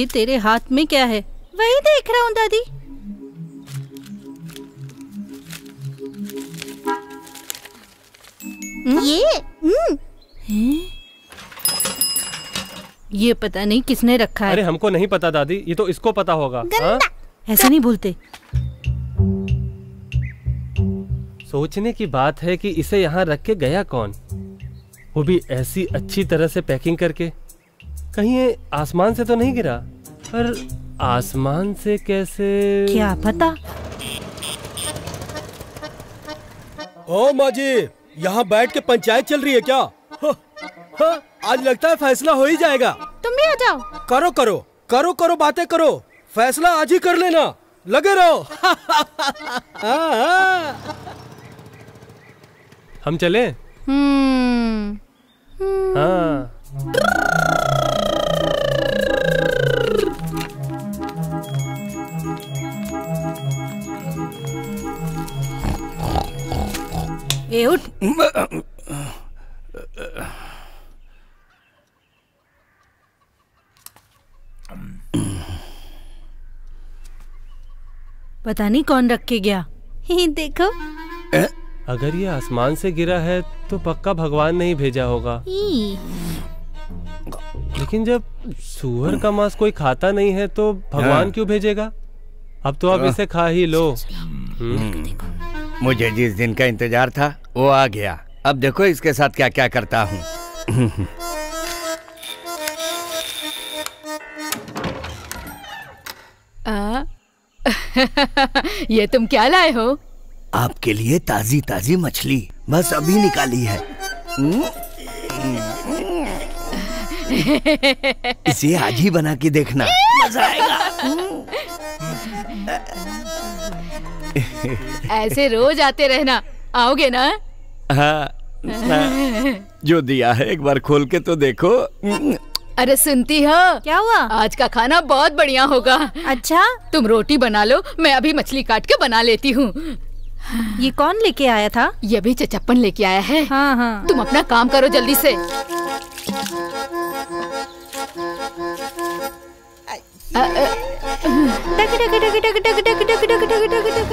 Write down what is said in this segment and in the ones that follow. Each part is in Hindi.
ये तेरे हाथ में क्या है? वही देख रहा हूँ दादी। ये हम्म, ये पता नहीं किसने रखा है। अरे हमको नहीं पता दादी। ये तो इसको पता होगा। हाँ? ऐसा नहीं बोलते। सोचने की बात है कि इसे यहाँ रख के गया कौन? वो भी ऐसी अच्छी तरह से पैकिंग करके। कहीं ये आसमान से तो नहीं गिरा पर आसमान से कैसे? क्या पता? ओ माँ जी यहाँ बैठ के पंचायत चल रही है क्या? ह, ह, आज लगता है फैसला हो ही जाएगा। तुम भी आ जाओ। करो करो करो करो बातें करो। फैसला आज ही कर लेना। लगे रहो। हम चले? हम्म। हाँ। ए उठ। पता नहीं कौन रख के गया। ही देखो। अगर ये आसमान से गिरा है तो पक्का भगवान ने ही भेजा होगा। लेकिन जब सुअर का मांस कोई खाता नहीं है तो भगवान हाँ। क्यों भेजेगा? अब तो आप इसे खा ही लो। मुझे जिस दिन का इंतज़ार था वो आ गया। अब देखो इसके साथ क्या क्या करता हूँ। ये तुम क्या लाए हो? आपके लिए ताजी ताजी मछली बस अभी निकाली है? इसे आज ही बना के देखना। मज़ा आएगा। ऐसे रोज आते रहना। आओगे ना? हाँ हाँ। जो दिया है एक बार खोल के तो देखो। अरे सुनती हो? क्या हुआ? आज का खाना बहुत बढ़िया होगा। अच्छा? तुम रोटी बना लो मैं अभी मछली काट के बना लेती हूँ। ये कौन लेके आया था? ये भी चचप्पन लेके आया है। हाँ हाँ। तुम अपना काम करो जल्दी से। अ, अ, टक टक टक टक टक टक टक टक टक टक टक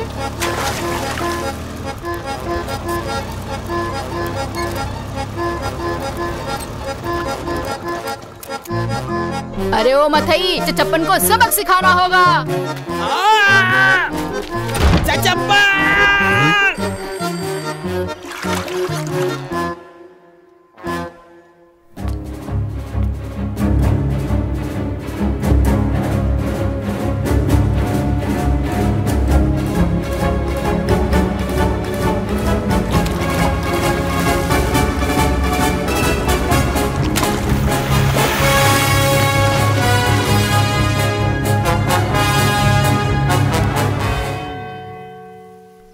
अरे ओ मथई, चचप्पन को सबक सिखाना होगा।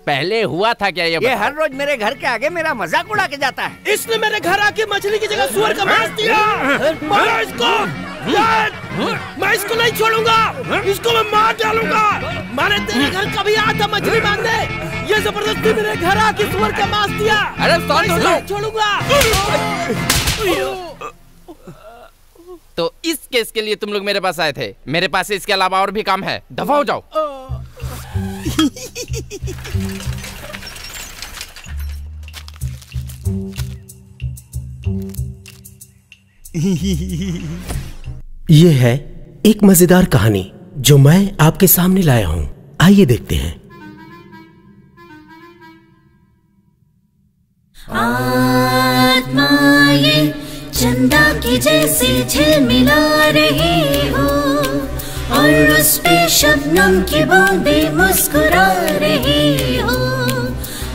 पहले हुआ था क्या ये ये हर रोज मेरे घर के आगे मेरा मज़ाक उड़ा के जाता है। इसने मेरे घर आके मछली की जगह सुअर का मांस दिया। मारो इसको। मैं इसको नहीं छोड़ूँगा। इसको मैं मार डालूँगा। मैंने तेरे घर कभी आया था मछली मारने। ये ज़बरदस्ती मेरे घर आके सुअर का मांस दिया। अरे मैं नहीं छोड़ूँगा। तो इस केस के लिए तुम लोग मेरे पास आए थे। मेरे पास इसके अलावा और भी काम है। दफ़ा हो जाओ। ये है एक मज़ेदार कहानी जो मैं आपके सामने लाया हूँ। आइए देखते हैं। आत्मा ये चंदा की जैसे झिलमिला रही हो। और उस पे शबनम की बूंदे मुस्कुरा रही हो।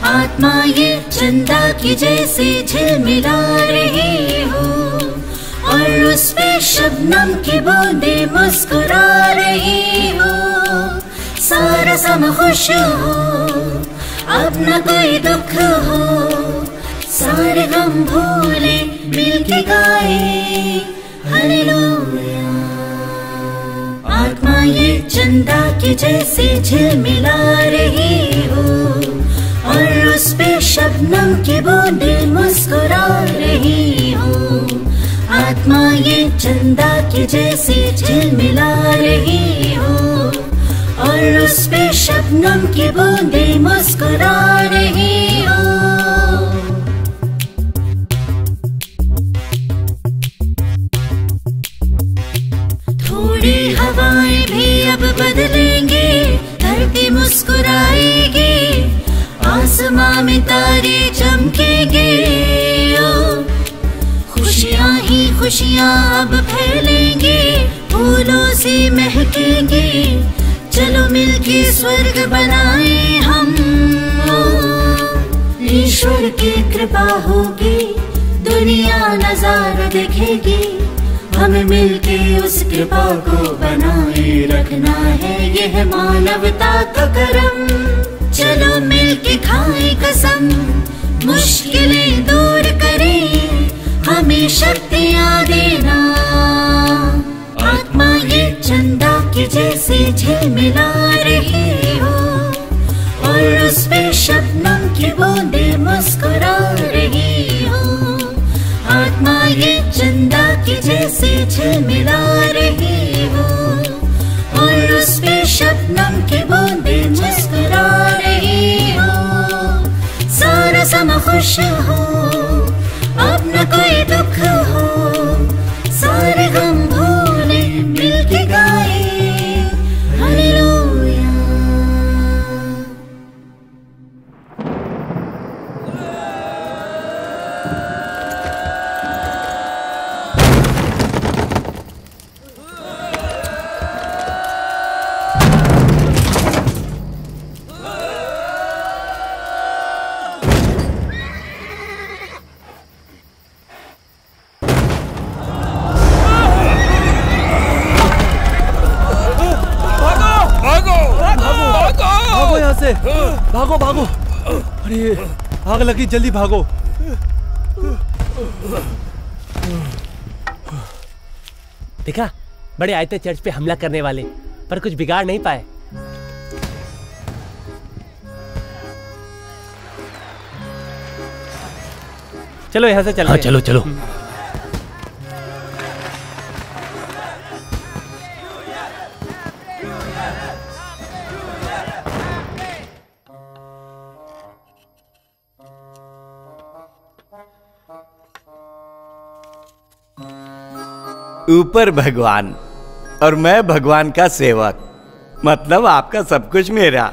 आत्मा ये चंदा की जैसे झिलमिला रही हो। और उस पे शबनम की बूंदे मुस्कुरा रही हो। सारा सम खुश हो, अब न कोई दुख हो। सारे गम भूले मिल के गाए चंदा की जैसे झिलमिला रही हो, और उस पे शबनम की बूंदे मुस्कुरा रही हो। आत्मा ये चंदा की जैसे झिलमिला रही हो, और उस पे शबनम की बूंदे मुस्कुरा रही बदलेंगे धरती मुस्कुराएगी, आसमां में तारे चमकेंगे। खुशियाँ ही खुशियाँ अब फैलेंगी, फूलों से महकेंगे, चलो मिलके स्वर्ग बनाए हम। ईश्वर की कृपा होगी, दुनिया नज़ारा देखेगी। हमें मिलके उस कृपा को बनाए रखना है, यह मानवता का करम। चलो मिलके खाए कसम, मुश्किलें दूर करें, हमें शक्तियाँ देना। आत्मा ये चंदा की जैसे झिलमिला रही हो, और उस पे शबनम की बूंदे मुस्कुरा रही हो। आत्मा ये चंदा की जैसे झिलमिला रही हो, और उस पे शबनम की बूंदे मुस्कुरा रही हो। सारा समा खुश हो अब न कोई दुख हो, सारे गम अरे आग लगी जल्दी भागो। देखा बड़े आए थे चर्च पे हमला करने वाले पर कुछ बिगाड़ नहीं पाए। चलो यहाँ से चलो हाँ चलो चलो। ऊपर भगवान और मैं भगवान का सेवक। मतलब आपका सब कुछ मेरा।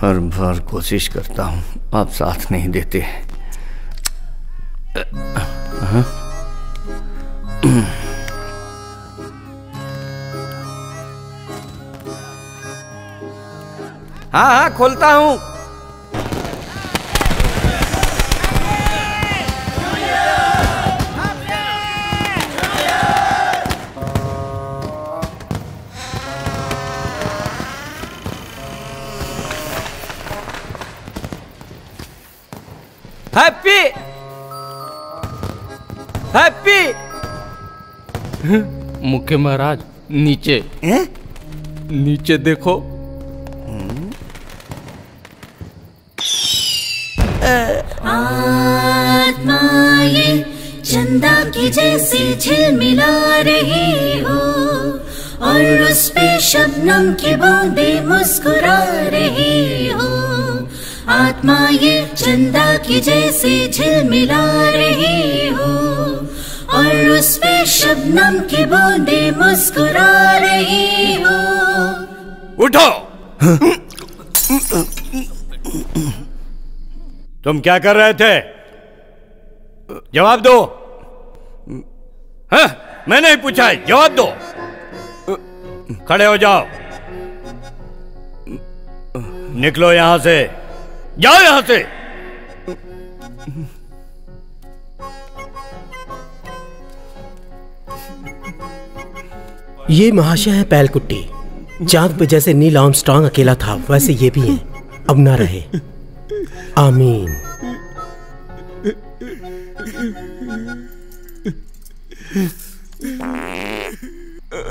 हर बार कोशिश करता हूँ, आप साथ नहीं देते। हाँ? हाँ हाँ खोलता हूँ। हैप्पी हैप्पी मुख्य महाराज नीचे। ए? नीचे देखो। आत्मा ये चंदा की जैसे झिलमिला रही हो और उस पे शबनम की बूंदे मुस्कुरा रही हो। आत्मा ये चंदा की जैसे झिलमिला रही हो। और उस पे शबनम की बूंदे मुस्कुरा रही हो। उठो। तुम क्या कर रहे थे? जवाब दो। हाँ? मैं नहीं पूछा है जवाब दो। खड़े हो जाओ। निकलो यहाँ से। जाओ यहाँ से। ये महाशय है पैलकुट्टी। चाँद पे जैसे नील आर्मस्ट्रांग अकेला था वैसे ये भी है। अब ना रहे। आमीन।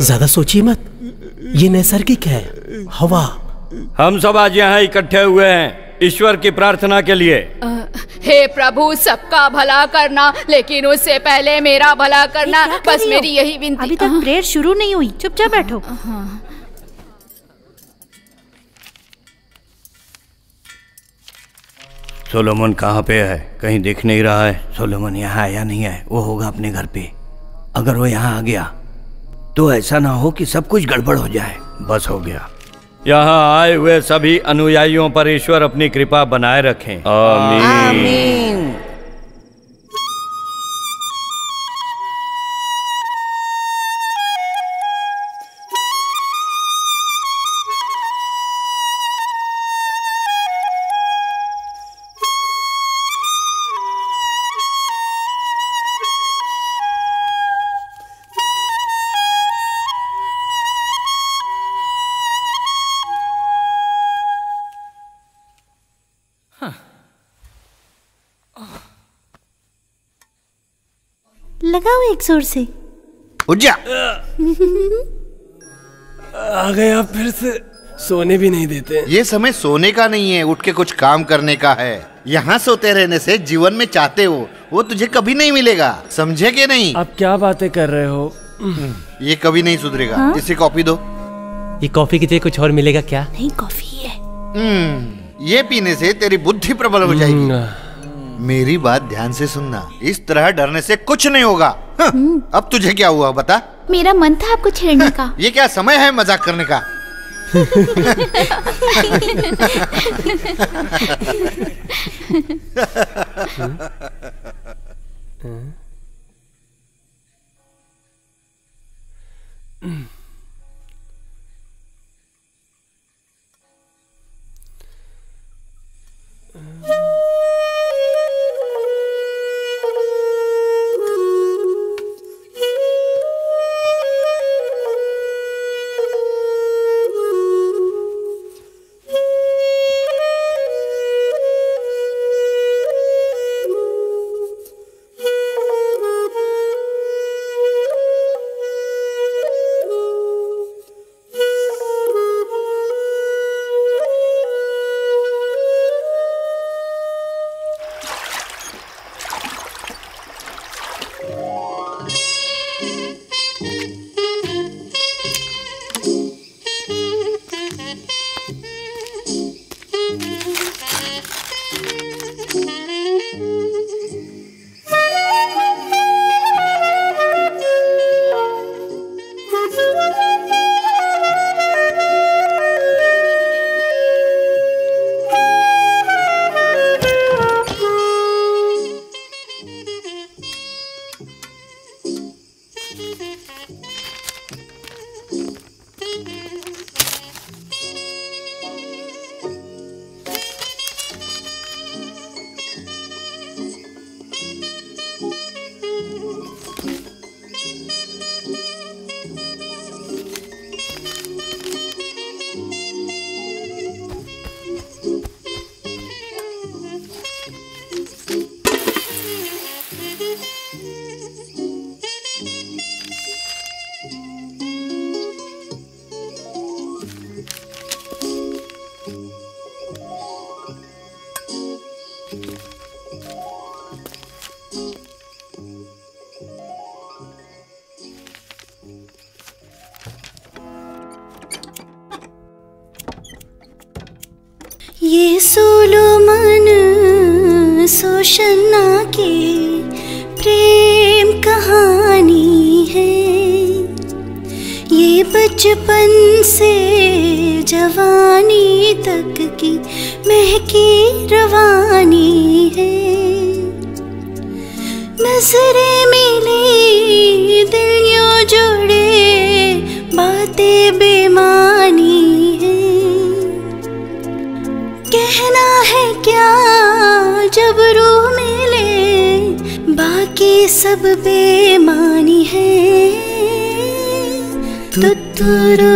ज़्यादा सोचिए मत। ये नैसर्गिक है। हवा। हम सब आज यहाँ इकट्ठे हुए हैं। ईश्वर की प्रार्थना के लिए। हे प्रभु सबका भला करना लेकिन उससे पहले मेरा भला करना। बस मेरी यही विनती। अभी तक प्रेयर शुरू नहीं हुई। चुपचाप बैठो। सोलोमन कहाँ पे है? कहीं दिख नहीं रहा है। सोलोमन यहाँ है या नहीं है? वो होगा अपने घर पे। अगर वो यहाँ आ गया तो ऐसा ना हो कि सब कुछ गड़बड़ हो जाए। बस हो गया। यहाँ आए हुए सभी अनुयायियों पर ईश्वर अपनी कृपा बनाए रखें। आमीन। लगाओ एक ज़ोर से। उठ जा। आ गए आप फिर से। सोने भी नहीं देते। ये समय सोने का नहीं है उठ के कुछ काम करने का है। यहाँ सोते रहने से जीवन में चाहते हो वो तुझे कभी नहीं मिलेगा। समझे कि नहीं? आप क्या बातें कर रहे हो? ये कभी नहीं सुधरेगा। हाँ? इसे कॉफ़ी दो। ये कॉफ़ी की जगह कुछ और मिलेगा क्या? नहीं कॉफ़ी है। हम्म, ये पीने से तेरी बुद्धि प्रबल हो जाएगी। मेरी बात ध्यान से सुनना। इस तरह डरने से कुछ नहीं होगा। हाँ, अब तुझे क्या हुआ बता? मेरा मन था आपको छेड़ने का। ये क्या समय है मज़ाक करने का? जवानी तक की महकी रवानी है। नज़रें मिली दिल यूँ जुड़े बातें बेमानी है। कहना है क्या जब रूह मिले बाकी सब बेमानी है। तुतुरुरु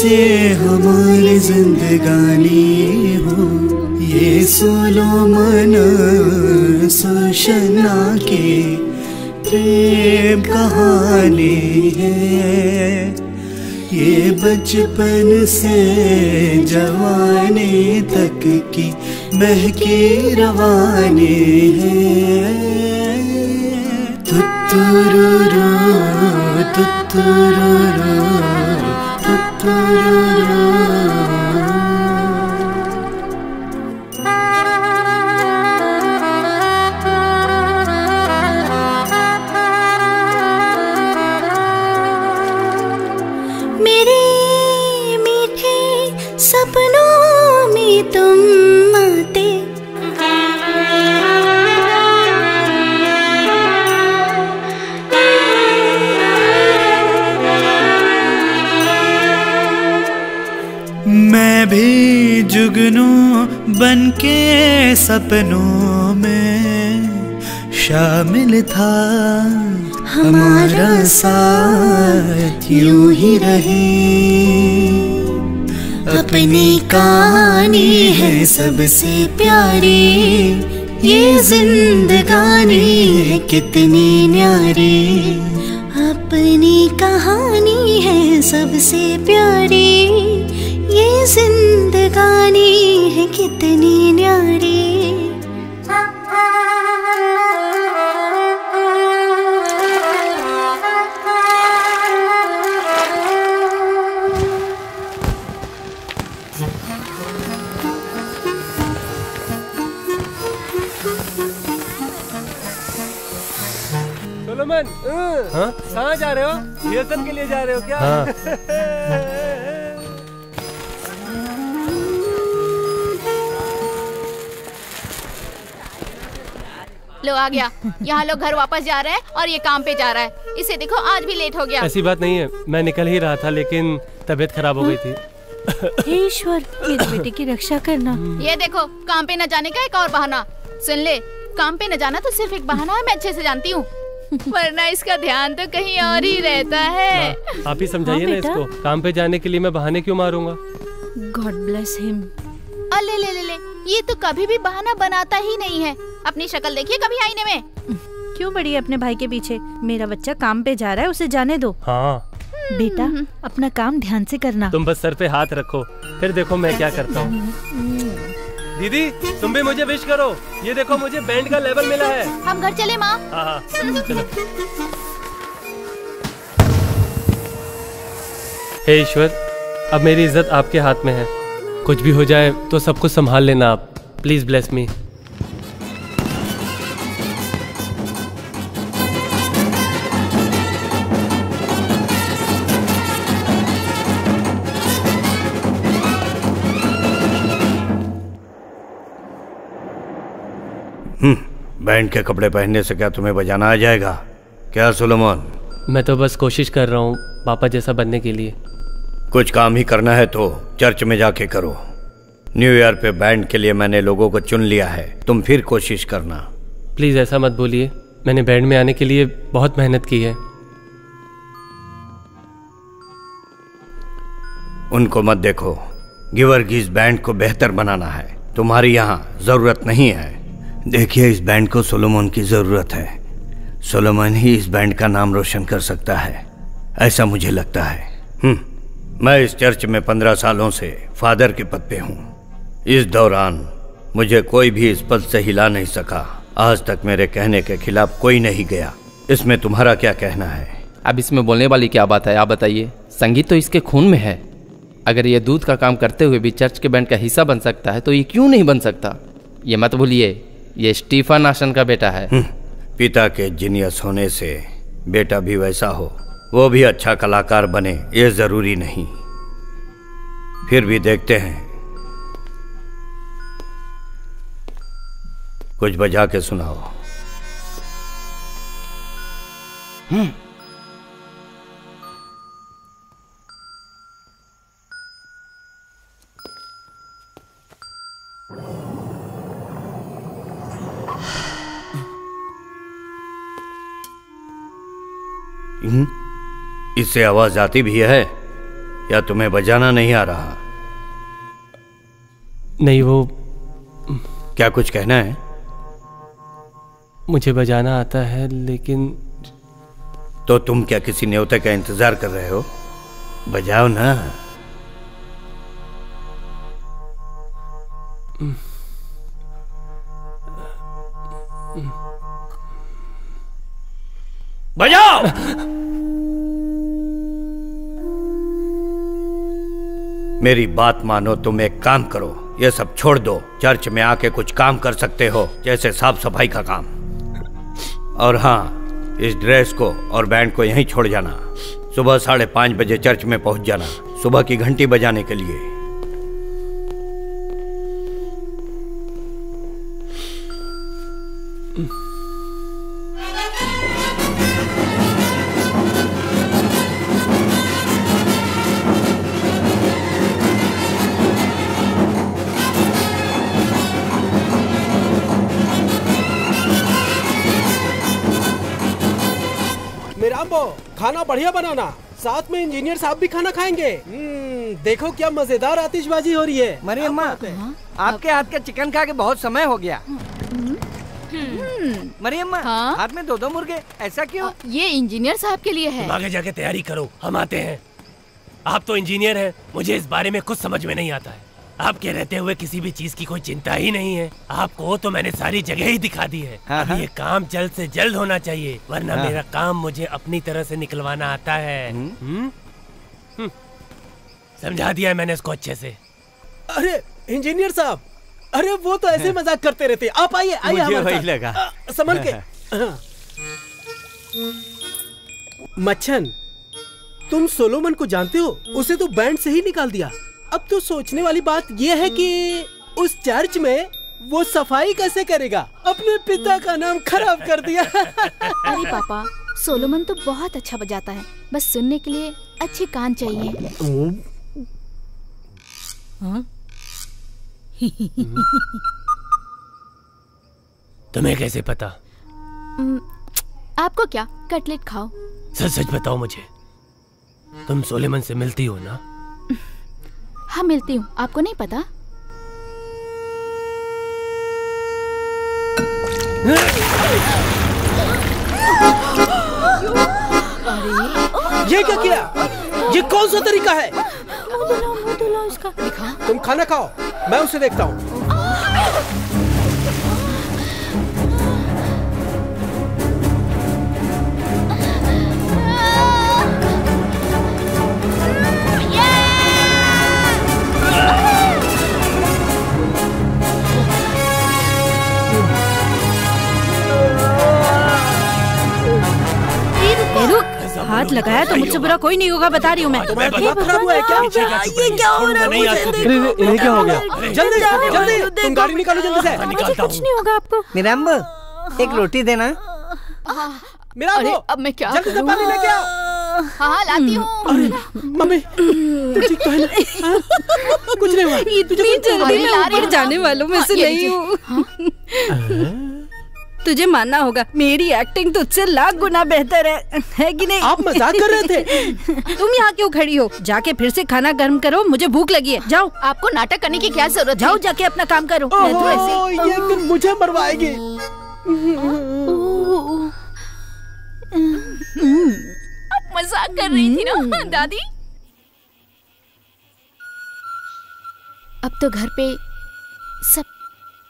वैसे हमारी जिंदगानी हो। ये सोलोमन सुशना के प्रेम कहानी है। ये बचपन से जवानी तक की महकी रवानी है। तुतुरुरु, तुतुरुरु, सपनों में शामिल था। हमारा साथ यूँ ही रहे। अपनी कहानी है सबसे प्यारी। ये जिंदगानी है कितनी सोलोमन हाँ? कहाँ जा रहे हो? रिहर्सल के लिए जा रहे हो क्या? हाँ। लो आ गया। यहाँ लोग घर वापस जा रहे हैं और ये काम पे जा रहा है। इसे देखो आज भी लेट हो गया। ऐसी बात नहीं है। मैं निकल ही रहा था लेकिन तबीयत खराब हो गई थी। हे ईश्वर मेरे बेटे की रक्षा करना। ये देखो काम पे न जाने का एक और बहाना। सुन ले काम पे न जाना तो सिर्फ़ एक बहाना है मैं अच्छे से जानती हूँ। वरना इसका ध्यान तो कहीं और ही रहता है। आप ही समझाइए हाँ, ना इसको काम पे जाने के लिए मैं बहाने क्यों मारूँगा? गॉड ब्लेस हिम अले ले ले ले ये तो कभी भी बहाना बनाता ही नहीं है। अपनी शक्ल देखिए कभी आईने में। क्यों बड़ी है अपने भाई के पीछे? मेरा बच्चा काम पे जा रहा है उसे जाने दो। हाँ। बेटा अपना काम ध्यान से करना। तुम बस सर पे हाथ रखो फिर देखो मैं क्या करता हूँ। दीदी तुम भी मुझे विश करो। ये देखो मुझे बैंड का लेवल मिला है। हम घर चले माँ। हाँ हाँ चलो। हे ईश्वर अब मेरी इज़्ज़त आपके हाथ में है। कुछ भी हो जाए तो सब कुछ संभाल लेना आप। प्लीज़ ब्लेस मी बैंड के कपड़े पहनने से क्या तुम्हें बजाना आ जाएगा? क्या सुलेमान? मैं तो बस कोशिश कर रहा हूँ पापा जैसा बनने के लिए। कुछ काम ही करना है तो चर्च में जाके करो। न्यू ईयर पे बैंड के लिए मैंने लोगों को चुन लिया है तुम फिर कोशिश करना। प्लीज़ ऐसा मत बोलिए मैंने बैंड में आने के लिए बहुत मेहनत की है। उनको मत देखो गिवर्गीज बैंड को बेहतर बनाना है। तुम्हारी यहाँ ज़रूरत नहीं है। देखिए इस बैंड को सोलोमन की ज़रूरत है। सोलोमन ही इस बैंड का नाम रोशन कर सकता है। ऐसा मुझे लगता है। हम्म, मैं इस चर्च में पंद्रह सालों से फादर के पद पे हूँ। इस दौरान मुझे कोई भी इस पद से हिला नहीं सका। आज तक मेरे कहने के खिलाफ कोई नहीं गया। इसमें तुम्हारा क्या कहना है? अब इसमें बोलने वाली क्या बात है आप बताइए। संगीत तो इसके खून में है। अगर ये दूध का काम करते हुए भी चर्च के बैंड का हिस्सा बन सकता है तो ये क्यों नहीं बन सकता? ये मत भूलिए। ये स्टीफन आसन का बेटा है। हम्म। पिता के जीनियस होने से बेटा भी वैसा हो वो भी अच्छा कलाकार बने ये ज़रूरी नहीं। फिर भी देखते हैं। कुछ बजा के सुनाओ। हम्म। you हम्म, इससे आवाज़ आती भी है या तुम्हें बजाना नहीं आ रहा? नहीं वो क्या कुछ कहना है? मुझे बजाना आता है लेकिन तो तुम क्या किसी न्योते का इंतज़ार कर रहे हो? बजाओ ना। बजाओ। मेरी बात मानो, तुम एक काम करो। ये सब छोड़ दो। चर्च में आके कुछ काम कर सकते हो, जैसे साफ़ सफ़ाई का काम। और हाँ इस ड्रेस को और बैंड को यहीं छोड़ जाना। सुबह साढ़े पाँच बजे चर्च में पहुँच जाना, सुबह की घंटी बजाने के लिए। खाना बढ़िया बनाना। साथ में इंजीनियर साहब भी खाना खाएँगे। हम्म, देखो क्या मज़ेदार आतिशबाजी हो रही है। मरी अम्मा आपके हाथ का चिकन खा के बहुत समय हो गया। मरी अम्मा हाथ में दो दो मुर्गे ऐसा क्यों? ये इंजीनियर साहब के लिए है। आगे जाके तैयारी करो हम आते हैं। आप तो इंजीनियर हैं मुझे इस बारे में कुछ समझ में नहीं आता है। आपके रहते हुए किसी भी चीज़ की कोई चिंता ही नहीं है। आपको तो मैंने सारी जगह ही दिखा दी है। हाँ, अब हाँ। ये काम जल्द से जल्द होना चाहिए वरना हाँ। मेरा काम मुझे अपनी तरह से निकलवाना आता है। हम्म? हम्म। समझा दिया है मैंने इसको अच्छे से। अरे इंजीनियर साहब! अरे वो तो ऐसे मज़ाक करते रहते आप आइए आइए मुझे हमारे वही लगा। संभल के। हाँ। मच्छन तुम सोलोमन को जानते हो? उसे तो बैंड से ही निकाल दिया। अब तो सोचने वाली बात यह है कि उस चर्च में वो सफ़ाई कैसे करेगा? अपने पिता का नाम खराब कर दिया। अरे पापा सोलोमन तो बहुत अच्छा बजाता है। बस सुनने के लिए अच्छे कान चाहिए। तुम्हें कैसे पता? आपको क्या? कटलेट खाओ। सच सच बताओ मुझे। तुम सोलेमन से मिलती हो ना? हाँ मिलती हूँ। आपको नहीं पता? ये क्या किया? ये कौन सा तरीका है? इसका तुम खाना खाओ मैं उसे देखता हूँ। ए, रुक हाथ लगाया तो मुझसे बुरा कोई नहीं होगा बता रही हूँ मैं। है क्या? ये क्या हो रहा है? क्या हो गया? जल्दी जल्दी तुम गाड़ी निकालो जल्दी से। मुझे कुछ नहीं होगा आपको। मिराम्बो एक रोटी देना। मेरा अरे अब मैं क्या जल्दी से पानी लेके आओ हाँ हाँ लाती हूँ। मम्मी तू ठीक तो है ना? हाँ? कुछ नहीं हुआ। इतनी जल्दी मैं ऊपर जाने वालों में हाँ, से नहीं हूँ। तुझे मानना होगा मेरी एक्टिंग तुझसे लाख गुना बेहतर है। है कि नहीं? आप मज़ाक कर रहे थे। तुम यहाँ क्यों खड़ी हो? जाके फिर से खाना गर्म करो मुझे भूख लगी है। जाओ। आपको नाटक करने की क्या ज़रूरत जाओ जाके अपना काम करो। मैं तो ऐसे ये दिन मुझे मरवाएगी। आप मज़ाक कर रही थी ना दादी? अब तो घर पे सब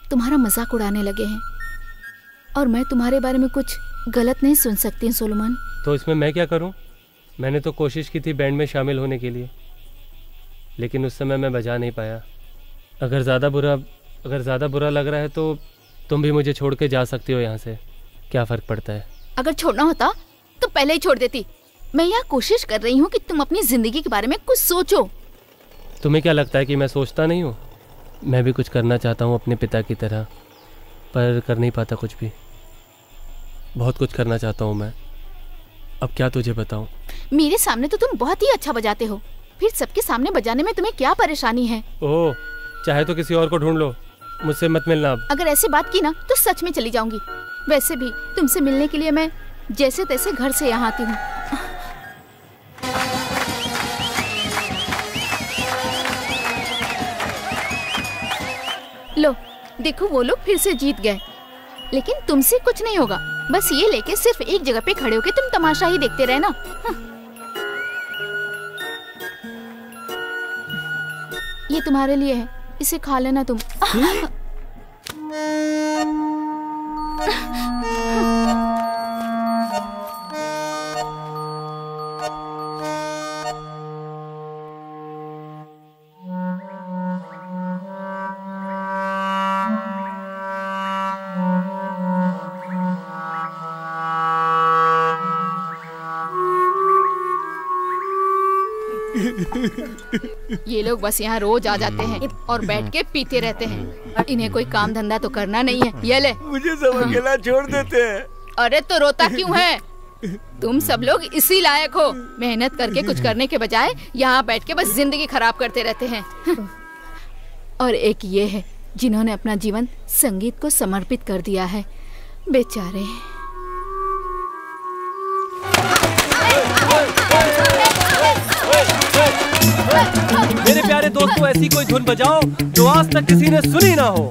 तुम्हारा मज़ाक उड़ाने लगे हैं। और मैं तुम्हारे बारे में कुछ गलत नहीं सुन सकती हूँ सोलोमन। तो इसमें मैं क्या करूँ? मैंने तो कोशिश की थी बैंड में शामिल होने के लिए लेकिन उस समय मैं बजा नहीं पाया। अगर ज़्यादा बुरा अगर ज़्यादा बुरा लग रहा है तो तुम भी मुझे छोड़ के जा सकती हो यहाँ से। क्या फ़र्क पड़ता है? अगर छोड़ना होता तो पहले ही छोड़ देती। मैं यहाँ कोशिश कर रही हूँ कि तुम अपनी ज़िंदगी के बारे में कुछ सोचो। तुम्हें क्या लगता है कि मैं सोचता नहीं हूँ? मैं भी कुछ करना चाहता हूँ अपने पिता की तरह। पर कर नहीं पाता कुछ भी। बहुत कुछ करना चाहता हूँ मैं। अब क्या तुझे बताऊँ? मेरे सामने तो तुम बहुत ही अच्छा बजाते हो। फिर सबके सामने बजाने में तुम्हें क्या परेशानी है? ओह चाहे तो किसी और को ढूंढ लो। मुझसे मत मिलना अब। अगर ऐसे बात की ना तो सच में चली जाऊँगी। वैसे भी तुमसे मिलने के लिए मैं जैसे तैसे घर से यहाँ आती हूँ। लो देखो वो लोग फिर से जीत गए। लेकिन तुमसे कुछ नहीं होगा। बस ये लेके सिर्फ़ एक जगह पे खड़े होके तुम तमाशा ही देखते रहना हाँ। ये तुम्हारे लिए है। इसे खा लेना तुम। ये लोग बस यहाँ रोज आ जाते हैं और बैठ के पीते रहते हैं। इन्हें कोई काम धंधा तो करना नहीं है। ये ले। मुझे सब अकेला छोड़ देते हैं। अरे तो रोता क्यों है? तुम सब लोग इसी लायक हो। मेहनत करके कुछ करने के बजाय यहाँ बैठ के बस ज़िंदगी खराब करते रहते हैं। और एक ये है जिन्होंने अपना जीवन संगीत को समर्पित कर दिया है। बेचारे मेरे प्यारे दोस्तों ऐसी कोई धुन बजाओ जो आज तक किसी ने सुनी ना हो।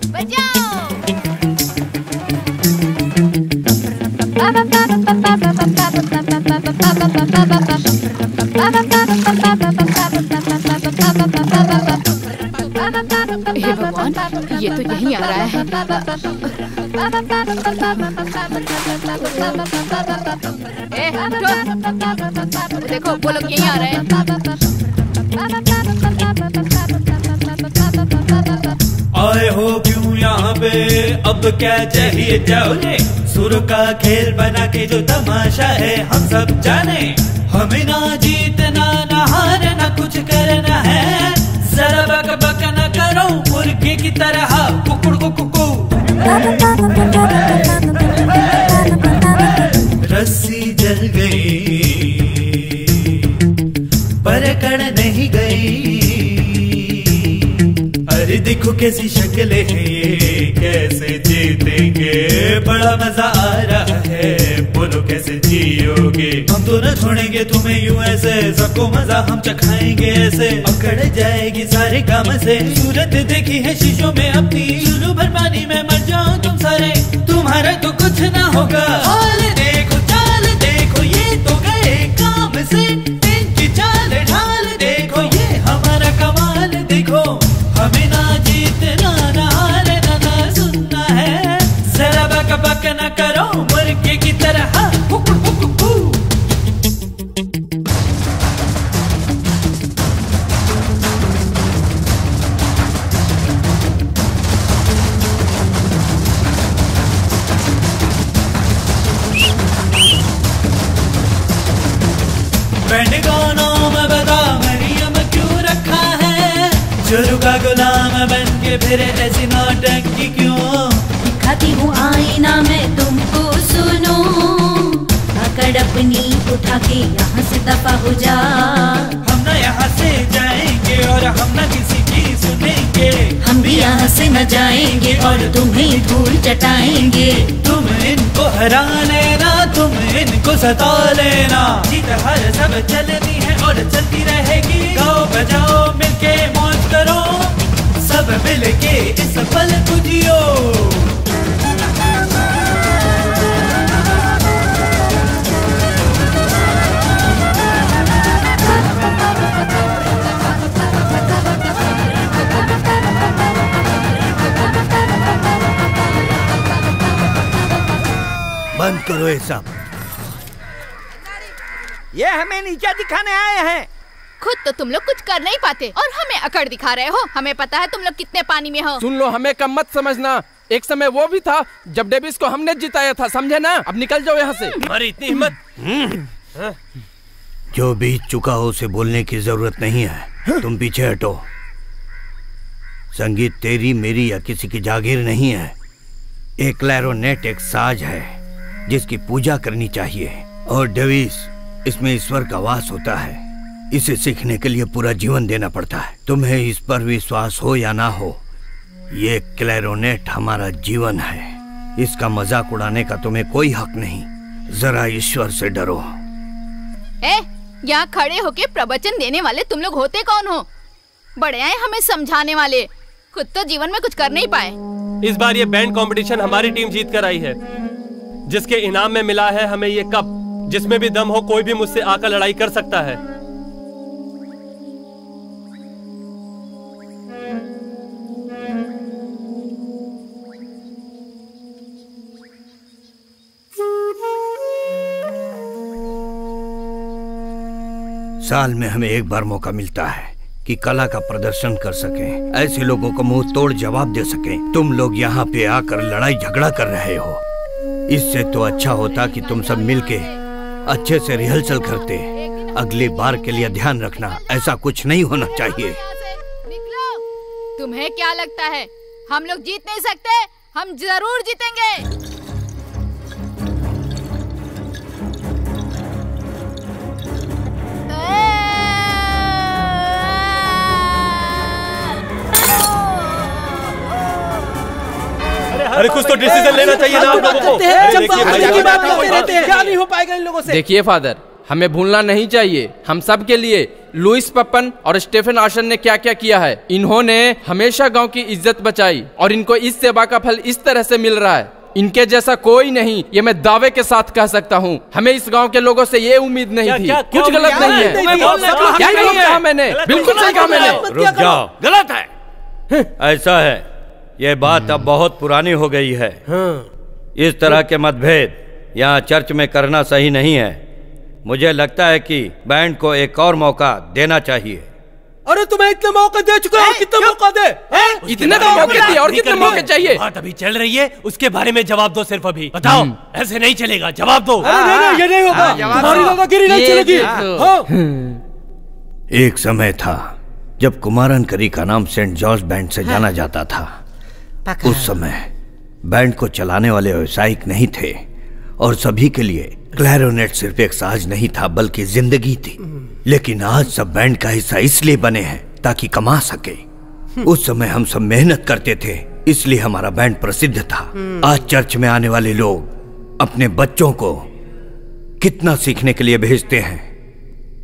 हे भगवान ये तो यहीं आ रहा है। ए, देखो वो लोग यहीं आ रहे हैं। आए हो क्यों यहाँ पे? अब क्या चाहिए जाओगे सुर का खेल बना के जो तमाशा है, हम सब जाने। हमें ना जीतना, ना हारना कुछ करना है। जरा बक बक न करो, मुर्गे की तरह कुकुड़ कुकू देखो कैसी शक्ल है ये, कैसे जीतेंगे? बड़ा मज़ा आ रहा है, बोलो कैसे जियोगे? हम तो न छोड़ेंगे तुम्हें यूँ ऐसे सबको मज़ा हम चखाएँगे ऐसे। अकड़ जाएगी सारे काम से सूरत देखी है शीशों में अपनी चुलू भर पानी में मर जाओ तुम सारे। तुम्हारा तो कुछ ना होगा। देखो, चाल देखो, ये तो गए काम से। के फिर ऐसी नौटंकी क्यों? दिखाती हूँ आईना मैं तुमको सुनो। अकड़ अपनी उठा के यहाँ से दफ़ा हो जा। हम ना यहाँ से जाएँगे और हम ना किसी की सुनेंगे। हम भी यहाँ से न जाएँगे और तुम्हें धूल चटाएँगे। तुम इनको हरा लेना तुम इनको सता लेना। जीत हर सब चलनी है और चलती रहेगी। गाओ बजाओ मिलके मौज करो। सब मिलके इस पल को जियो बंद करो ये सब। ये हमें नीचा दिखाने आए हैं। खुद तो तुम लोग कुछ कर नहीं पाते। और हमें अकड़ दिखा रहे हो। हमें पता है तुम लोग कितने पानी में हो। सुन लो हमें कम मत समझना। एक समय वो भी था जब डेविस को हमने जिताया था समझे ना? अब निकल जाओ यहाँ से। तुम्हारी इतनी हिम्मत। जो बीत चुका हो उसे बोलने की ज़रूरत नहीं है। तुम पीछे हटो। संगीत तेरी मेरी या किसी की जागीर नहीं है। एक क्लैरोनेट एक साज है जिसकी पूजा करनी चाहिए। और डेविस इसमें ईश्वर का वास होता है। इसे सीखने के लिए पूरा जीवन देना पड़ता है। तुम्हें इस पर विश्वास हो या ना हो ये क्लैरोनेट हमारा जीवन है। इसका मज़ाक उड़ाने का तुम्हें कोई हक नहीं। जरा ईश्वर से डरो। ए यहाँ खड़े होके प्रवचन देने वाले तुम लोग होते कौन हो? बड़े आए हमें समझाने वाले। खुद तो जीवन में कुछ कर नहीं पाए। इस बार ये बैंड कंपटीशन हमारी टीम जीत कर आई है। जिसके इनाम में मिला है हमें ये कप जिसमें भी दम हो कोई भी मुझसे आकर लड़ाई कर सकता है। साल में हमें एक बार मौका मिलता है कि कला का प्रदर्शन कर सकें। ऐसे लोगों को मुँह तोड़ जवाब दे सकें। तुम लोग यहाँ पे आकर लड़ाई झगड़ा कर रहे हो। इससे तो अच्छा होता कि तुम सब मिलके अच्छे से रिहर्सल करते। अगली बार के लिए ध्यान रखना, ऐसा कुछ नहीं होना चाहिए। तुम्हें क्या लगता है? हम लोग जीत नहीं सकते, हम ज़रूर जीतेंगे। अरे कुछ तो डिसीज़न लेना चाहिए ना आप लोगों को। देखिए भाई, की बात कोई करते बात रहते हैं। क्या नहीं हो पाएगा इन लोगों से। देखिए फादर हमें भूलना नहीं चाहिए। हम सब के लिए लुइस पप्पन और स्टेफन आशन ने क्या क्या किया है? इन्होंने हमेशा गाँव की इज़्ज़त बचाई और इनको इस सेवा का फल इस तरह से मिल रहा है। इनके जैसा कोई नहीं ये मैं दावे के साथ कह सकता हूँ। हमें इस गाँव के लोगों से ये उम्मीद नहीं क्या- थी। क्या- कुछ गलत नहीं है? क्या क्या गलत कहा मैंने। बिल्कुल सही कहा मैंने। गलत है। ऐसा है। यह बात अब बहुत पुरानी हो गई है। हाँ। इस तरह के मतभेद यहाँ चर्च में करना सही नहीं है। मुझे लगता है कि बैंड को एक और मौका देना चाहिए। अरे तुम्हें इतने मौके दे चुके हो कितने मौका दे इतने तो मौके दिए और कितने मौके चाहिए बात अभी चल रही है उसके बारे में जवाब दो सिर्फ़ अभी। बताओ ऐसे नहीं चलेगा जवाब दो। अरे नहीं नहीं ये नहीं होगा। तुम्हारी दादागिरी नहीं चलेगी। हाँ। एक समय था जब कुमारन करी का नाम सेंट जॉर्ज बैंड से जाना जाता था। उस समय बैंड को चलाने वाले व्यवसायिक नहीं थे और सभी के लिए क्लैरोनेट सिर्फ़ एक साज नहीं था बल्कि ज़िंदगी थी। लेकिन आज सब बैंड का हिस्सा इसलिए बने हैं ताकि कमा सके। उस समय हम सब मेहनत करते थे इसलिए हमारा बैंड प्रसिद्ध था। आज चर्च में आने वाले लोग अपने बच्चों को कितना सीखने के लिए भेजते हैं।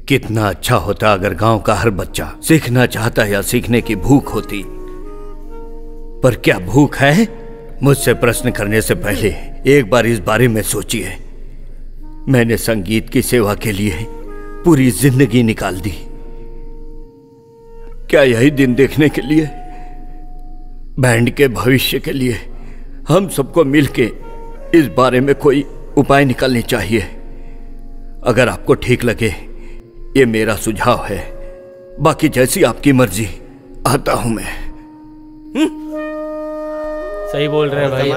कितना अच्छा होता अगर गाँव का हर बच्चा सीखना चाहता या सीखने की भूख होती। पर क्या भूख है? मुझसे प्रश्न करने से पहले एक बार इस बारे में सोचिए। मैंने संगीत की सेवा के लिए पूरी ज़िंदगी निकाल दी। क्या यही दिन देखने के लिए? बैंड के भविष्य के लिए हम सबको मिलके इस बारे में कोई उपाय निकालने चाहिए। अगर आपको ठीक लगे, ये मेरा सुझाव है। बाकी जैसी आपकी मर्ज़ी, आता हूँ मैं। सही बोल रहे हैं भाई।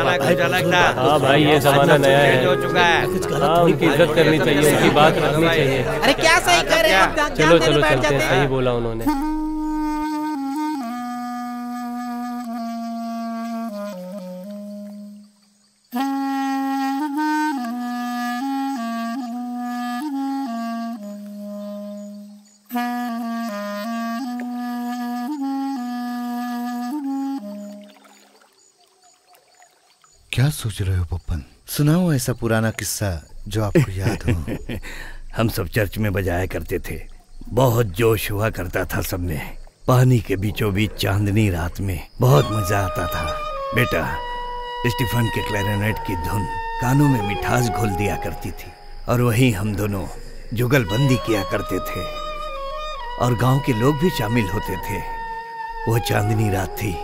हाँ भाई ये जमाना नया है। हो चुका है। कुछ गलत हाँ, उनकी इज़्ज़त करनी चाहिए उनकी बात रखनी चाहिए। अरे क्या सही कर रहे हैं? चलो चलो चलते हैं। हैं। सही बोला उन्होंने। क्या सोच रहे हो पप्पन? सुनाओ ऐसा पुराना किस्सा जो आपको याद हो। हम सब चर्च में बजाया करते थे। बहुत जोश हुआ करता था सब में। पानी के बीचों बीच चांदनी रात में बहुत मज़ा आता था। बेटा स्टीफन के क्लैरिनेट की धुन कानों में मिठास घोल दिया करती थी। और वहीं हम दोनों जुगलबंदी किया करते थे। और गाँव के लोग भी शामिल होते थे। वो चांदनी रात थी।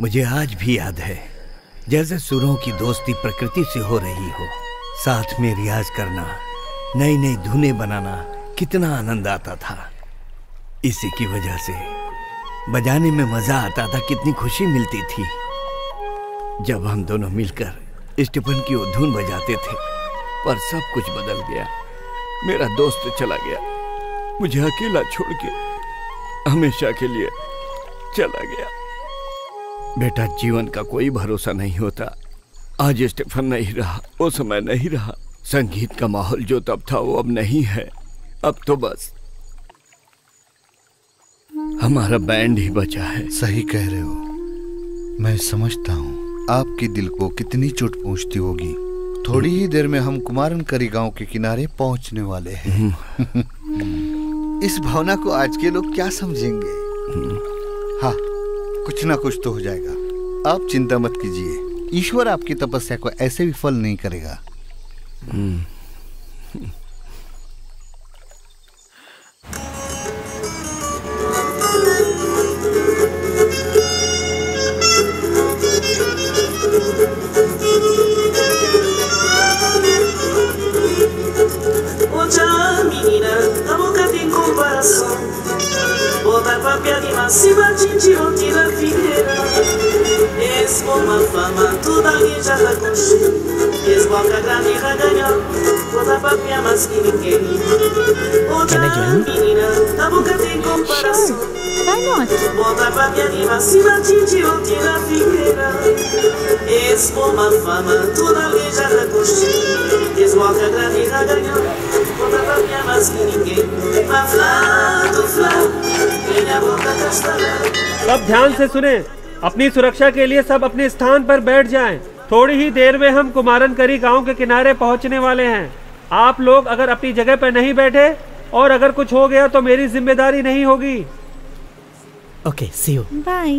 मुझे आज भी याद है। जैसे सुरों की दोस्ती प्रकृति से हो रही हो, साथ में रियाज करना नई नई धुनें बनाना कितना आनंद आता था। इसी की वजह से बजाने में मज़ा आता था, कितनी खुशी मिलती थी। जब हम दोनों मिलकर स्टीफन की वो धुन बजाते थे, पर सब कुछ बदल गया। मेरा दोस्त चला गया। मुझे अकेला छोड़ के हमेशा के लिए चला गया। बेटा जीवन का कोई भरोसा नहीं होता। आज स्टेफन नहीं रहा वो समय नहीं रहा। संगीत का माहौल जो तब था वो अब नहीं है। अब तो बस। हमारा बैंड ही बचा है। सही कह रहे हो। मैं समझता हूँ आपके दिल को कितनी चोट पहुँचती होगी। थोड़ी ही देर में हम कुमारन करी गाँव के किनारे पहुँचने वाले हैं। इस भावना को आज के लोग क्या समझेंगे? हाँ कुछ ना कुछ तो हो जाएगा। आप चिंता मत कीजिए। ईश्वर आपकी तपस्या को ऐसे भी फल नहीं करेगा। Acima de Dioquina Figueira. Mesmo uma fama, toda rija da conchê Mesmo a grande raganha Toda papinha mais que ninguém. Outra menina, da boca tem comparação. Bota pra minha rima, acima de Dioquina Figueira. Mesmo uma fama, toda rija da conchê Mesmo a grande raganha Conta pra minha mais que ninguém. Mas lá do flá सब ध्यान से सुने। अपनी सुरक्षा के लिए सब अपने स्थान पर बैठ जाएँ। थोड़ी ही देर में हम कुमारन करी गाँव के किनारे पहुँचने वाले हैं। आप लोग अगर अपनी जगह पर नहीं बैठे और अगर कुछ हो गया तो मेरी ज़िम्मेदारी नहीं होगी। ओके सी यू बाय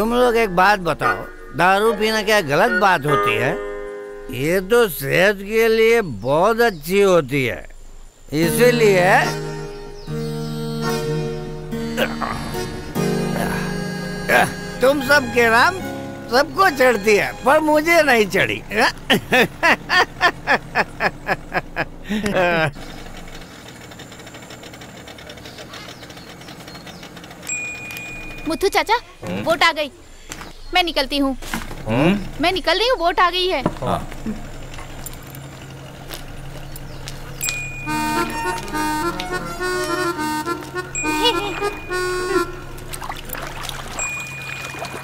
तुम लोग एक बात बताओ, दारू पीना क्या गलत बात होती है? ये तो सेहत के लिए बहुत अच्छी होती है। इसीलिए तुम सब के नाम सबको चढ़ती है, पर मुझे नहीं चढ़ी। मुथु चाचा वोट आ गई। मैं निकलती हूँ। मैं निकल रही हूँ वोट आ गई है।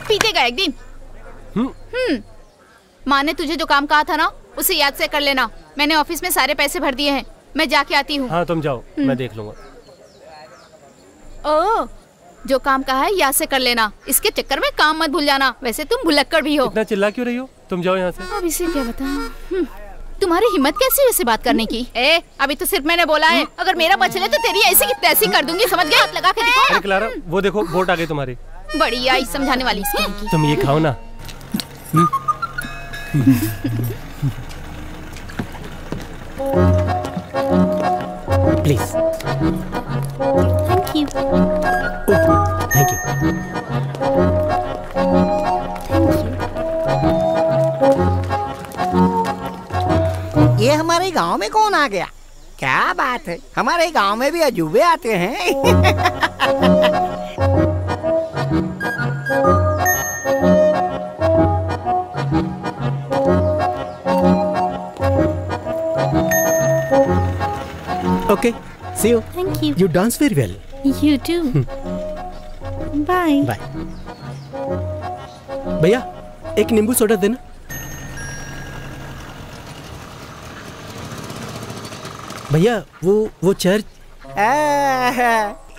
पीटेगा एक दिन। हम्म। माँ ने तुझे जो काम कहा था ना उसे याद से कर लेना। मैंने ऑफ़िस में सारे पैसे भर दिए हैं। मैं जाके आती हूँ। हाँ तुम जाओ। हम्म। मैं देख लूँगा। ओ जो काम कहा है यहाँ से कर लेना। इसके चक्कर में काम मत भूल जाना। वैसे तुम भुलक्कड़ भी हो। इतना चिल्ला क्यों रही हो? तुम जाओ यहाँ से। अब इसे क्या बताऊँ? तुम्हारी हिम्मत कैसी है बात करने की? ए अभी तो सिर्फ़ मैंने बोला है। अगर मेरा बचले तो तेरी ऐसी की तैसी कर दूँगी समझ गए? हाथ लगा के अरे क्लारा वो देखो वोट आ गई तुम्हारी। बड़ी आई समझाने वाली इसकी। तुम ये खाओ ना। Please thank you thank you ये हमारे गाँव में कौन आ गया? क्या बात है? हमारे गाँव में भी अजूबे आते हैं। Okay see you thank you you dance very well you too. Bye. Bye. भैया एक नींबू सोडा देना भैया वो वो चर्च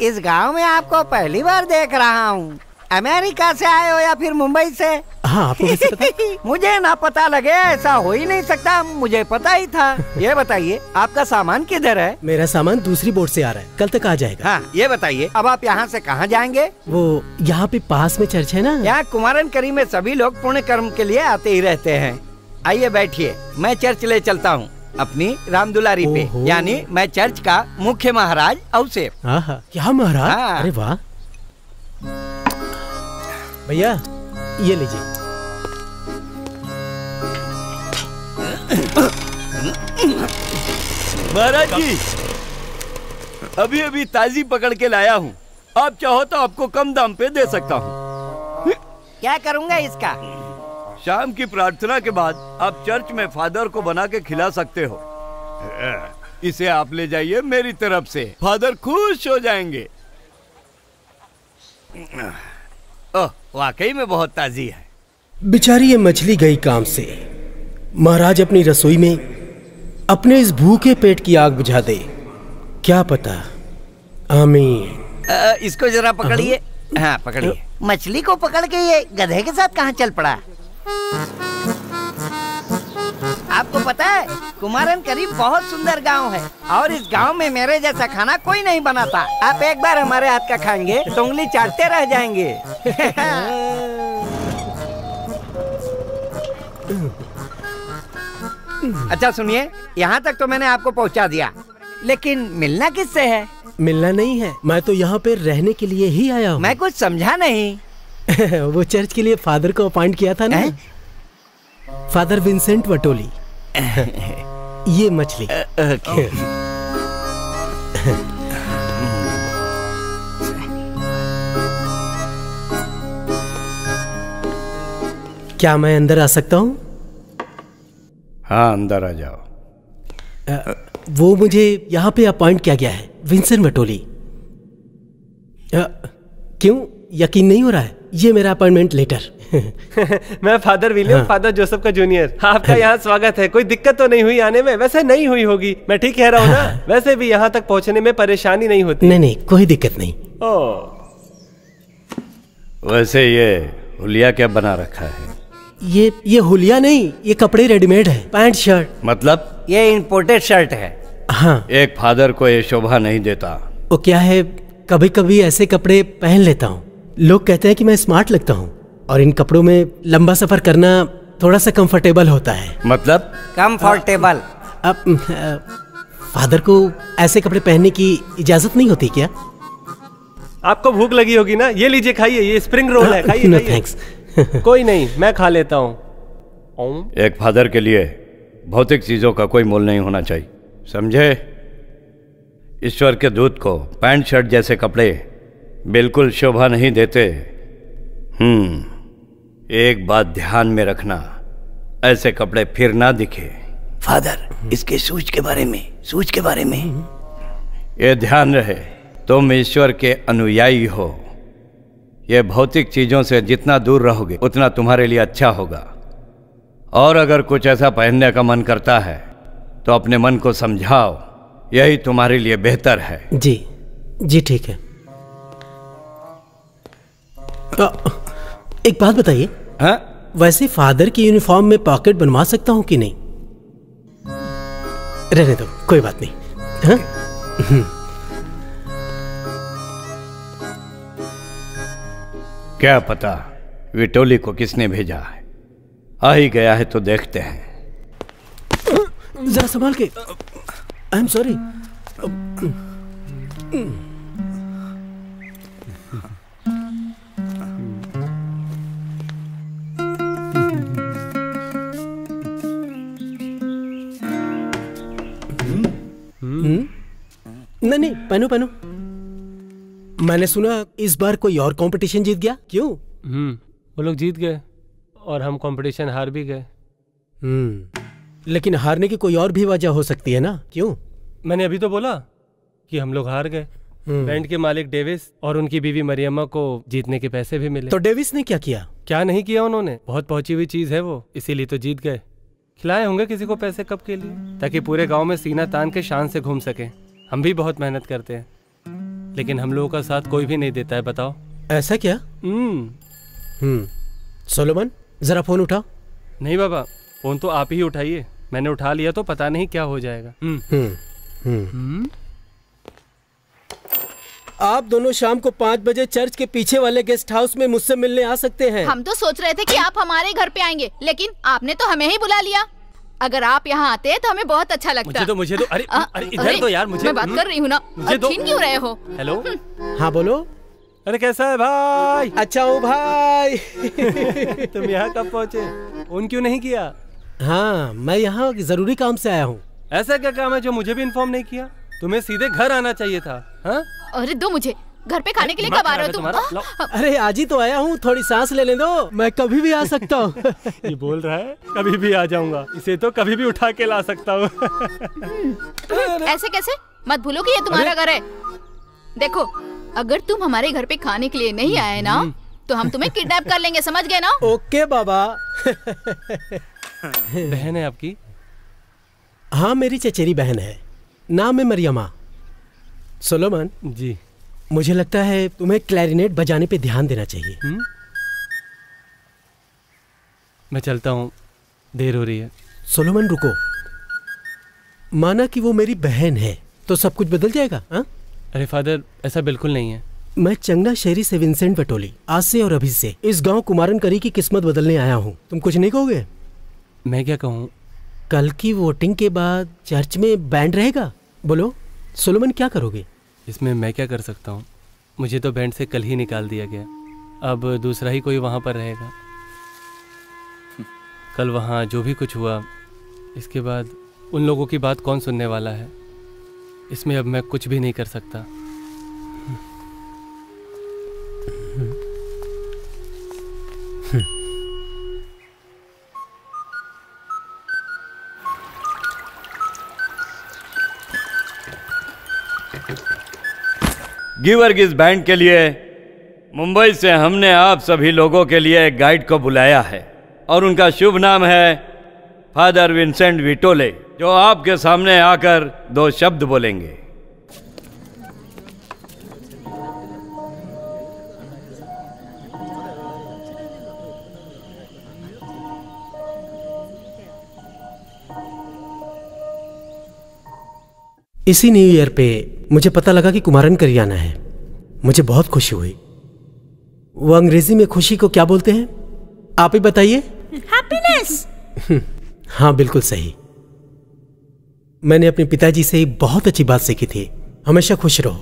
इस गाँव में आपको पहली बार देख रहा हूँ अमेरिका से आए हो या फिर मुंबई से? हाँ आपको कैसे पता? मुझे ना पता लगे ऐसा हो ही नहीं सकता मुझे पता ही था। ये बताइए आपका सामान किधर है? मेरा सामान दूसरी बोर्ड से आ रहा है कल तक आ जाएगा। हाँ ये बताइए अब आप यहाँ से कहाँ जाएँगे? वो यहाँ पे पास में चर्च है ना? यहाँ कुमारन करी में सभी लोग पुण्य कर्म के लिए आते ही रहते हैं। आइए बैठिए मैं चर्च ले चलता हूँ अपनी रामदुलारी पे। ओहो। यानी मैं चर्च का मुख्य महाराज अवसेप हाँ क्या महाराज? हाँ। अरे वाह। भैया ये लीजिए। महाराज जी अभी अभी ताजी पकड़ के लाया हूँ। आप चाहो तो आपको कम दाम पे दे सकता हूँ। क्या करूँगा इसका? शाम की प्रार्थना के बाद आप चर्च में फादर को बना के खिला सकते हो। इसे आप ले जाइए मेरी तरफ़ से। फादर खुश हो जाएँगे। ओह वाकई में बहुत ताजी है। बेचारी ये मछली गई काम से। महाराज अपनी रसोई में अपने इस भूखे पेट की आग बुझा दे। क्या पता? आमीन। इसको जरा पकड़िए। हाँ पकड़िए। मछली को पकड़ के ये गधे के साथ कहाँ चल पड़ा? आपको पता है कुमारन करीब बहुत सुंदर गाँव है और इस गाँव में मेरे जैसा खाना कोई नहीं बनाता। आप एक बार हमारे हाथ का खाएँगे तो उंगली चाटते रह जाएँगे। अच्छा सुनिए यहाँ तक तो मैंने आपको पहुँचा दिया। लेकिन मिलना किससे है? मिलना नहीं है। मैं तो यहाँ पे रहने के लिए ही आया हूँ। मैं कुछ समझा नहीं। वो चर्च के लिए फादर को अपॉइंट किया था ना? Father Vincent Vattoli. ये मछली। क्या मैं अंदर आ सकता हूँ? हाँ अंदर आ जाओ। अ, वो मुझे यहाँ पे अपॉइंट किया गया है विंसेंट वटोली अ, क्यों? यकीन नहीं हो रहा है ये मेरा अपॉइंटमेंट लेटर मैं फादर विलियम हाँ। फादर जोसेफ का जूनियर। आपका यहाँ स्वागत है। कोई दिक्कत तो नहीं हुई आने में? वैसे नहीं हुई होगी। मैं ठीक कह रहा हूँ ना? वैसे भी यहाँ तक पहुँचने में परेशानी नहीं होती। नहीं नहीं कोई दिक्कत नहीं। ओ। वैसे ये हुलिया क्या बना रखा है? ये ये हुलिया नहीं ये कपड़े रेडीमेड है पैंट शर्ट। मतलब? ये इम्पोर्टेड शर्ट है। हाँ। एक फादर को ये शोभा नहीं देता। वो क्या है कभी कभी ऐसे कपड़े पहन लेता हूँ। लोग कहते हैं कि मैं स्मार्ट लगता हूँ। और इन कपड़ों में लंबा सफ़र करना थोड़ा सा कंफर्टेबल होता है। मतलब? कंफर्टेबल अब फादर को ऐसे कपड़े पहनने की इजाज़त नहीं होती क्या? आपको भूख लगी होगी ना? ये लीजिए खाइए ये स्प्रिंग रोल है खाइए नो थैंक्स कोई नहीं मैं खा लेता हूँ। एक फादर के लिए भौतिक चीज़ों का कोई मोल नहीं होना चाहिए समझे? ईश्वर के दूत को पैंट शर्ट जैसे कपड़े बिल्कुल शोभा नहीं देते। हम्म। एक बात ध्यान में रखना ऐसे कपड़े फिर ना दिखे। फादर इसके सूच के बारे में सूच के बारे में। ये ध्यान रहे तुम ईश्वर के अनुयायी हो। ये भौतिक चीज़ों से जितना दूर रहोगे उतना तुम्हारे लिए अच्छा होगा। और अगर कुछ ऐसा पहनने का मन करता है तो अपने मन को समझाओ यही तुम्हारे लिए बेहतर है। जी जी ठीक है। अ, एक बात बताइए। हाँ? वैसे फादर की यूनिफॉर्म में पॉकेट बनवा सकता हूँ कि नहीं? रहने दो कोई बात नहीं। हाँ? हम्म, क्या पता विटोली को किसने भेजा है? आ ही गया है तो देखते हैं। जरा संभाल के। आई एम सॉरी नहीं नहीं पहनो पहनो मैंने सुना इस बार कोई और कंपटीशन जीत गया? क्यों? हम्म वो लोग जीत गए और हम कंपटीशन हार भी गए। हम्म लेकिन हारने की कोई और भी वजह हो सकती है ना? क्यों? मैंने अभी तो बोला कि हम लोग हार गए। हम्म। बैंड के मालिक डेविस और उनकी बीवी मरियमा को जीतने के पैसे भी मिले। तो डेविस ने क्या किया? क्या नहीं किया उन्होंने? बहुत पहुँची हुई चीज़ है वो इसीलिए तो जीत गए। खिलाए होंगे किसी को पैसे कब के लिए? ताकि पूरे गाँव में सीना तान के शान से घूम सके। हम भी बहुत मेहनत करते हैं। लेकिन हम लोगों का साथ कोई भी नहीं देता है बताओ। ऐसा क्या? हम्म। हम्म। सोलोमन जरा फ़ोन उठाओ। नहीं बाबा फ़ोन तो आप ही उठाइए। मैंने उठा लिया तो पता नहीं क्या हो जाएगा। हम्म। हम्म। हम्म। आप दोनों शाम को पाँच बजे चर्च के पीछे वाले गेस्ट हाउस में मुझसे मिलने आ सकते हैं। हम तो सोच रहे थे कि आप हमारे घर पे आएँगे लेकिन आपने तो हमें ही बुला लिया। अगर आप यहाँ आते तो हमें बहुत अच्छा लगता। मुझे तो मुझे तो अरे अ, अरे इधर तो यार मुझे मैं बात कर रही हूँ ना। मुझे छीन क्यों रहे हो? हेलो? हाँ बोलो। अरे कैसा है भाई? अच्छा हूँ भाई। तुम यहाँ कब पहुँचे? फ़ोन क्यों नहीं किया? हाँ मैं यहाँ ज़रूरी काम से आया हूँ। ऐसा क्या काम है जो मुझे भी इन्फॉर्म नहीं किया? तुम्हें सीधे घर आना चाहिए था हाँ? अरे दो मुझे। घर पे खाने के लिए कब आ रहे हो तुम? तुम्हारा? अरे आज ही तो आया हूँ थोड़ी सांस लेने दो। मैं कभी भी आ सकता हूँ। ये बोल रहा है कभी भी आ जाऊँगा। इसे तो कभी भी उठा के ला सकता हूँ। ऐसे कैसे? मत भूलो कि ये तुम्हारा घर है। देखो अगर तुम हमारे घर पे खाने के लिए नहीं आए ना तो हम तुम्हें किडनैप कर लेंगे समझ गए ना? ओके बाबा। बहन है आपकी? हाँ मेरी चचेरी बहन है। नाम है मरियमा। सोलोमन जी। मुझे लगता है तुम्हें क्लैरिनेट बजाने पे ध्यान देना चाहिए। हम्म? मैं चलता हूँ। देर हो रही है। सोलोमन रुको। माना कि वो मेरी बहन है तो सब कुछ बदल जाएगा हा? अरे फादर ऐसा बिल्कुल नहीं है। मैं चंगना शहरी से विंसेंट बटोली आज से और अभी से इस गाँव कुमारन करी की किस्मत बदलने आया हूँ। तुम कुछ नहीं कहोगे? मैं क्या कहूँ? कल की वोटिंग के बाद चर्च में बैंड रहेगा? बोलो सोलोमन क्या करोगे? इसमें मैं क्या कर सकता हूँ? मुझे तो बैंड से कल ही निकाल दिया गया। अब दूसरा ही कोई वहाँ पर रहेगा। कल वहाँ जो भी कुछ हुआ इसके बाद उन लोगों की बात कौन सुनने वाला है? इसमें अब मैं कुछ भी नहीं कर सकता। गिवर्गिस बैंड के लिए? मुंबई से हमने आप सभी लोगों के लिए एक गाइड को बुलाया है। और उनका शुभ नाम है फादर विंसेंट विटोले जो आपके सामने आकर दो शब्द बोलेंगे। इसी न्यू ईयर पे मुझे पता लगा कि कुमारन करी आना है। मुझे बहुत खुशी हुई। वो अंग्रेज़ी में खुशी को क्या बोलते हैं? आप ही बताइए। हैप्पीनेस हाँ बिल्कुल सही। मैंने अपने पिताजी से बहुत अच्छी बात सीखी थी। हमेशा खुश रहो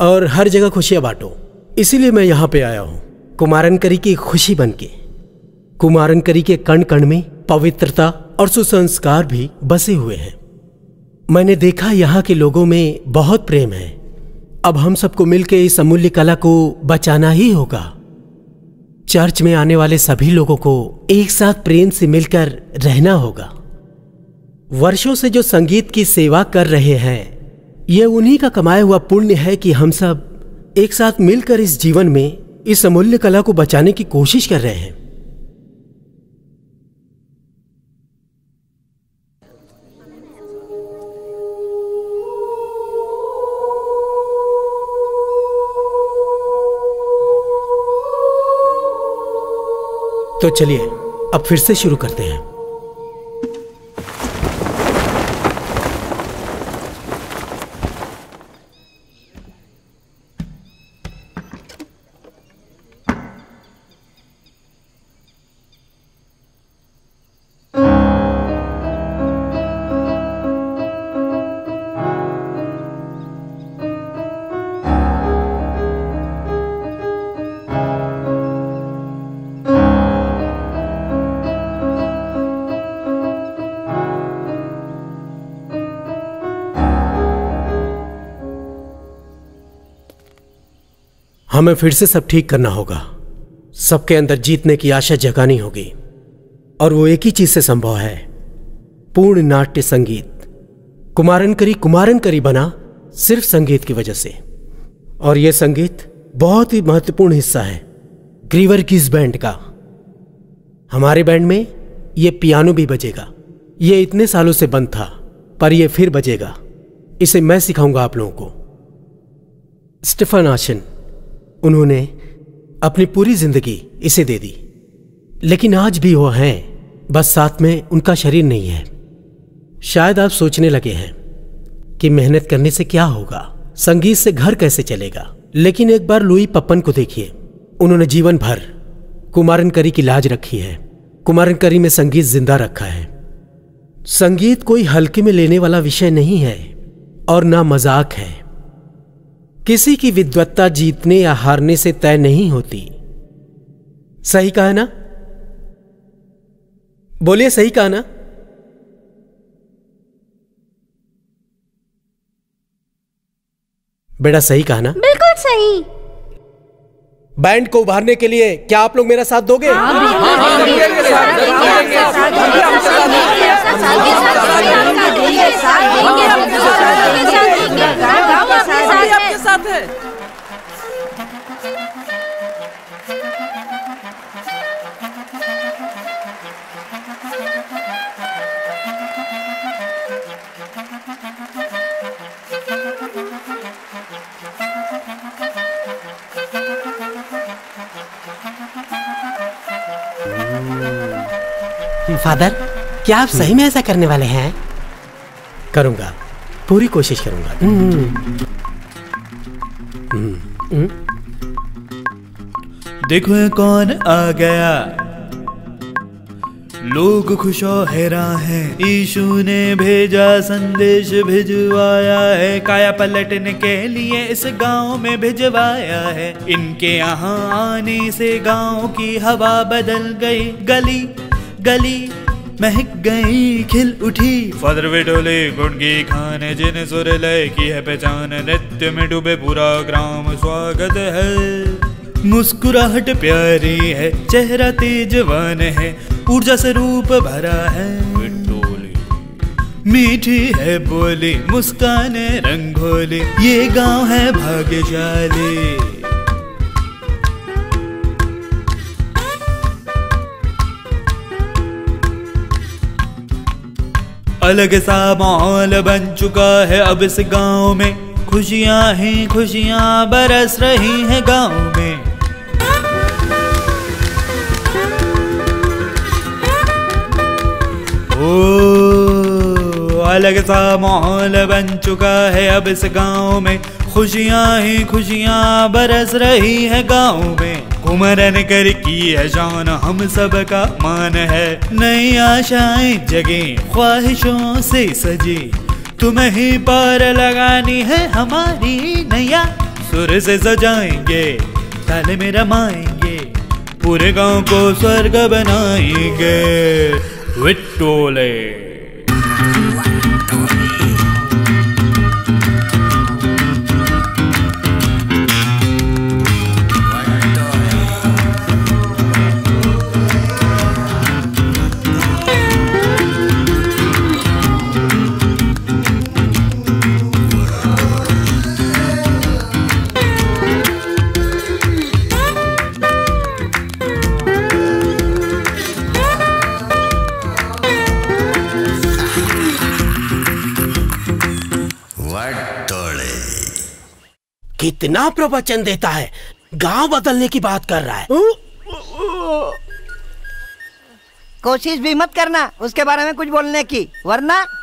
और हर जगह खुशियाँ बांटो। इसीलिए मैं यहाँ पे आया हूँ। कुमारन करी की खुशी बन के। कुमारन करी के कण कण में पवित्रता और सुसंस्कार भी बसे हुए हैं। मैंने देखा यहाँ के लोगों में बहुत प्रेम है। अब हम सबको मिलकर इस अमूल्य कला को बचाना ही होगा। चर्च में आने वाले सभी लोगों को एक साथ प्रेम से मिलकर रहना होगा। वर्षों से जो संगीत की सेवा कर रहे हैं यह उन्हीं का कमाया हुआ पुण्य है कि हम सब एक साथ मिलकर इस जीवन में इस अमूल्य कला को बचाने की कोशिश कर रहे हैं। तो चलिए अब फिर से शुरू करते हैं। हमें फिर से सब ठीक करना होगा। सबके अंदर जीतने की आशा जगानी होगी। और वो एक ही चीज़ से संभव है। पूर्ण नाट्य संगीत। कुमारन करी कुमारन करी बना सिर्फ़ संगीत की वजह से। और यह संगीत बहुत ही महत्वपूर्ण हिस्सा है ग्रीवर की इस बैंड का। हमारे बैंड में ये पियानो भी बजेगा। ये इतने सालों से बंद था, पर यह फिर बजेगा। इसे मैं सिखाऊँगा आप लोगों को। स्टीफन आशन। उन्होंने अपनी पूरी ज़िंदगी इसे दे दी। लेकिन आज भी वो हैं, बस साथ में उनका शरीर नहीं है। शायद आप सोचने लगे हैं कि मेहनत करने से क्या होगा, संगीत से घर कैसे चलेगा। लेकिन एक बार लुई पप्पन को देखिए, उन्होंने जीवन भर कुमारन करी की लाज रखी है। कुमारन करी में संगीत ज़िंदा रखा है। संगीत कोई हल्के में लेने वाला विषय नहीं है और ना मज़ाक है। किसी की विद्वत्ता जीतने या हारने से तय नहीं होती सही कहा ना बोलिए सही कहा ना बेटा सही कहा ना बिल्कुल सही बैंड को उभारने के लिए क्या आप लोग मेरा साथ दोगे साथ है। फादर क्या आप सही में ऐसा करने वाले हैं? करूँगा। पूरी कोशिश करूँगा। हम्म। देखो कौन आ गया। लोग खुश और हैरान हैं। यीशु ने भेजा संदेश, भिजवाया है। काया पलटने के लिए इस गाँव में भिजवाया है। इनके यहाँ आने से गाँव की हवा बदल गई। गली गली महक गई खिल उठी। फादर विडोले गुड़गी खान जिन सुर लय की है पहचान। नृत्य में डूबे पूरा ग्राम स्वागत है। मुस्कुराहट प्यारी है चेहरा तेजवान है ऊर्जा से रूप भरा है। मीठी है बोली मुस्कान रंगोली ये गाँव है भाग्यशाली। अलग सा माहौल बन चुका है अब इस गाँव में। खुशियाँ ही, खुशियाँ बरस रही हैं गाँव में। ओ अलग सा माहौल बन चुका है अब इस गाँव में। खुशियाँ ही खुशियाँ बरस रही है गाँव में। कुमरन कर की है शान हम सब का मान है। नई आशाएँ जगे, ख्वाहिशों से सजी। तुम्हें ही पार लगानी है हमारी नैया। सुर से सजाएँगे, ताले में रमाएँगे। पूरे गाँव को स्वर्ग बनाएँगे। विटोले कितना प्रवचन देता है। गाँव बदलने की बात कर रहा है। कोशिश भी मत करना, उसके बारे में कुछ बोलने की, वरना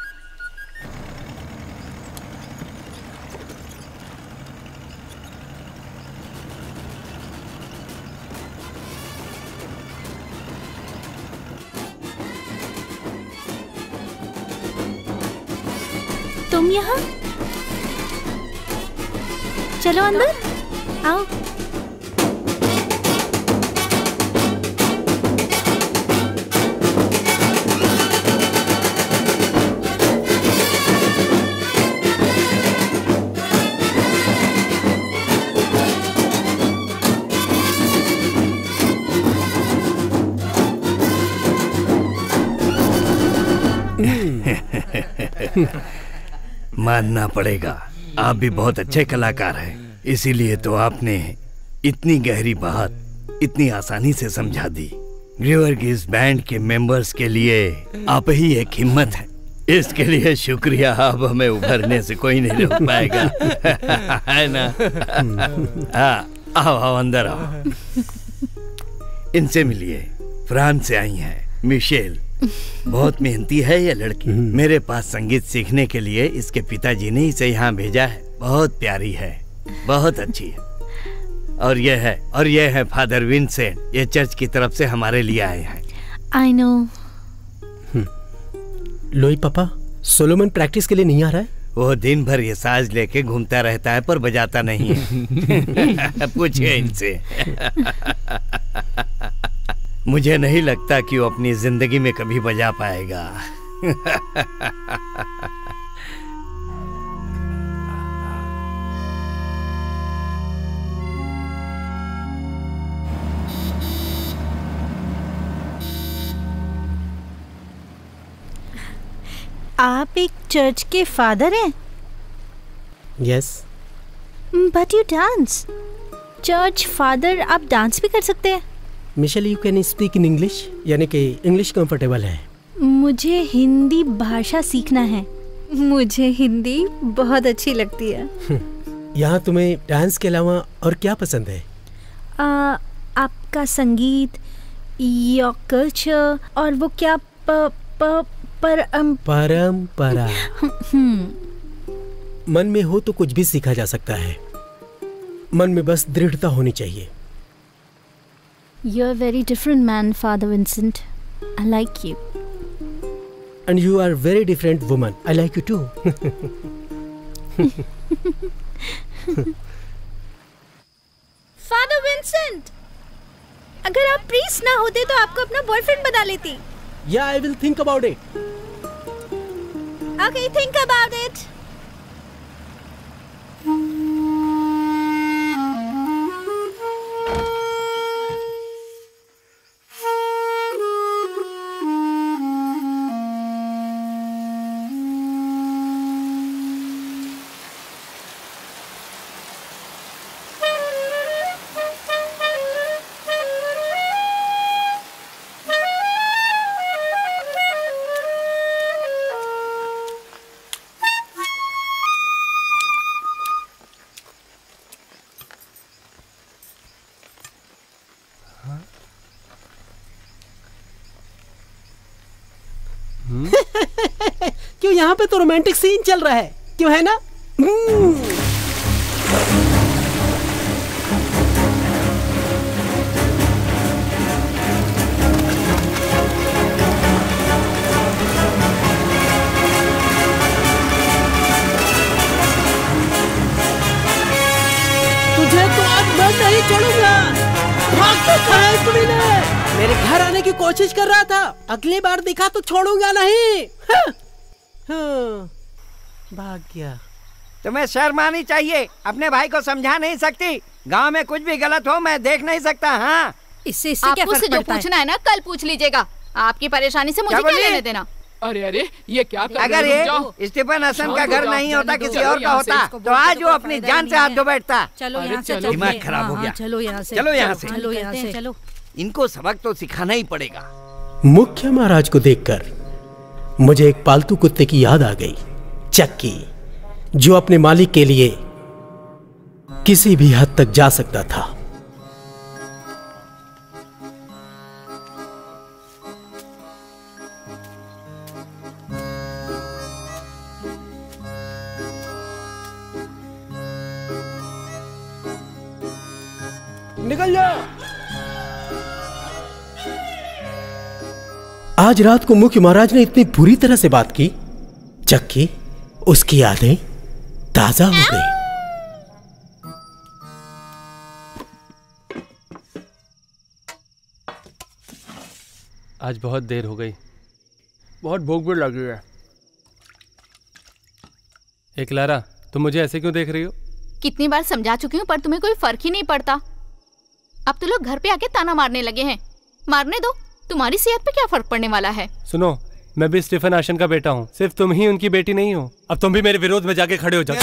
चलो अंदर। आओ। मानना पड़ेगा। आप भी बहुत अच्छे कलाकार हैं। इसीलिए तो आपने इतनी गहरी बात इतनी आसानी से समझा दी। ग्रीवर की इस बैंड के मेंबर्स के लिए आप ही एक हिम्मत है। इसके लिए शुक्रिया, अब हमें उभरने से कोई नहीं रोक पाएगा। है ना? हाँ आओ आओ, अंदर आओ। इनसे मिलिए, फ्रांस से आई हैं मिशेल। बहुत मेहनती है ये लड़की। मेरे पास संगीत सीखने के लिए इसके पिताजी ने इसे यहाँ भेजा है। बहुत प्यारी है। बहुत अच्छी है। और ये है और ये है फादर विंसेंट। ये चर्च की तरफ़ से हमारे लिए आए हैं। आई नो लोई पापा सोलोमन प्रैक्टिस के लिए नहीं आ रहा है? वो दिन भर ये साज लेके घूमता रहता है पर बजाता नहीं है। पूछिए इनसे। मुझे नहीं लगता कि वो अपनी ज़िंदगी में कभी बजा पाएगा। आप एक चर्च के फादर हैं? Yes but you dance church father आप डांस भी कर सकते हैं। Michelle you can speak in English यानी कि इंग्लिश कंफर्टेबल है। मुझे हिंदी भाषा सीखना है। मुझे हिंदी बहुत अच्छी लगती है। यहाँ तुम्हें डांस के अलावा और क्या पसंद है? आ, आपका संगीत योर कल्चर और वो क्या प, प, पर अम, परंपरा। हम्म, मन में हो तो कुछ भी सीखा जा सकता है। मन में बस दृढ़ता होनी चाहिए। You're a very different man, Father Vincent. I like you. And you are very different woman I like you too father Vincent अगर आप प्रीस्ट ना होते तो आपको अपना बॉयफ्रेंड बना लेती। या I will think about it okay think about it यहाँ पे तो रोमांटिक सीन चल रहा है। क्यों है ना? हम्म। तुझे तो आज मैं नहीं छोड़ूँगा। भाग तो है तुम्हें मेरे घर आने की कोशिश कर रहा था। अगली बार दिखा तो छोड़ूँगा नहीं। हाँ। हाँ। भाग गया। तुम्हें शर्म आनी चाहिए। अपने भाई को समझा नहीं सकती। गाँव में कुछ भी गलत हो मैं देख नहीं सकता हाँ? इससे आपको से जो पूछना है ना कल पूछ लीजिएगा। आपकी परेशानी से मुझे क्या क्या लेने देना? अरे अरे ये क्या कर अगर हो? ये जाओ। स्टीफन हसन का घर नहीं होता किसी और का होता तो आज वो अपनी जान से हाथ धो बैठता। चलो यहाँ से चलो। दिमाग खराब हो हाँ, गया। हाँ, चलो यहाँ से। चलो यहाँ से। चलो यहाँ से। चलो इनको सबक तो सिखाना ही पड़ेगा। मुख्य महाराज को देखकर मुझे एक पालतू कुत्ते की याद आ गई, चक्की, जो अपने मालिक के लिए किसी भी हद तक जा सकता था। आज रात को मुख्य महाराज ने इतनी बुरी तरह से बात की। चक्की उसकी यादें ताज़ा हो गई। आज बहुत देर हो गई। बहुत भूख भी लगी है। एक लारा तुम मुझे ऐसे क्यों देख रही हो? कितनी बार समझा चुकी हूँ पर तुम्हें कोई फ़र्क ही नहीं पड़ता। अब तो लोग घर पे आके ताना मारने लगे हैं। मारने दो। तुम्हारी सेहत पे क्या फ़र्क पड़ने वाला है? सुनो मैं भी स्टीफन आशन का बेटा हूँ। सिर्फ़ तुम ही उनकी बेटी नहीं हो। अब तुम भी मेरे विरोध में जाके खड़े हो जाओ।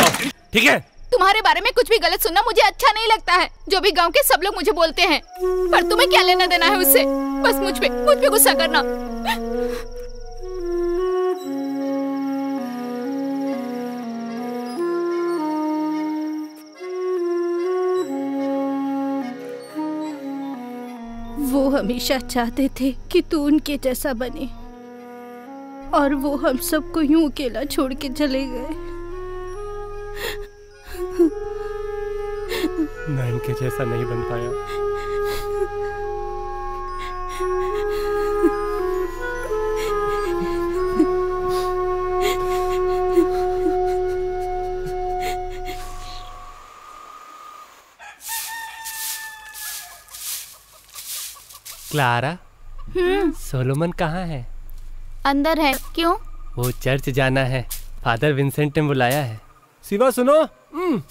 ठीक है? तुम्हारे बारे में कुछ भी गलत सुनना मुझे अच्छा नहीं लगता है। जो भी गाँव के सब लोग मुझे बोलते हैं। पर तुम्हें क्या लेना देना है उससे बस मुझ पे मुझ पे गुस्सा करना। हमेशा चाहते थे कि तू उनके जैसा बने। और वो हम सबको यूँ अकेला छोड़ के चले गए। मैं इनके जैसा नहीं बन पाया। क्लारा? हम्म। सोलोमन कहाँ है? अंदर है। क्यों? वो चर्च जाना है। फादर विंसेंट ने बुलाया है। शिवा सुनो। हम्म,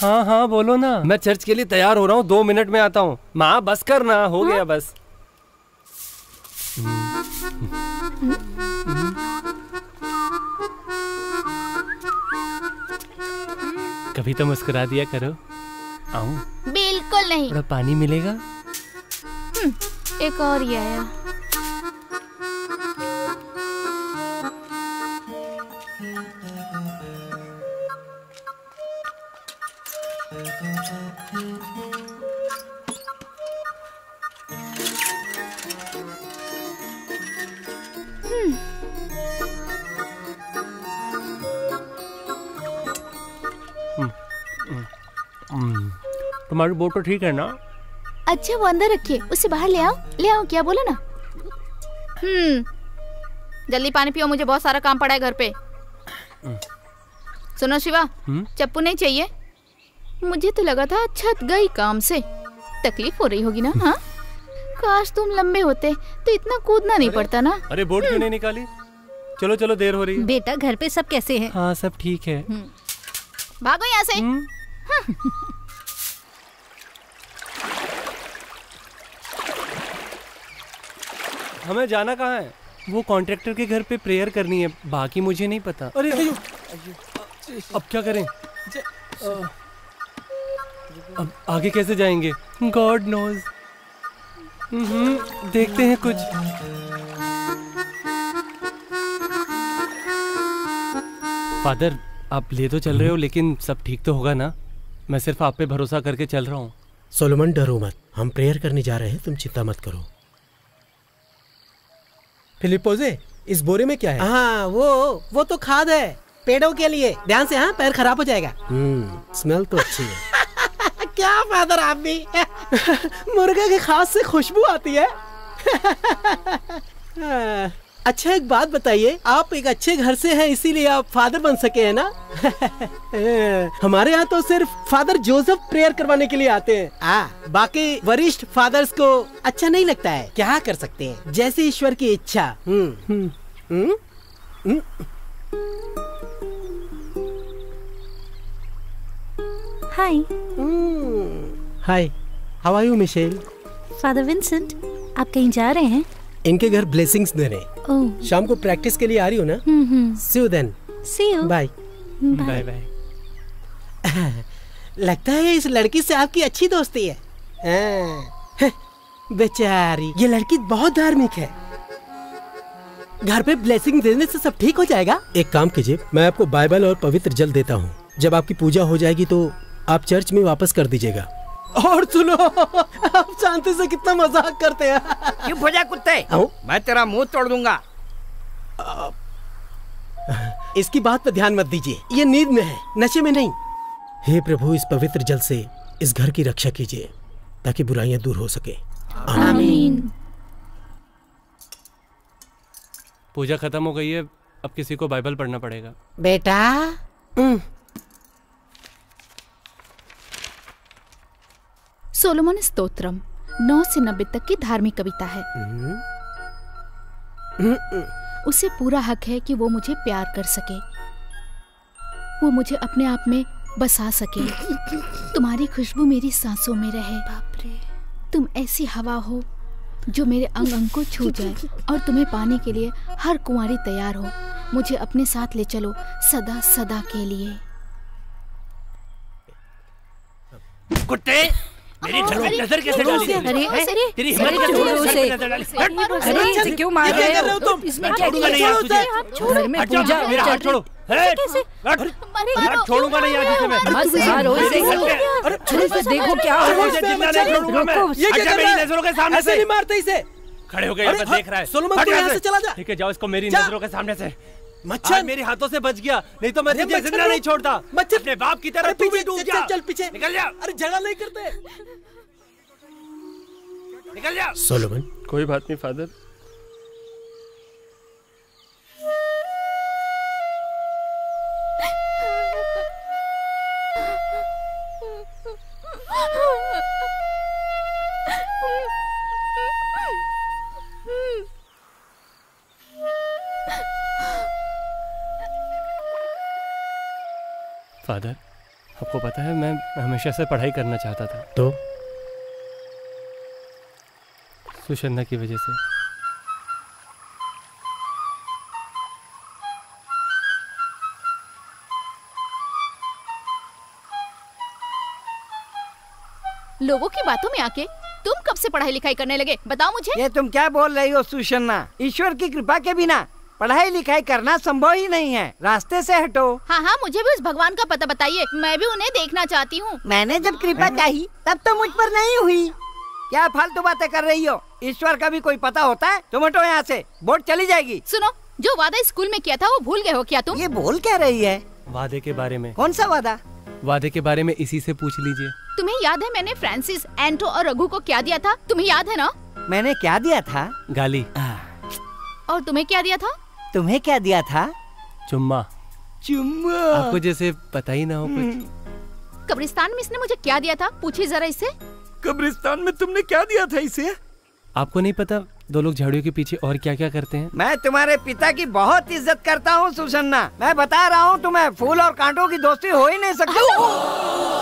हाँ हाँ बोलो ना। मैं चर्च के लिए तैयार हो रहा हूँ। दो मिनट में आता हूँ। माँ बस करना हो गया बस। कभी तो मुस्कुरा दिया करो। आऊँ। बिल्कुल नहीं। थोड़ा पानी मिलेगा? हम्म, एक और ही। आया हम्म, हम्म, तुम्हारी बोट तो ठीक है ना? अच्छा वो अंदर रखिए उसे बाहर ले आओ। ले आओ क्या बोलो ना? हम्म जल्दी पानी पियो मुझे बहुत सारा काम पड़ा है घर पे। सुनो शिवा हम्म? चप्पू नहीं चाहिए? मुझे तो लगा था छत गई काम से। तकलीफ़ हो रही होगी ना हाँ? काश तुम लंबे होते तो इतना कूदना नहीं पड़ता ना? अरे बोट क्यों नहीं निकाली? चलो चलो देर हो रही है। बेटा घर पे सब कैसे हैं? हाँ सब ठीक है। भागो यहाँ से। हमें जाना कहाँ है? वो कॉन्ट्रैक्टर के घर पे प्रेयर करनी है बाकी मुझे नहीं पता। अरे अयो, अब क्या करें? अब आगे कैसे जाएँगे? गॉड नोज़ देखते हैं कुछ। फादर आप ले तो चल रहे हो लेकिन सब ठीक तो होगा ना? मैं सिर्फ़ आप पे भरोसा करके चल रहा हूँ। सोलोमन डरो मत। हम प्रेयर करने जा रहे हैं तुम चिंता मत करो। फिलिपोजे इस बोरे में क्या है? हाँ वो वो तो खाद है। पेड़ों के लिए। ध्यान से हाँ पैर खराब हो जाएगा। हम्म स्मेल तो अच्छी है। क्या फादर आप भी? मुर्गे के खाद से खुशबू आती है। हाँ, अच्छा एक बात बताइए आप एक अच्छे घर से हैं इसीलिए आप फादर बन सके हैं ना? हमारे यहाँ तो सिर्फ़ फादर जोसेफ प्रेयर करवाने के लिए आते हैं। आ, बाकी वरिष्ठ फादर्स को अच्छा नहीं लगता है। क्या कर सकते हैं? जैसे ईश्वर की इच्छा। हम्म हम्म हम्म हम्म। Hi. Hi how are you Michelle? Father Vincent आप कहीं जा रहे हैं? इनके घर ब्लेसिंग्स देने। ओह शाम को प्रैक्टिस के लिए आ रही हो ना? See you then see you bye bye bye लगता है इस लड़की से आपकी अच्छी दोस्ती है। हाँ, बेचारी ये लड़की बहुत धार्मिक है। घर पे ब्लेसिंग देने से सब ठीक हो जाएगा? एक काम कीजिए मैं आपको बाइबल और पवित्र जल देता हूँ। जब आपकी पूजा हो जाएगी तो आप चर्च में वापस कर दीजिएगा। और सुनो आप शांति से कितना मज़ाक करते हैं। चुप हो जा कुत्ते मैं तेरा मुँह तोड़ दूँगा। इसकी बात पर ध्यान मत दीजिए ये नींद में है नशे में नहीं। हे प्रभु इस पवित्र जल से इस घर की रक्षा कीजिए ताकि बुराइयाँ दूर हो सके। आमीन। पूजा खत्म हो गई है अब किसी को बाइबल पढ़ना पड़ेगा। बेटा। सोलोमन स्तोत्रम नौ से नब्बे तक की धार्मिक कविता है। उसे पूरा हक है कि वो मुझे प्यार कर सके। वो मुझे अपने आप में बसा सके। तुम्हारी खुशबू मेरी सांसों में रहे। बापरे तुम ऐसी हवा हो जो मेरे अंग अंग को छू जाए और तुम्हें पाने के लिए हर कुंवारी तैयार हो। मुझे अपने साथ ले चलो सदा सदा के लिए। कुत्ते! मेरी छड़ों नज़र कैसे डाली अरे, अरे, तेरी हिम्मत कैसे उसे। अरे, इसे क्यों मार रहे हो? तुम? इसमें क्या? नहीं छोड़ो तुझे। घर में पूजा मेरा हाथ छोड़ो छोड़ूँगा नहीं आज मारो इसे। मेरी है। अरे, छोड़ो इसे, देखो क्या हो रहा है। क्या मेरी नज़रों के सामने से नहीं मारते इसे खड़े हो गए यहाँ पे देख रहा है सोलोमन, हट तू यहाँ से। से चला जा। ठीक है जाओ इसको मेरी नज़रों के सामने से मच्छर। मेरे हाथों से बच गया। नहीं तो मैं तुझे मच्छर ज़िंदा नहीं छोड़ता। मच्छर। अपने बाप की तरह तू भी डूब जा। चल, चल पीछे। निकल जा। अरे झगड़ा नहीं करते। निकल जा। सोलोमन। कोई बात नहीं फादर। फादर आपको पता है मैं हमेशा से पढ़ाई करना चाहता था। तो? सुषन्ना की वजह से। लोगों की बातों में आके तुम कब से पढ़ाई लिखाई करने लगे? बताओ मुझे। ये तुम क्या बोल रही हो सुशन्ना ईश्वर की कृपा के बिना। पढ़ाई लिखाई करना संभव ही नहीं है। रास्ते से हटो। हाँ हाँ मुझे भी उस भगवान का पता बताइए। मैं भी उन्हें देखना चाहती हूँ। मैंने जब कृपा चाही तब तो मुझ पर नहीं हुई। क्या फालतू बातें कर रही हो? ईश्वर का भी कोई पता होता है? तुम हटो यहाँ से। बोर्ड चली जाएगी। सुनो जो वादा स्कूल में किया था वो भूल गए हो क्या तुम? ये बोल क्या रही है? वादे के बारे में। कौन सा वादा? वादे के बारे में इसी से पूछ लीजिए। तुम्हें याद है मैंने फ्रांसिस एंटो और रघु को क्या दिया था? तुम्हें याद है ना? मैंने क्या दिया था? गाली। और तुम्हें क्या दिया था? तुम्हें क्या दिया था? चुम्मा। चुम्मा। आपको जैसे पता ही ना हो कुछ। कब्रिस्तान में इसने मुझे क्या दिया था? पूछिए जरा इसे। कब्रिस्तान में तुमने क्या दिया था इसे? आपको नहीं पता दो लोग झाड़ियों के पीछे और क्या क्या करते हैं? मैं तुम्हारे पिता की बहुत इज़्ज़त करता हूँ सुषन्ना। मैं बता रहा हूँ तुम्हें फूल और कांटों की दोस्ती हो ही नहीं सकती।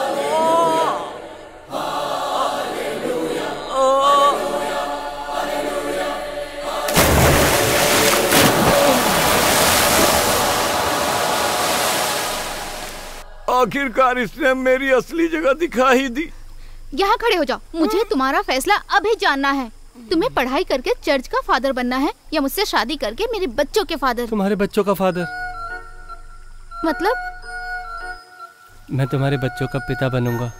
आखिरकार इसने मेरी असली जगह दिखा ही दी। यहाँ खड़े हो जाओ। मुझे तुम्हारा फैसला अभी जानना है। तुम्हें पढ़ाई करके चर्च का फादर बनना है या मुझसे शादी करके मेरे बच्चों के फादर? तुम्हारे बच्चों का फादर। मतलब? मैं तुम्हारे बच्चों का पिता बनूँगा।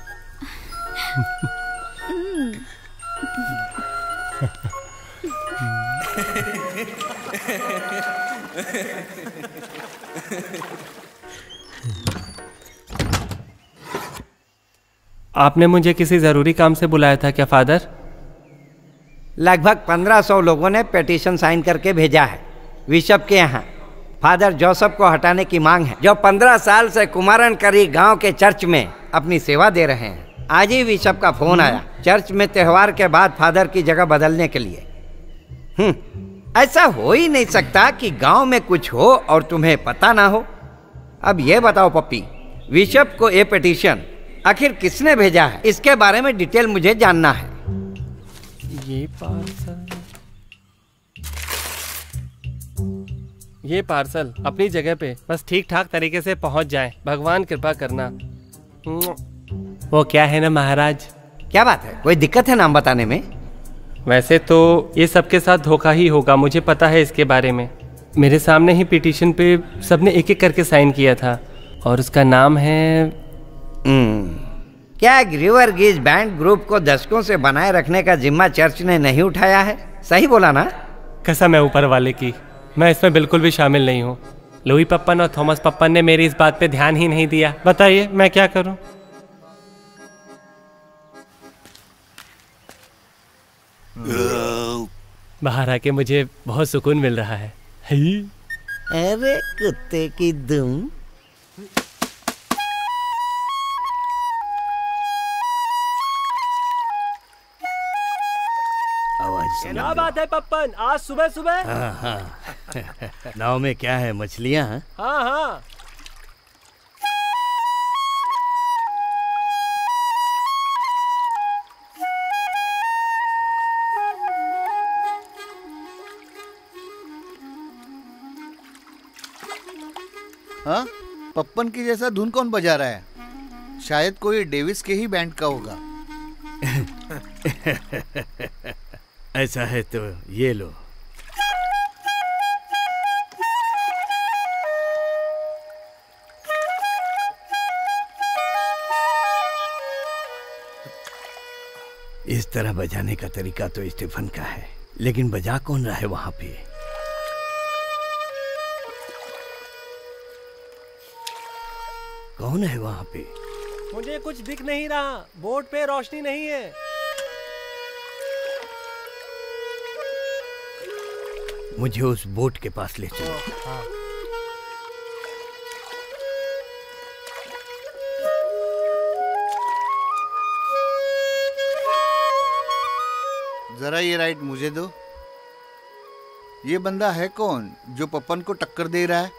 आपने मुझे किसी ज़रूरी काम से बुलाया था क्या फादर? लगभग पंद्रह सौ लोगों ने पिटीशन साइन करके भेजा है। बिशप के यहाँ। फादर जोसेफ को हटाने की मांग है। जो पंद्रह साल से कुमारन करी गाँव के चर्च में अपनी सेवा दे रहे हैं। आज ही विशप का फ़ोन आया। चर्च में त्योहार के बाद फादर की जगह बदलने के लिए। हम्म, ऐसा हो ही नहीं सकता कि गाँव में कुछ हो और तुम्हें पता ना हो। अब ये बताओ पप्पी विशप को ये पिटीशन आखिर किसने भेजा है? इसके बारे में डिटेल मुझे जानना है। ये पार्सल। ये पार्सल अपनी जगह पे बस ठीक ठाक तरीके से पहुँच जाए। भगवान कृपा करना। वो क्या है ना महाराज? क्या बात है? कोई दिक्कत है नाम बताने में? वैसे तो ये सबके साथ धोखा ही होगा मुझे पता है इसके बारे में। मेरे सामने ही पिटीशन पे सबने एक एक करके साइन किया था। और उसका नाम है क्या ग्रीवर गीज बैंड ग्रुप को दशकों से बनाए रखने का जिम्मा चर्च ने नहीं उठाया है? सही बोला ना? कसम है ऊपर वाले की। मैं इसमें बिल्कुल भी शामिल नहीं हूँ। लुई पप्पन और थॉमस पप्पन ने मेरी इस बात पे ध्यान ही नहीं दिया। बताइए मैं क्या करूँ? बाहर आके मुझे बहुत सुकून मिल रहा है। अरे कुत्ते की दुम। क्या बात है पप्पन? आज सुबह सुबह? हाँ हाँ। नाव में क्या है मछलियाँ हाँ हाँ। हाँ पप्पन की जैसा धुन कौन बजा रहा है? शायद कोई डेविस के ही बैंड का होगा। ऐसा है तो ये लो। इस तरह बजाने का तरीका तो स्टीफन का है, लेकिन बजा कौन रहा है वहाँ पे? कौन है वहाँ पे? मुझे कुछ दिख नहीं रहा बोर्ड पे रोशनी नहीं है। मुझे उस बोट के पास ले चलो। जरा ये राइट मुझे दो। ये बंदा है कौन जो पपन को टक्कर दे रहा है?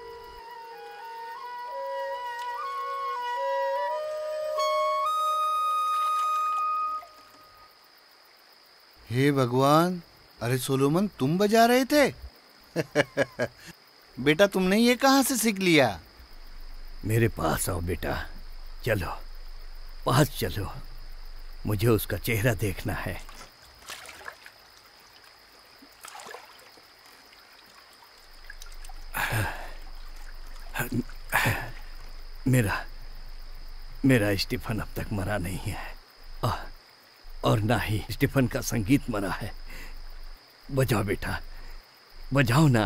हे भगवान, अरे सोलोमन, तुम बजा रहे थे? बेटा, तुमने ये कहाँ से सीख लिया? मेरे पास आओ बेटा। चलो, पास चलो। मुझे उसका चेहरा देखना है। मेरा मेरा स्टीफन अब तक मरा नहीं है। और ना ही स्टीफन का संगीत मरा है। बजाओ बेटा। बजाओ ना।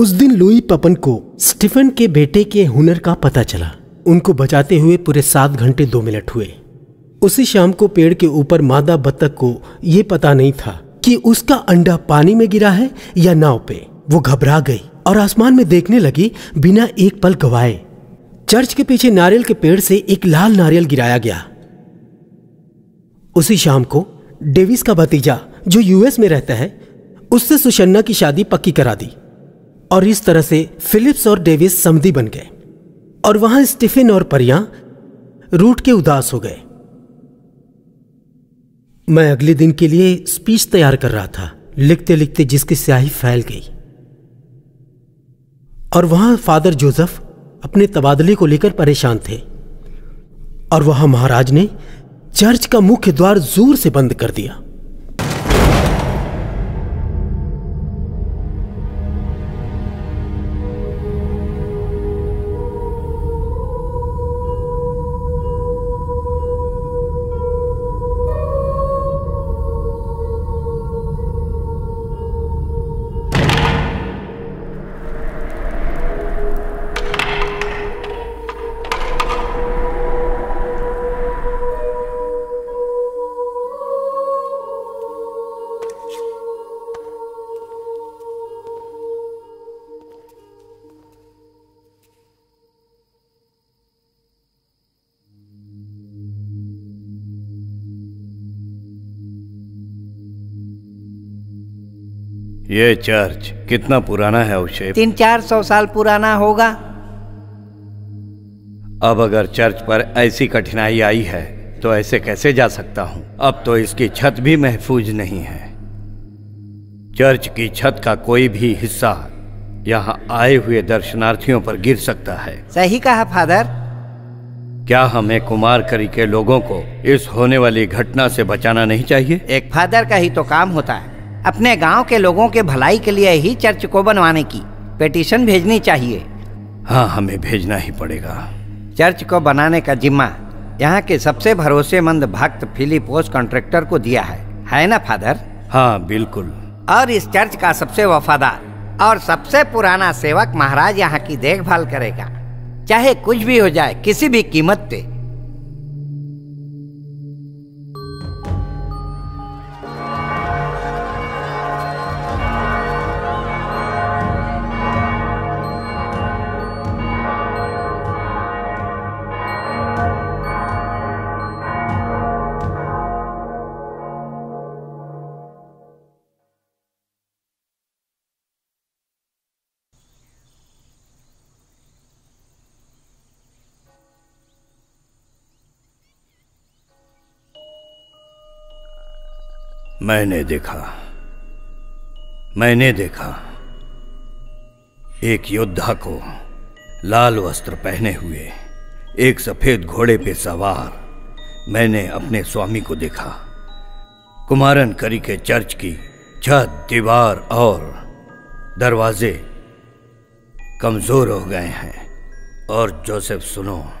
उस दिन लुई पपन को स्टीफन के बेटे के हुनर का पता चला। उनको बचाते हुए पूरे सात घंटे दो मिनट हुए। उसी शाम को पेड़ के ऊपर मादा बत्तख को ये पता नहीं था कि उसका अंडा पानी में गिरा है या नाव पे। वो घबरा गई और आसमान में देखने लगी बिना एक पल गवाए। चर्च के पीछे नारियल के पेड़ से एक लाल नारियल गिराया गया। उसी शाम को डेविस का भतीजा, जो यूएस में रहता है, उससे सुशन्ना की शादी पक्की करा दी। और इस तरह से फिलिप्स और डेविस समधी बन गए। और वहाँ स्टीफिन और परियाँ रूट के उदास हो गए। मैं अगले दिन के लिए स्पीच तैयार कर रहा था लिखते लिखते जिसकी स्याही फैल गई। और वहाँ फादर जोसेफ अपने तबादले को लेकर परेशान थे। और वहाँ महाराज ने चर्च का मुख्य द्वार ज़ोर से बंद कर दिया। ये चर्च कितना पुराना है अवशेप तीन चार सौ साल पुराना होगा। अब अगर चर्च पर ऐसी कठिनाई आई है तो ऐसे कैसे जा सकता हूँ? अब तो इसकी छत भी महफूज नहीं है। चर्च की छत का कोई भी हिस्सा यहाँ आए हुए दर्शनार्थियों पर गिर सकता है। सही कहा फादर। क्या हमें कुमार करी के लोगों को इस होने वाली घटना से बचाना नहीं चाहिए? एक फादर का ही तो काम होता है। अपने गाँव के लोगों के भलाई के लिए ही चर्च को बनवाने की पिटीशन भेजनी चाहिए। हाँ हमें भेजना ही पड़ेगा। चर्च को बनाने का जिम्मा यहाँ के सबसे भरोसेमंद भक्त फिलिपोस कॉन्ट्रैक्टर को दिया है। है ना फादर? हाँ बिल्कुल। और इस चर्च का सबसे वफादार और सबसे पुराना सेवक महाराज यहाँ की देखभाल करेगा। चाहे कुछ भी हो जाए किसी भी कीमत पे मैंने देखा। मैंने देखा। एक योद्धा को लाल वस्त्र पहने हुए, एक सफ़ेद घोड़े पे सवार, मैंने अपने स्वामी को देखा। कुमारन करी के चर्च की छत, दीवार और दरवाजे कमज़ोर हो गए हैं। और जोसेफ, सुनो,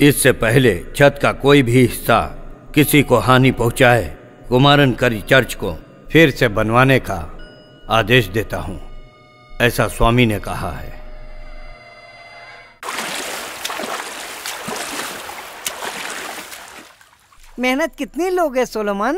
इससे पहले छत का कोई भी हिस्सा किसी को हानि पहुँचाए कुमारन करी चर्च को फिर से बनवाने का आदेश देता हूँ, ऐसा स्वामी ने कहा है। मेहनत कितनी लोगे Solomon?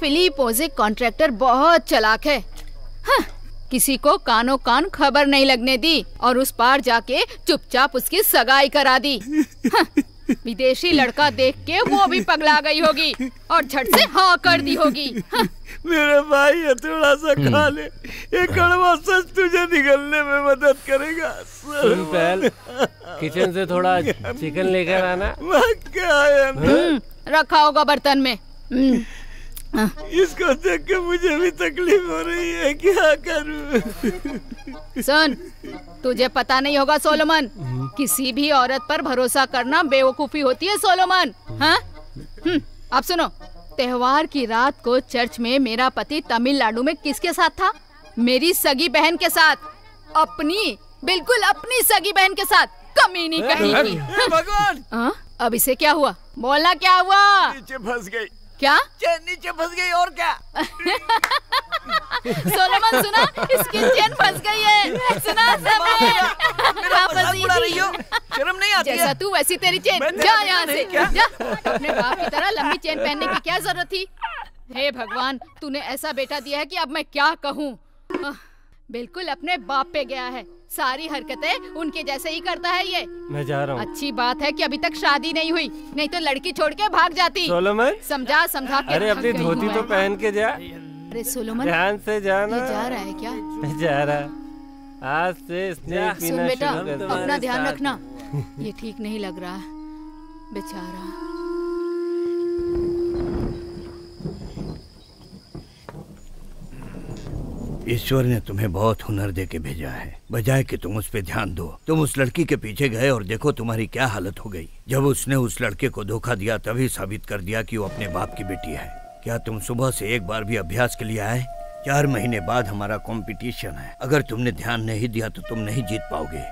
Hmm Philip OJ contractor बहुत चलाक है। हाँ, किसी को कानो कान खबर नहीं लगने दी और उस पार जाके चुपचाप उसकी सगाई करा दी। हाँ, विदेशी लड़का देख के वो भी पगला गई होगी और झट से हाँ कर दी होगी। हाँ, मेरे भाई ये थोड़ा सा खा ले। ये कड़वा सच तुझे निकलने में मदद करेगा सुन पहल किचन से थोड़ा चिकन लेकर आना। क्या है हम्म, रखा होगा बर्तन में। हम्म, इसको देख के मुझे भी तकलीफ़ हो रही है क्या करूँ? सुन तुझे पता नहीं होगा सोलोमन किसी भी औरत पर भरोसा करना बेवकूफ़ी होती है सोलोमन। हाँ? हम्म, अब सुनो त्योहार की रात को चर्च में मेरा पति तमिलनाडु में किसके साथ था? मेरी सगी बहन के साथ। अपनी बिल्कुल अपनी सगी बहन के साथ। कमीनी कहीं की भगवान। हाँ? अब इसे क्या हुआ? बोलना क्या हुआ? नीचे फंस गई। क्या? चैन नीचे फंस गई और क्या? सोलोमन सुना? इसकी चेन फंस गई है। सुना? शर्म नहीं आती जैसा तू वैसी तेरी चेन। जा यहाँ से? जा। अपने बाप की तरह लंबी चेन पहनने की क्या ज़रूरत थी? हे भगवान तूने ऐसा बेटा दिया है कि अब मैं क्या कहूँ? बिल्कुल अपने बाप पे गया है। सारी हरकतें उनके जैसे ही करता है ये। मैं जा रहा हूँ। अच्छी बात है कि अभी तक शादी नहीं हुई नहीं तो लड़की छोड़ के भाग जाती। सोलोमन? समझा समझा के अरे अपनी धोती तो पहन के जा। अरे सोलोमन ध्यान से जाना ये जा रहा है क्या? मैं जा रहा। आज से स्नेह पीना बेटा अपना ध्यान रखना। ये ठीक नहीं लग रहा। बेचारा। ईश्वर ने तुम्हें बहुत हुनर दे के भेजा है। बजाय कि तुम उस पर ध्यान दो। तुम उस लड़की के पीछे गए और देखो तुम्हारी क्या हालत हो गई। जब उसने उस लड़के को धोखा दिया, तभी साबित कर दिया कि वो अपने बाप की बेटी है। क्या तुम सुबह से एक बार भी अभ्यास के लिए आए? चार महीने बाद हमारा कंपटीशन है। अगर तुमने ध्यान नहीं दिया तो तुम नहीं जीत पाओगे।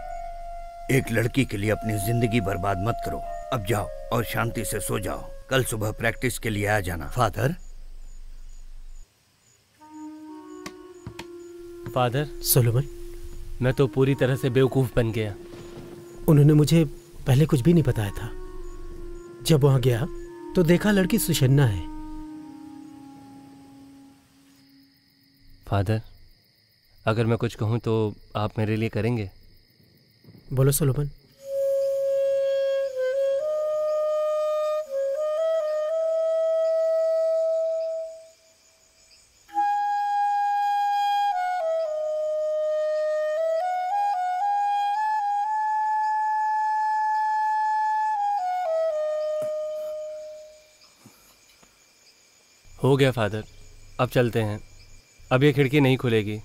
एक लड़की के लिए अपनी ज़िंदगी बर्बाद मत करो। अब जाओ और शांति से सो जाओ। कल सुबह प्रैक्टिस के लिए आ जाना। Father father. सोलोमन। मैं तो पूरी तरह से बेवकूफ़ बन गया। उन्होंने मुझे पहले कुछ भी नहीं बताया था। जब वहाँ गया तो देखा लड़की सुशन्ना है। फादर अगर मैं कुछ कहूँ तो आप मेरे लिए करेंगे? बोलो सोलोमन। हो गया फादर अब चलते हैं। अब ये खिड़की नहीं खुलेगी।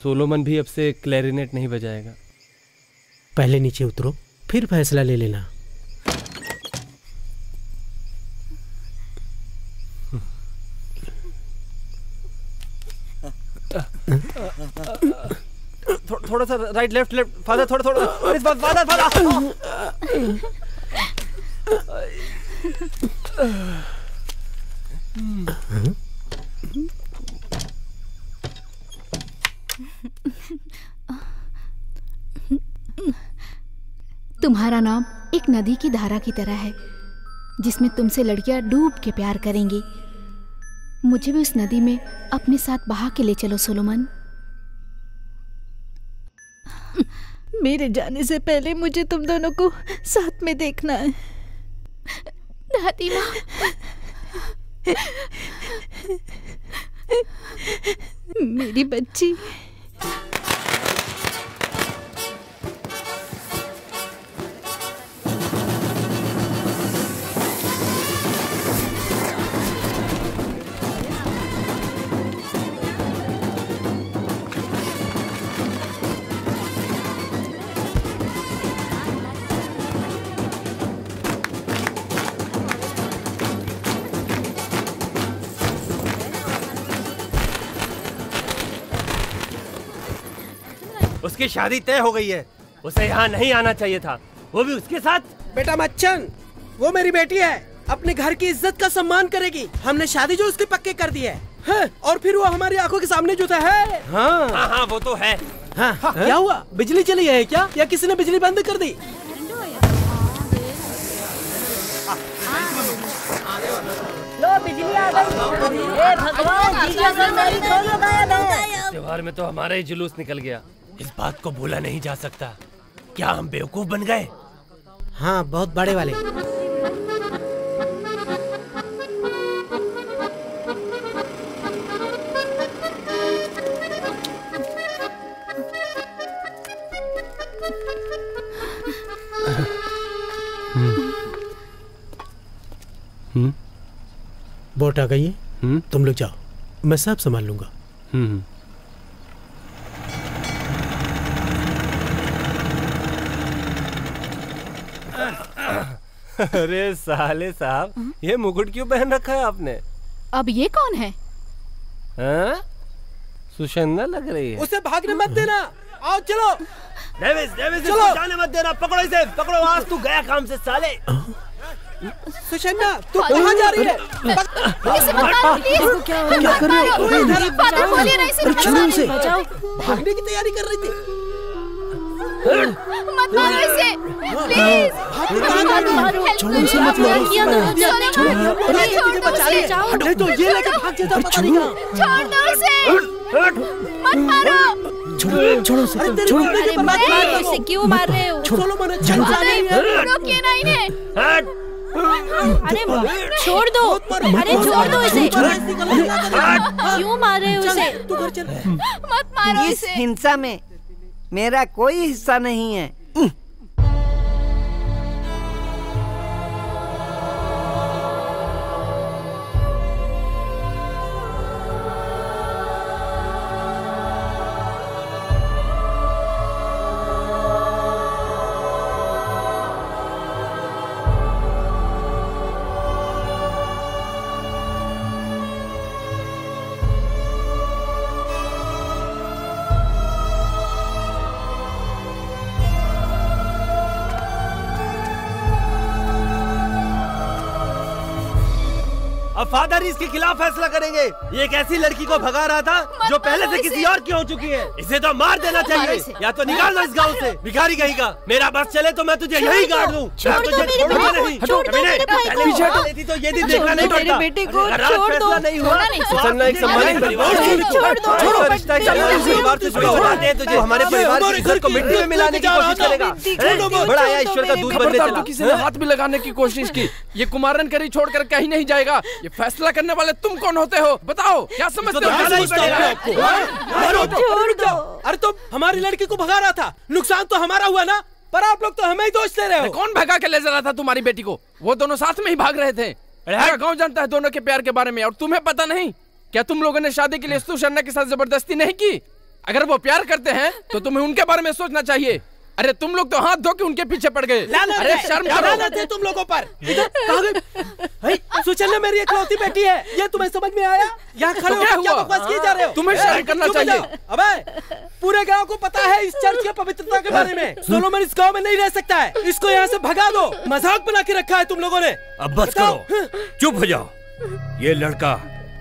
सोलोमन भी अब से क्लैरिनेट नहीं बजाएगा। पहले नीचे उतरो फिर फैसला ले लेना। थो, थोड़ा सा राइट लेफ़्ट लेफ़्ट फादर थोड़ा थोड़ा अरे फादर फादर तुम्हारा नाम एक नदी की धारा की तरह है जिसमें तुमसे लड़कियाँ डूब के प्यार करेंगी। मुझे भी उस नदी में अपने साथ बहा के ले चलो सोलोमन। मेरे जाने से पहले मुझे तुम दोनों को साथ में देखना है। दादी माँ मेरी बच्ची। उसकी शादी तय हो गई है। उसे यहाँ नहीं आना चाहिए था। वो भी उसके साथ। बेटा मच्छन वो मेरी बेटी है। अपने घर की इज़्ज़त का सम्मान करेगी। हमने शादी जो उसकी पक्के कर दी है। हाँ, और फिर वो हमारी आँखों के सामने जो था है। हाँ। हाँ, हाँ वो तो है। हाँ, हाँ, क्या हुआ? बिजली चली है क्या? या किसी ने बिजली बंद कर दी? लो बिजली आ गई। ए भगवान जीजा मेरी दोनों गायब है त्योहार में तो हमारा ही जुलूस निकल गया। इस बात को भूला नहीं जा सकता। क्या हम बेवकूफ़ बन गए? हाँ बहुत बड़े वाले। हम्म। बोट आ गई है? तुम लोग जाओ। मैं सब संभाल लूँगा। हम्म। अरे साले साहब ये मुकुट क्यों पहन रखा है आपने? अब ये कौन है? हाँ? सुशंदा लग रही है। उसे भागने मत देना। आओ चलो। डेविस डेविस चलो। जाने मत देना। पकड़ो इसे पकड़ो। आज तू गया काम से साले। सुशंदा तू कहाँ जा रही है? इसे मत मारो, क्या कर रही। हो। भागने की तैयारी कर रही थी। मत मारो इसे। प्लीज़। छोड़ो इसे मत मारो। छोड़ो अरे ये बचा ले नहीं तो ये लेके भाग जाता पता नहीं छोड़। दो इसे मत मारो। छोड़ो छोड़ो उसे। अरे छोड़ो। हो। इसे क्यों मार रहे हो? छोड़ो। चलो मैंने जाओ। जा रही है। रोकिए ना इन्हें। अरे छोड़ दो। अरे छोड़ दो इसे। क्यों मार रहे हो उसे? तू घर चल। मत मारो इस इसे। हिंसा में मेरा कोई हिस्सा नहीं है। खिलाफ फैसला करेंगे। ये एक ऐसी लड़की को भगा रहा था जो पहले से किसी और की हो चुकी है। इसे तो मार देना चाहिए या तो निकाल दो इस गाँव से। भिखारी कहीं का मेरा बस चले तो मैं तुझे यही गाड़ दूँ। तुझे छोड़ूँगा नहीं। पहले तो ये दिन देखना नहीं पड़ता। बेटे को, छोड़ दो। फैसला नहीं। हुआ सुसन्ना एक सम्मानित परिवार हमारे परिवार की इज़्ज़त को मिट्टी में मिलाने की कोशिश करेगा? बड़ा आया ईश्वर का दूध बनने चला। तो किसी ने हाथ भी लगाने की कोशिश की। ये कुमारन करी छोड़कर कहीं नहीं जाएगा ये फैसला करने वाले तुम कौन होते हो? बताओ क्या समझते हो? जाना ही। मारो छोड़ दो। अरे तुम हमारी लड़की को भगा रहा था। नुकसान तो हमारा हुआ ना पर आप लोग तो हमें ही दोष दे रहे हो। कौन भगा के ले जा रहा था तुम्हारी बेटी को? वो दोनों साथ में ही भाग रहे थे। गाँव जानता है दोनों के प्यार के बारे में और तुम्हें पता नहीं क्या तुम लोगों ने शादी के लिए स्तु शर्मा के साथ ज़बरदस्ती नहीं की? अगर वो प्यार करते हैं तो तुम्हें उनके बारे में सोचना चाहिए। अरे तुम लोग तो हाथ धो के उनके पीछे पड़ गए। अरे शर्म करो। है तुम लोगों पर। सुचन्ना मेरी इकलौती बेटी है। ये तुम्हें समझ में आया? यहाँ खड़े तो क्या होकर क्या बकवास किए जा रहे हो? तुम्हें शर्म करना चाहिए। अबे पूरे गाँव को पता है इस चर्च की पवित्रता के बारे में। सोलोमन इस गाँव में नहीं रह सकता है। इसको यहाँ से भगा दो। मज़ाक बना के रखा है तुम लोगों ने। अब बस करो। चुप हो जाओ। ये लड़का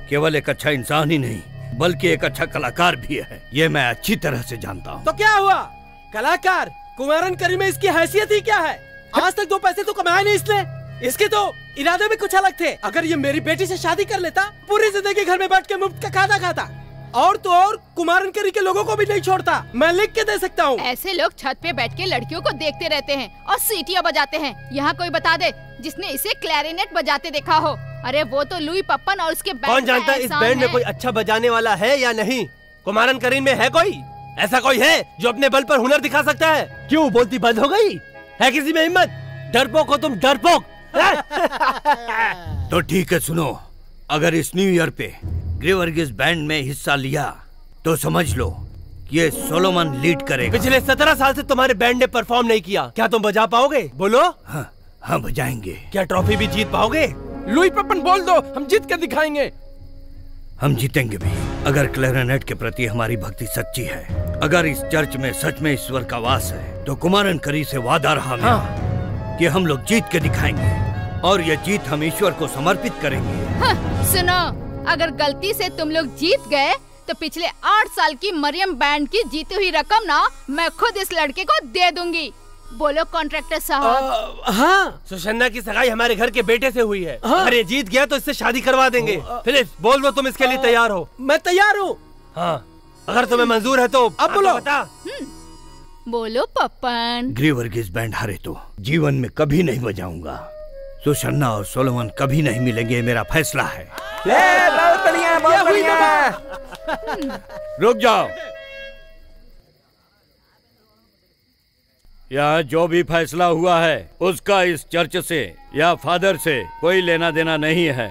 केवल एक अच्छा इंसान ही नहीं बल्कि एक अच्छा कलाकार भी है। ये मैं अच्छी तरह से जानता हूँ। तो क्या हुआ? कलाकार? कुमारन करी में इसकी हैसियत ही क्या है? आज तक दो पैसे तो कमाए नहीं इसने। इसके तो इरादे भी कुछ अलग थे। अगर ये मेरी बेटी से शादी कर लेता पूरी ज़िंदगी घर में बैठ के मुफ़्त का खाना खाता। और तो और कुमारन करी के लोगों को भी नहीं छोड़ता। मैं लिख के दे सकता हूँ। ऐसे लोग छत पे बैठ के लड़कियों को देखते रहते हैं और सीटियाँ बजाते हैं। यहाँ कोई बता दे जिसने इसे क्लैरिनेट बजाते देखा हो। अरे वो तो लुई पप्पन और उसके बैंड कौन जानता है इस बैंड में कोई अच्छा बजाने वाला है या नहीं? कुमारन करीम में है कोई? ऐसा कोई है जो अपने बल पर हुनर दिखा सकता है? क्यों बोलती बंद हो गई? है किसी में हिम्मत? डरपोक हो तुम डरपोक। तो ठीक है सुनो। अगर इस न्यू ईयर पे ग्रेवर्गिस बैंड में हिस्सा लिया तो समझ लो ये सोलोमन लीड करेगा। पिछले सत्रह साल से तुम्हारे बैंड ने परफॉर्म नहीं किया। क्या तुम बजा पाओगे? बोलो। हाँ हाँ बजाएँगे। क्या ट्रॉफी भी जीत पाओगे? लुई पपन बोल दो हम जीत के दिखाएँगे। हम जीतेंगे भी। अगर क्लैरिनेट के प्रति हमारी भक्ति सच्ची है अगर इस चर्च में सच में ईश्वर का वास है तो कुमारन करी से वादा रहा मेरा कि हम लोग जीत के दिखाएँगे और ये जीत हम ईश्वर को समर्पित करेंगे। हाँ, सुनो अगर गलती से तुम लोग जीत गए तो पिछले आठ साल की मरियम बैंड की जीती हुई रकम ना मैं खुद इस लड़के को दे दूँगी। बोलो कॉन्ट्रैक्टर साहब। हाँ। सुशन्ना की सगाई हमारे घर के बेटे से हुई है। हाँ। अगर ये जीत गया तो इससे शादी करवा देंगे। फिलिप बोल दो तुम इसके लिए तैयार हो। मैं तैयार हूँ। हाँ। अगर तुम्हें मंजूर है तो अब बोलो। बता। बोलो पप्पन। ग्रेवर्गिस बैंड हारे तो जीवन में कभी नहीं बजाऊँगा। सुशन्ना और सोलोमन कभी नहीं मिलेंगे मेरा फैसला है। बहुत बढ़िया। बहुत बढ़िया रुक जाओ। यहाँ जो भी फैसला हुआ है उसका इस चर्च से या फादर से कोई लेना देना नहीं है।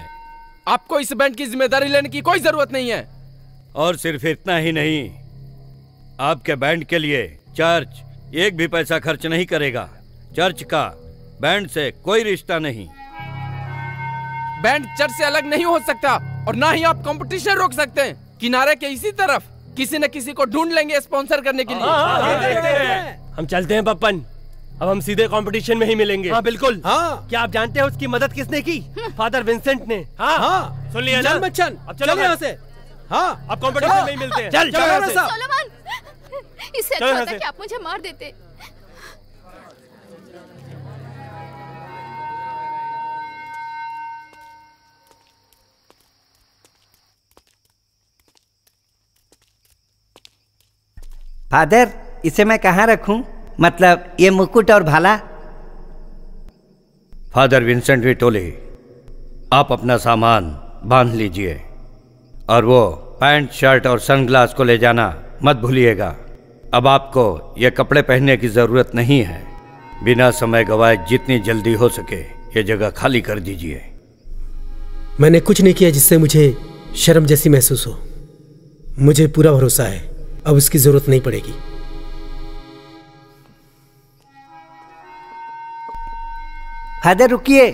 आपको इस बैंड की ज़िम्मेदारी लेने की कोई ज़रूरत नहीं है। और सिर्फ़ इतना ही नहीं आपके बैंड के लिए चर्च एक भी पैसा खर्च नहीं करेगा। चर्च का बैंड से कोई रिश्ता नहीं। बैंड चर्च से अलग नहीं हो सकता और ना ही आप कंपटीशन रोक सकते हैं। किनारे के इसी तरफ़। किसी न किसी को ढूंढ लेंगे स्पॉन्सर करने के लिए। हम चलते हैं पप्पन। अब हम सीधे कंपटीशन में ही मिलेंगे। हाँ बिल्कुल। हाँ। क्या आप जानते हैं उसकी मदद किसने की? फादर विंसेंट ने। हाँ। हाँ। सुन लिया ना। चल बच्चन अब चलो चल यहाँ से। हाँ। अब कंपटीशन में ही मिलते हैं। चल चल यहाँ से। सोलोमन इससे अच्छा होता कि आप मुझे मार देते। फादर इसे मैं कहाँ रखूँ? मतलब ये मुकुट और भाला? फादर विंसेंट विटोले आप अपना सामान बाँध लीजिए और वो पैंट शर्ट और सनग्लास को ले जाना मत भूलिएगा। अब आपको ये कपड़े पहनने की ज़रूरत नहीं है। बिना समय गवाए जितनी जल्दी हो सके ये जगह खाली कर दीजिए। मैंने कुछ नहीं किया जिससे मुझे शर्म जैसी महसूस हो। मुझे पूरा भरोसा है। अब उसकी ज़रूरत नहीं पड़ेगी। फादर रुकिए।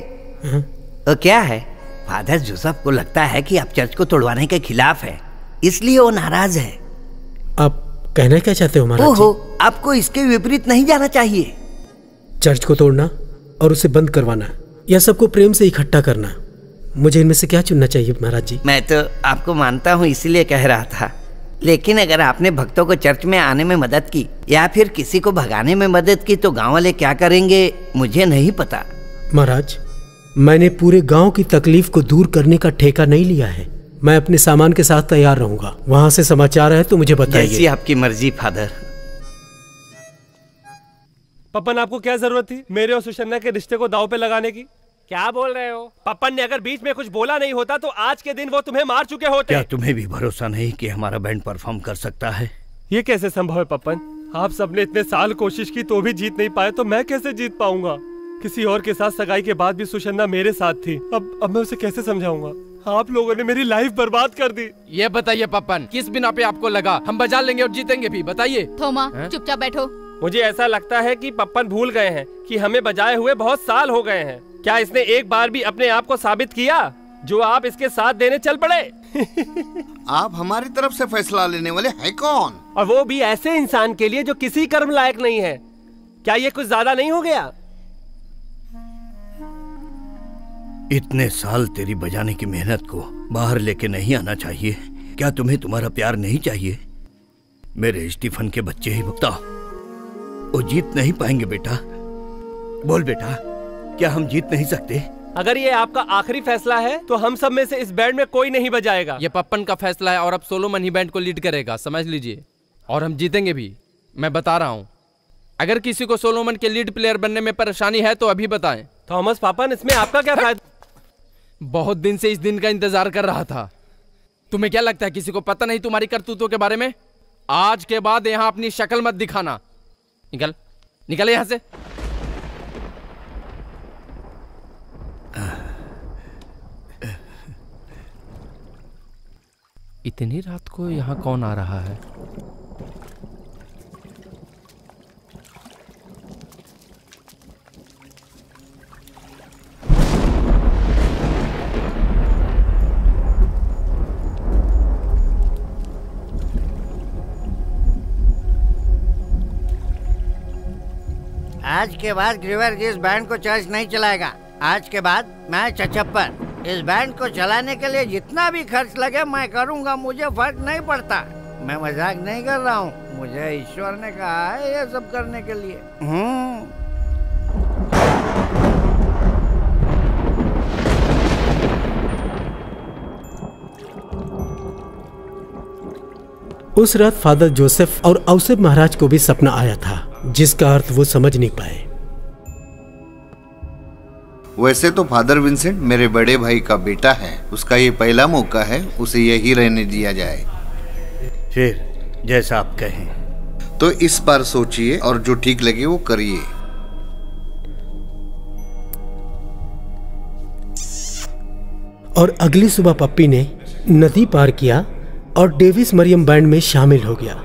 वो क्या है? फादर जोसेफ को लगता है कि आप चर्च को तोड़वाने के खिलाफ है इसलिए वो नाराज़ है। आप कहना क्या चाहते हो महाराज ओहो आपको इसके विपरीत नहीं जाना चाहिए। चर्च को तोड़ना और उसे बंद करवाना या सबको प्रेम से इकट्ठा करना मुझे इनमें से क्या चुनना चाहिए महाराज जी? मैं तो आपको मानता हूँ इसीलिए कह रहा था। लेकिन अगर आपने भक्तों को चर्च में आने में मदद की या फिर किसी को भगाने में मदद की तो गाँव वाले क्या करेंगे? मुझे नहीं पता। महाराज मैंने पूरे गाँव की तकलीफ़ को दूर करने का ठेका नहीं लिया है। मैं अपने सामान के साथ तैयार रहूँगा। वहाँ से समाचार है तो मुझे बताइए। जैसी आपकी मर्ज़ी फादर। पप्पन आपको क्या ज़रूरत थी? मेरे और सुशन्ना के रिश्ते को दाव पे लगाने की? क्या बोल रहे हो? पप्पन ने अगर बीच में कुछ बोला नहीं होता तो आज के दिन वो तुम्हें मार चुके होते। क्या तुम्हें भी भरोसा नहीं कि हमारा बैंड परफॉर्म कर सकता है? ये कैसे संभव है पप्पन? आप सबने इतने साल कोशिश की तो भी जीत नहीं पाए तो मैं कैसे जीत पाऊँगा? किसी और के साथ सगाई के बाद भी सुशन्ना मेरे साथ थी। अब अब मैं उसे कैसे समझाऊँगा? आप लोगों ने मेरी लाइफ बर्बाद कर दी। ये बताइए पप्पन किस बिना पे आपको लगा? हम बजा लेंगे और जीतेंगे भी बताइए। थोमा चुपचाप बैठो। मुझे ऐसा लगता है कि पप्पन भूल गए हैं कि हमें बजाए हुए बहुत साल हो गए हैं। क्या इसने एक बार भी अपने आप को साबित किया? जो आप इसके साथ देने चल पड़े। आप हमारी तरफ़ से फैसला लेने वाले हैं कौन? और वो भी ऐसे इंसान के लिए जो किसी कर्म लायक नहीं है। क्या ये कुछ ज़्यादा नहीं हो गया? इतने साल तेरी बजाने की मेहनत को बाहर लेके नहीं आना चाहिए। क्या तुम्हें तुम्हारा प्यार नहीं चाहिए? मेरे स्टीफन के बच्चे ही बताओ वो जीत नहीं पाएँगे बेटा। बोल बेटा क्या हम जीत नहीं सकते? अगर ये आपका आखिरी फैसला है तो हम सब में से इस बैंड में कोई नहीं बजाएगा। ये पप्पन का फैसला है और अब सोलोमन ही बैंड को लीड करेगा समझ लीजिए। और हम जीतेंगे भी मैं बता रहा हूँ। अगर किसी को सोलोमन के लीड प्लेयर बनने में परेशानी है तो अभी बताएँ। थॉमस पापन इसमें आपका क्या फ़ायदा? बहुत दिन से इस दिन का इंतज़ार कर रहा था। तुम्हें क्या लगता है किसी को पता नहीं तुम्हारी करतूतों के बारे में? आज के बाद यहाँ अपनी शक्ल मत दिखाना। निकल। निकल यहाँ से। इतनी रात को यहाँ कौन आ रहा है? आज के बाद ग्रीवर इस बैंड को चर्च नहीं चलाएगा। आज के बाद मैं चचप्पर इस बैंड को चलाने के लिए जितना भी खर्च लगे, मैं करूँगा। मुझे फ़र्क नहीं पड़ता। मैं मज़ाक नहीं कर रहा हूँ। मुझे ईश्वर ने कहा है ये सब करने के लिए। हम्म उस रात फादर जोसेफ और औसेफ महाराज को भी सपना आया था। जिसका अर्थ वो समझ नहीं पाए। वैसे तो फादर विंसेंट मेरे बड़े भाई का बेटा है। उसका ये पहला मौका है उसे यही रहने दिया जाए। फिर जैसा आप कहें। तो इस बार सोचिए और जो ठीक लगे वो करिए। और अगली सुबह पप्पी ने नदी पार किया और डेविस मरियम बैंड में शामिल हो गया।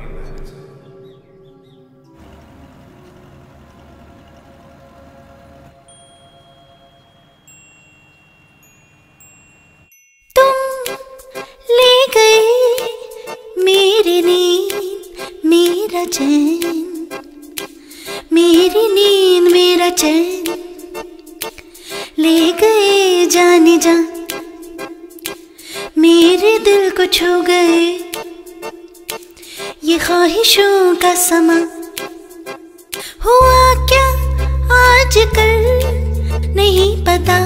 छू गए। ये ख्वाहिशों का समा। हुआ क्या आज कल नहीं पता।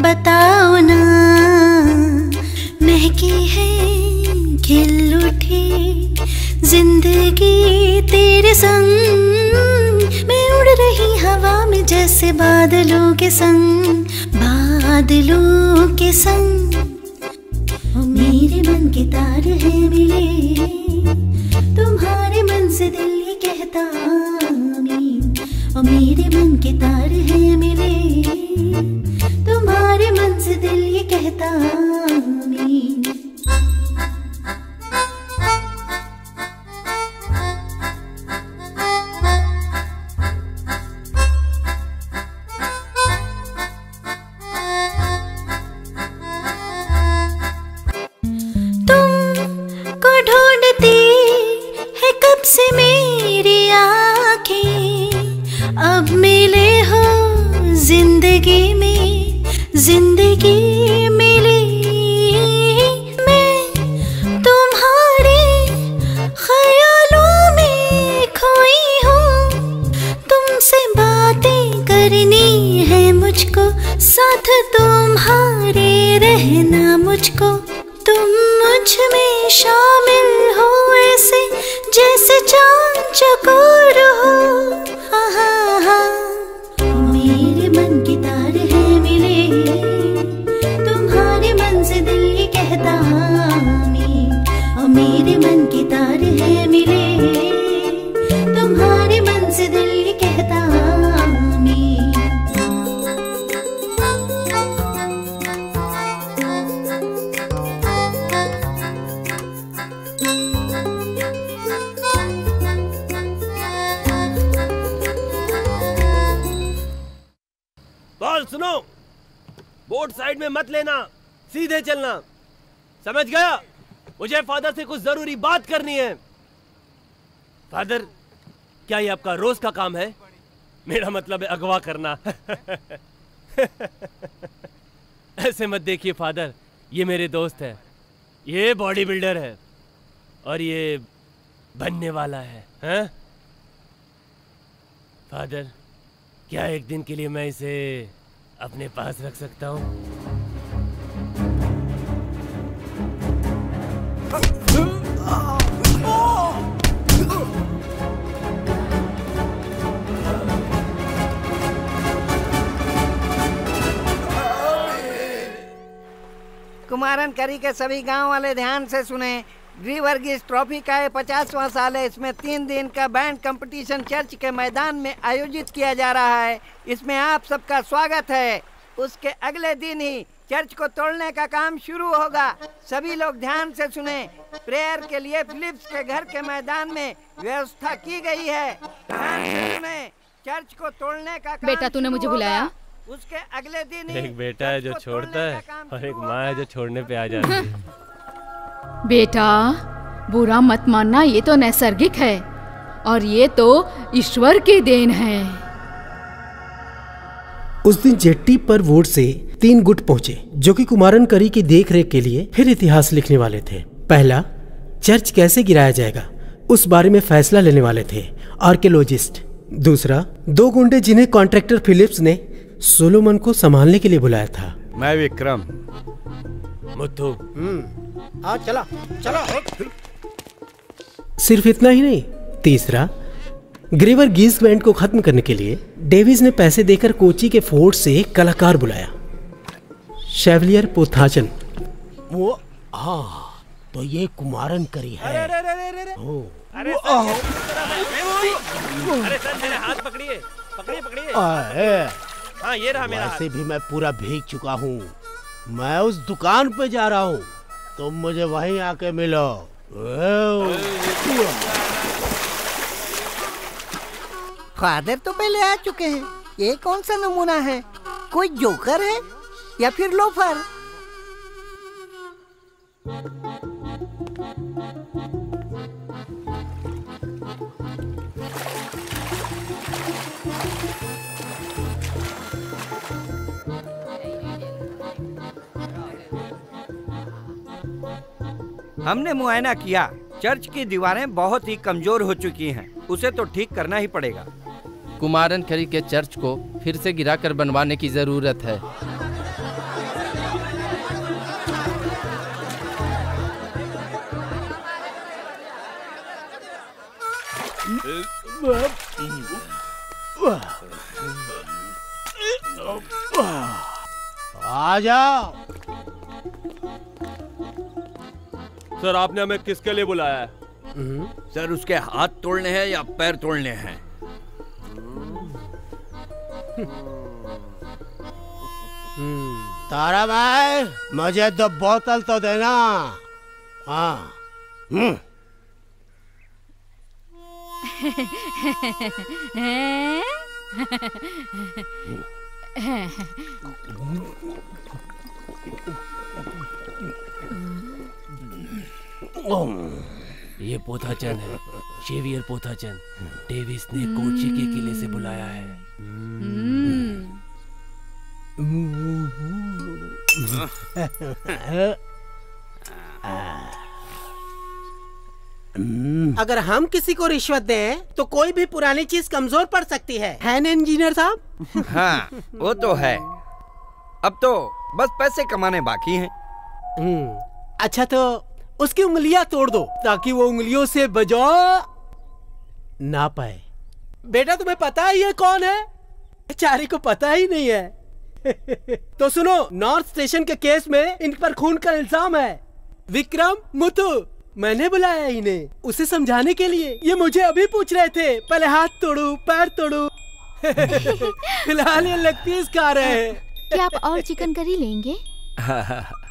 बताओ ना। महकी है खिल उठी। ज़िंदगी तेरे संग। मैं उड़ रही हवा में जैसे बादलों के संग। बादलों के संग। मेरे मन के तार है मिले। तुम्हारे मन से दिल ये कहता आमीन ओ मेरे मन के तार है मिले। तुम्हारे मन से दिल ही कहता आमीन फादर सुनो। बोट साइड में मत लेना, सीधे चलना। समझ गया? मुझे फादर से कुछ ज़रूरी बात करनी है। फादर, क्या ये आपका रोज का काम है? मेरा मतलब है अगवा करना। ऐसे मत देखिए फादर, ये मेरे दोस्त है। ये बॉडी बिल्डर है। और ये बनने वाला है, हैं? फादर क्या एक दिन के लिए मैं इसे अपने पास रख सकता हूँ? कुमारन करी के सभी गाँव वाले ध्यान से सुने। ग्रीवर्गीस ट्रॉफी का ये पचासवां साल है। इसमें तीन दिन का बैंड कंपटीशन चर्च के मैदान में आयोजित किया जा रहा है। इसमें आप सबका स्वागत है। उसके अगले दिन ही चर्च को तोड़ने का काम शुरू होगा। सभी लोग ध्यान से सुने। प्रेयर के लिए फिलिप्स के घर के मैदान में व्यवस्था की गई है। ध्यान से सुने। चर्च को तोड़ने का काम बेटा, तूने मुझे बुलाया? उसके अगले दिन ही एक बेटा है जो छोड़ता है और एक माँ है जो छोड़ने पे आ जाती है। बेटा बुरा मत मानना ये तो नैसर्गिक है और ये तो ईश्वर की देन है। उस दिन जेट्टी पर वोट से तीन गुट पहुँचे जो कि कुमारन करी की देखरेख के लिए फिर इतिहास लिखने वाले थे। पहला चर्च कैसे गिराया जाएगा उस बारे में फैसला लेने वाले थे आर्कियोलॉजिस्ट। दूसरा दो गुंडे जिन्हें कॉन्ट्रैक्टर फिलिप्स ने सोलोमन को संभालने के लिए बुलाया था। मैं विक्रम मुत्थू हाँ चला चला। सिर्फ़ इतना ही नहीं तीसरा ग्रेवर गीस बैंड को खत्म करने के लिए डेविस ने पैसे देकर कोची के फोर्ट से एक कलाकार बुलाया। शेवलियर पोथाचन। वो हाँ तो ये कुमारन करी है। ओ, अरे ओ, सर, अरे सर मेरे हाथ पकड़िए। पकड़िए पकड़िए। हाँ। ये रहा मेरा हाथ। भी मैं पूरा भीग चुका हूँ। मैं उस दुकान पे जा रहा हूँ। तुम मुझे वहीं आके मिलो। फादर तो पहले आ चुके हैं। ये कौन सा नमूना है? कोई जोकर है या फिर लोफर? हमने मुआयना किया। चर्च की दीवारें बहुत ही कमज़ोर हो चुकी हैं। उसे तो ठीक करना ही पड़ेगा। कुमारन खरी के चर्च को फिर से गिराकर बनवाने की ज़रूरत है। आ जाओ। सर आपने हमें किसके लिए बुलाया है? सर उसके हाथ तोड़ने हैं या पैर तोड़ने हैं? तारा भाई मुझे दो बोतल तो देना। हाँ। ये पोथाचन है शेवियर पोथाचन डेविस ने कोची के किले से बुलाया है। अगर हम किसी को रिश्वत दें तो कोई भी पुरानी चीज़ कमज़ोर पड़ सकती है। है ना इंजीनियर साहब? हाँ वो तो है। अब तो बस पैसे कमाने बाकी हैं। हम्म, अच्छा तो उसकी उंगलियाँ तोड़ दो ताकि वो उंगलियों से बजा ना पाए। बेटा तुम्हें पता है ये कौन है? चारी को पता ही नहीं है। तो सुनो नॉर्थ स्टेशन के केस में इन पर खून का इल्ज़ाम है। विक्रम मुथु मैंने बुलाया इन्हें उसे समझाने के लिए। ये मुझे अभी पूछ रहे थे पहले हाथ तोड़ू पैर तोड़ू। फ़िलहाल ये लेग पीस खा रहे हैं। क्या आप और चिकन करी लेंगे?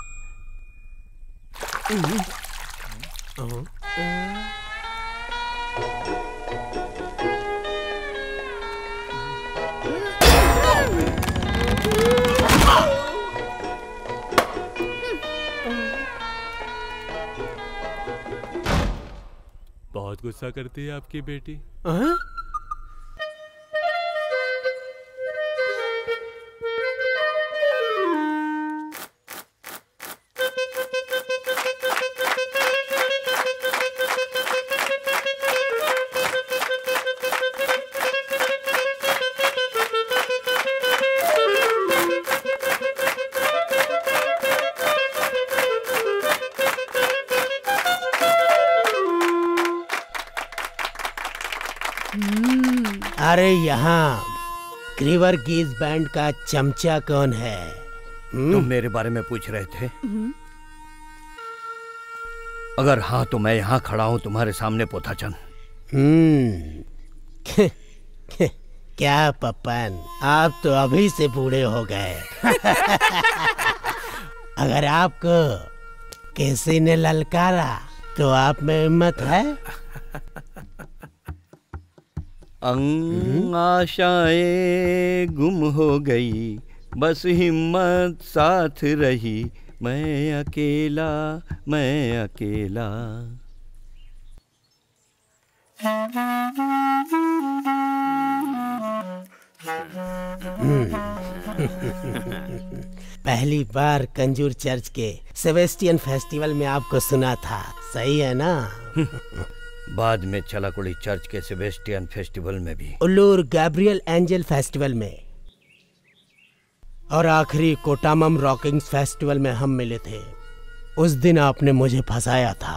बहुत गुस्सा करती है आपकी बेटी आ? अरे यहाँ क्रीवर गीज बैंड का चमचा कौन है? हुँ? तुम मेरे बारे में पूछ रहे थे। अगर हाँ तो मैं यहाँ खड़ा हूँ तुम्हारे सामने पोथाचंद। हम्म। क्या पप्पन आप तो अभी से बूढ़े हो गए। अगर आपको किसी ने ललकारा तो आप में हिम्मत है? अंग आशाएँ गुम हो गई, बस हिम्मत साथ रही। मैं अकेला मैं अकेला। पहली बार कंजूर चर्च के सेवेस्टियन फेस्टिवल में आपको सुना था, सही है ना? बाद में चलाकुड़ी चर्च के सेबेस्टियन फेस्टिवल में भी। उल्लूर गैब्रियल एंजल फेस्टिवल में और आखिरी कोटामम रॉकिंग्स फेस्टिवल में हम मिले थे। उस दिन आपने मुझे फंसाया था।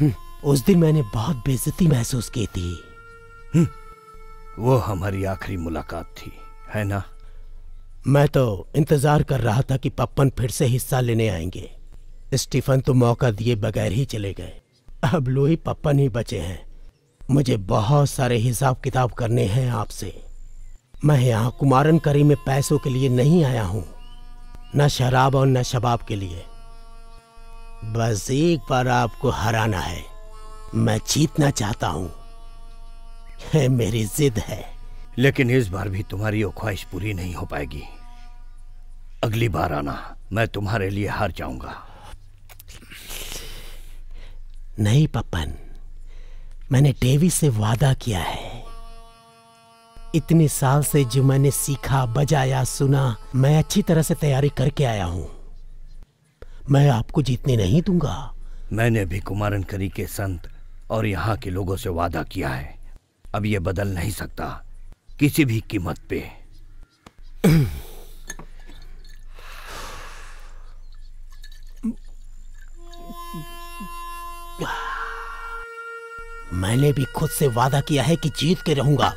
हम्म, उस दिन मैंने बहुत बेइज्जती महसूस की थी। वो हमारी आखिरी मुलाकात थी है ना? मैं तो इंतज़ार कर रहा था कि पप्पन फिर से हिस्सा लेने आएँगे। स्टीफन तो मौका दिए बगैर ही चले गए। अब लूही पप्पन ही बचे हैं। मुझे बहुत सारे हिसाब किताब करने हैं आपसे। मैं यहाँ कुमारन करी में पैसों के लिए नहीं आया हूँ। न शराब और न शबाब के लिए। बस एक बार आपको हराना है। मैं जीतना चाहता हूँ। है मेरी जिद है। लेकिन इस बार भी तुम्हारी वो ख्वाहिश पूरी नहीं हो पाएगी। अगली बार आना। मैं तुम्हारे लिए हार जाऊँगा। नहीं, पप्पन। मैंने डेवी से वादा किया है। इतने साल से जो मैंने सीखा, बजाया, सुना, मैं अच्छी तरह से तैयारी करके आया हूँ। मैं आपको जीतने नहीं दूँगा। मैंने भी कुमारन करी के संत और यहाँ के लोगों से वादा किया है। अब ये बदल नहीं सकता, किसी भी कीमत पे। मैंने भी खुद से वादा किया है कि जीत के रहूँगा।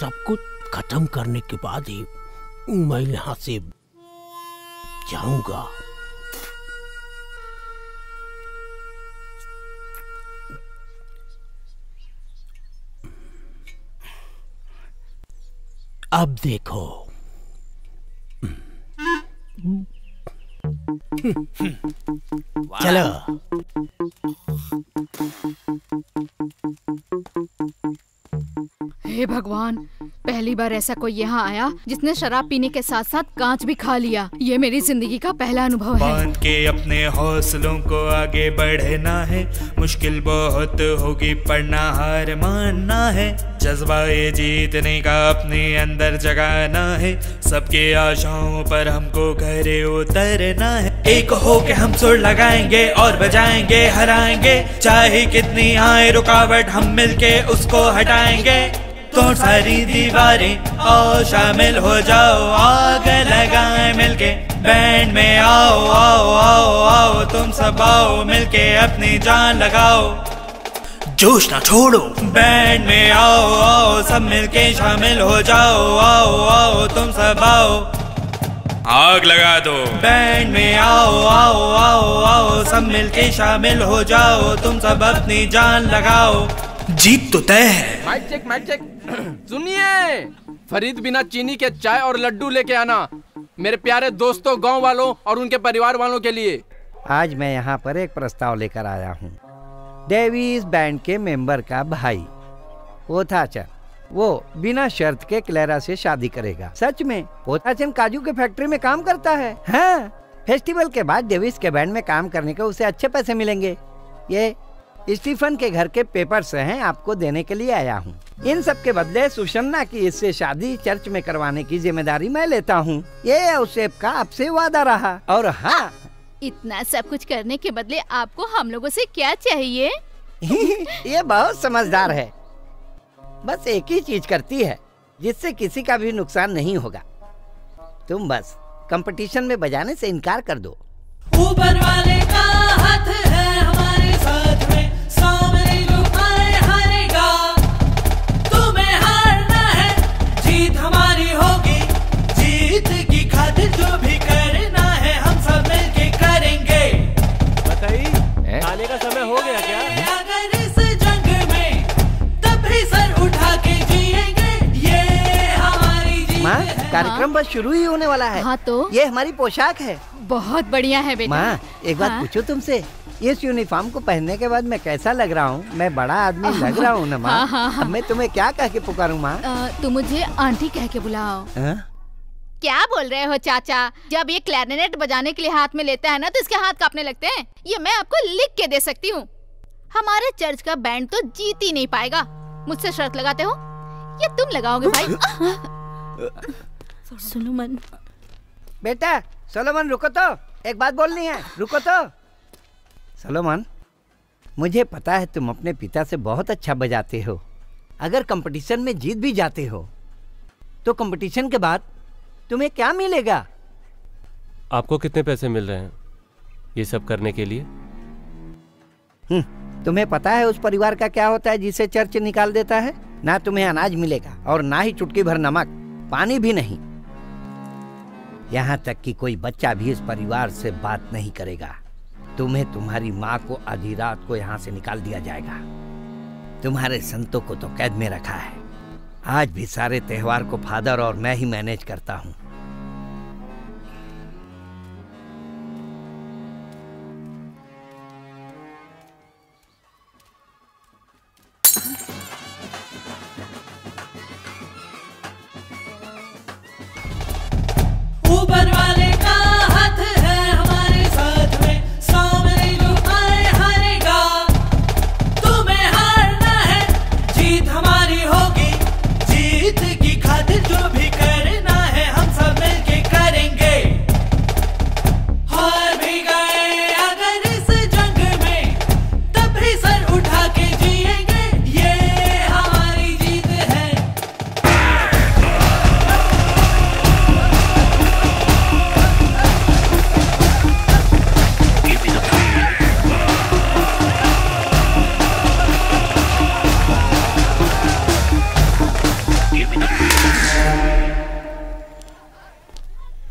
सब कुछ खत्म करने के बाद ही मैं यहाँ से जाऊँगा। अब देखो। चलो। हे भगवान, पहली बार ऐसा कोई यहाँ आया जिसने शराब पीने के साथ साथ कांच भी खा लिया। ये मेरी ज़िंदगी का पहला अनुभव है। बाँध के अपने हौसलों को आगे बढ़ना है। मुश्किल बहुत होगी, पढ़ना हार मानना है। जज्बा ये जीतने का अपने अंदर जगाना है। सबके आशाओं पर हमको घरे उतरना है। एक हो के हम सुर लगाएँगे और बजाएँगे, हराएँगे। चाहे कितनी आए रुकावट, हम मिलके उसको हटाएँगे तो सारी दीवारें आओ शामिल हो जाओ आग लगाए मिलके। बैंड में आओ आओ आओ आओ तुम सब आओ मिलके अपनी जान लगाओ। जोश ना छोड़ो। बैंड में आओ आओ सब मिलके शामिल हो जाओ आओ आओ तुम सब आओ। आग लगा दो। बैंड में आओ आओ आओ आओ सब मिलके शामिल हो जाओ तुम सब अपनी जान लगाओ। जीत तो तय है। माइक चेक माइक चेक सुनिए। फरीद बिना चीनी के चाय और लड्डू लेके आना। मेरे प्यारे दोस्तों गाँव वालों और उनके परिवार वालों के लिए। आज मैं यहाँ पर एक प्रस्ताव लेकर आया हूँ। डेविस बैंड के मेंबर का भाई। पोथाचन वो बिना शर्त के क्लेरा से शादी करेगा। सच में पोथाचन काजू के फैक्ट्री में काम करता है? हाँ। फेस्टिवल के बाद डेविस के बैंड में काम करने के उसे अच्छे पैसे मिलेंगे। ये स्टीफन के घर के पेपर्स हैं आपको देने के लिए आया हूँ। इन सब के बदले सुषन्ना की इससे शादी चर्च में करवाने की ज़िम्मेदारी मैं लेता हूँ। ये औसेप का आपसे वादा रहा। और हाँ। इतना सब कुछ करने के बदले आपको हम लोगों से क्या चाहिए? ये बहुत समझदार है। बस एक ही चीज़ करती है जिससे किसी का भी नुकसान नहीं होगा। तुम बस कंपटीशन में बजाने से इनकार कर दो। ऊपर वाले कार्यक्रम बस शुरू ही होने वाला है। हाँ तो? ये हमारी पोशाक है। बहुत बढ़िया है बेटा। माँ एक बात हाँ? पूछूँ तुमसे? इस यूनिफॉर्म को पहनने के बाद मैं कैसा लग रहा हूँ? मैं बड़ा आदमी लग रहा हूँ ना माँ? हाँ, हाँ, हाँ। मैं तुम्हें क्या कह के पुकारूं माँ? तुम मुझे आंटी कह के बुलाओ। हाँ? क्या बोल रहे हो चाचा? जब ये क्लैरिनेट बजाने के लिए हाथ में लेता है ना तो इसके हाथ कांपने लगते हैं। ये मैं आपको लिख के दे सकती हूँ। हमारे चर्च का बैंड तो जीत ही नहीं पाएगा। मुझसे शर्त लगाते हो? ये तुम लगाओगे भाई। सुलेमान। बेटा सोलोमन रुको तो। एक बात बोलनी है रुको तो। सोलोमन मुझे पता है तुम अपने पिता से बहुत अच्छा बजाते हो। अगर कंपटीशन में जीत भी जाते हो तो कंपटीशन के बाद तुम्हें क्या मिलेगा? आपको कितने पैसे मिल रहे हैं ये सब करने के लिए? हम्म, तुम्हें पता है उस परिवार का क्या होता है जिसे चर्च निकाल देता है? ना तुम्हें अनाज मिलेगा और ना ही चुटकी भर नमक पानी भी नहीं। यहाँ तक कि कोई बच्चा भी इस परिवार से बात नहीं करेगा। तुम्हें तुम्हारी माँ को आधी रात को यहाँ से निकाल दिया जाएगा। तुम्हारे संतों को तो कैद में रखा है। आज भी सारे त्योहार को फादर और मैं ही मैनेज करता हूँ।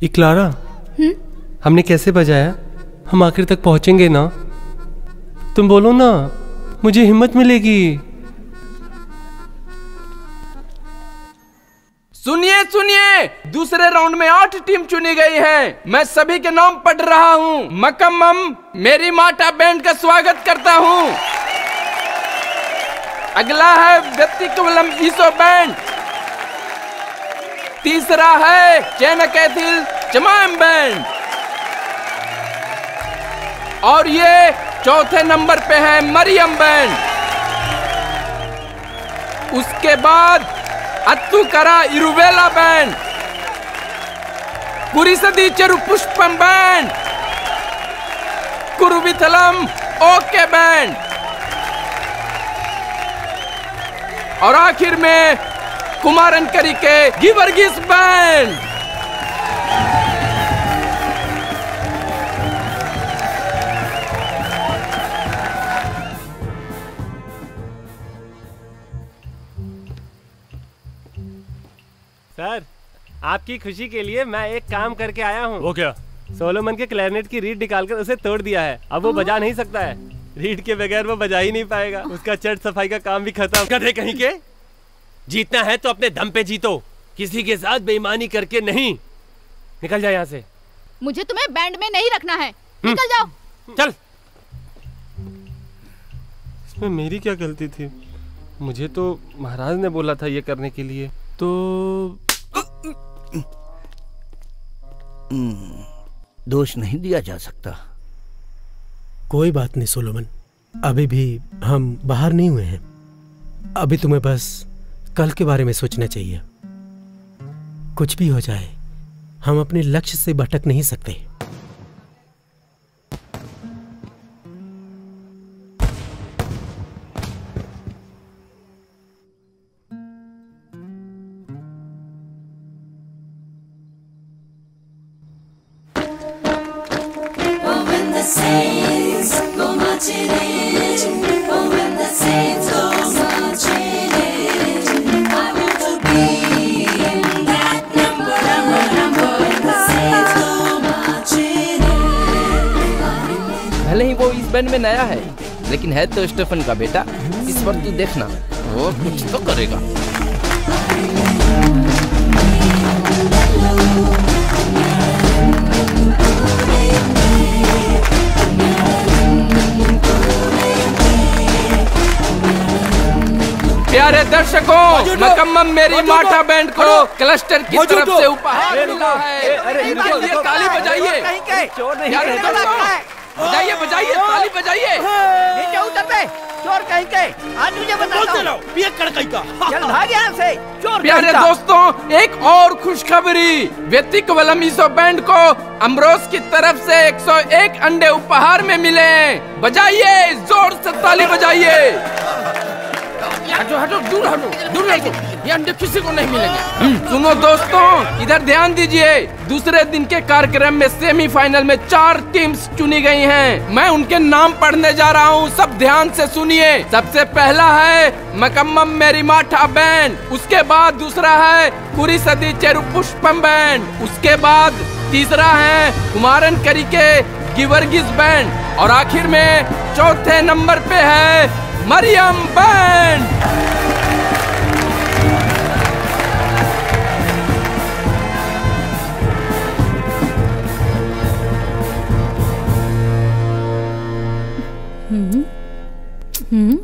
ये क्लारा। हमने कैसे बजाया? हम आखिर तक पहुँचेंगे ना? तुम बोलो ना मुझे हिम्मत मिलेगी। सुनिए सुनिए दूसरे राउंड में आठ टीम चुनी गई है। मैं सभी के नाम पढ़ रहा हूँ। मकम्मम मेरी माटा बैंड का स्वागत करता हूँ। अगला है ईसो बैंड तीसरा है चैन कैथिल चमाम बैंड और ये चौथे नंबर पे है मरियम बैंड उसके बाद अत्तुकरा इरुवेला बैंड कुरिसदी चरु Pushpam band Kuruvithalam okay band और आखिर में कुमारन के गिवर्गीस बैंड सर आपकी खुशी के लिए मैं एक काम करके आया हूँ। वो क्या? सोलोमन के क्लैरिनेट की रीड निकालकर उसे तोड़ दिया है। अब वो बजा नहीं सकता है। रीड के बगैर वो बजा ही नहीं पाएगा। उसका चट सफ़ाई का काम भी खत्म। कहीं के? जीतना है तो अपने दम पे जीतो। किसी के साथ बेईमानी करके नहीं। निकल जाए यहाँ से। मुझे तुम्हें बैंड में नहीं रखना है। निकल जाओ। चल। मैं मेरी क्या गलती थी? मुझे तो महाराज ने बोला था ये करने के लिए। तो हम्म, दोष नहीं दिया जा सकता। कोई बात नहीं सोलोमन। अभी भी हम बाहर नहीं हुए हैं। अभी तुम्हें बस कल के बारे में सोचना चाहिए। कुछ भी हो जाए, हम अपने लक्ष्य से भटक नहीं सकते। बैंड में नया है लेकिन है तो स्टेफन का बेटा इस पर तू देखना वो कुछ तो करेगा प्यारे दर्शकों मकम्मम मेरी माठा बैंड को क्लस्टर की तरफ़ से उपहार मिला है इनके लिए ताली बजाइए प्यारे दर्शकों बजाइए बजाइए ताली बजाइए। नीचे उतर पे? चोर कहीं के? आज मुझे बताता हूँ। पियक्कड़ कड़कई का। चल भाग यहाँ से। चोर प्यारे दोस्तों एक और खुशखबरी। व्यतिक वलमीसो बैंड को अमरोज की तरफ़ से 101 अंडे उपहार में मिले बजाइए ज़ोर से ताली बजाइए। हटो हटो दूर हटो दूर हटो। ये अंडे किसी को नहीं मिलेंगे। सुनो दोस्तों इधर ध्यान दीजिए दूसरे दिन के कार्यक्रम में सेमीफाइनल में चार टीम्स चुनी गई हैं। मैं उनके नाम पढ़ने जा रहा हूँ सब ध्यान से सुनिए। सबसे पहला है मकम्मम मेरी माठा बैंड उसके बाद दूसरा है पूरी सदी चेरु पुष्पम बैंड उसके बाद तीसरा है कुमारन करी के गिवर्गिस बैंड और आखिर में चौथे नंबर पे है मरियम बैंड। हम्म हम्म।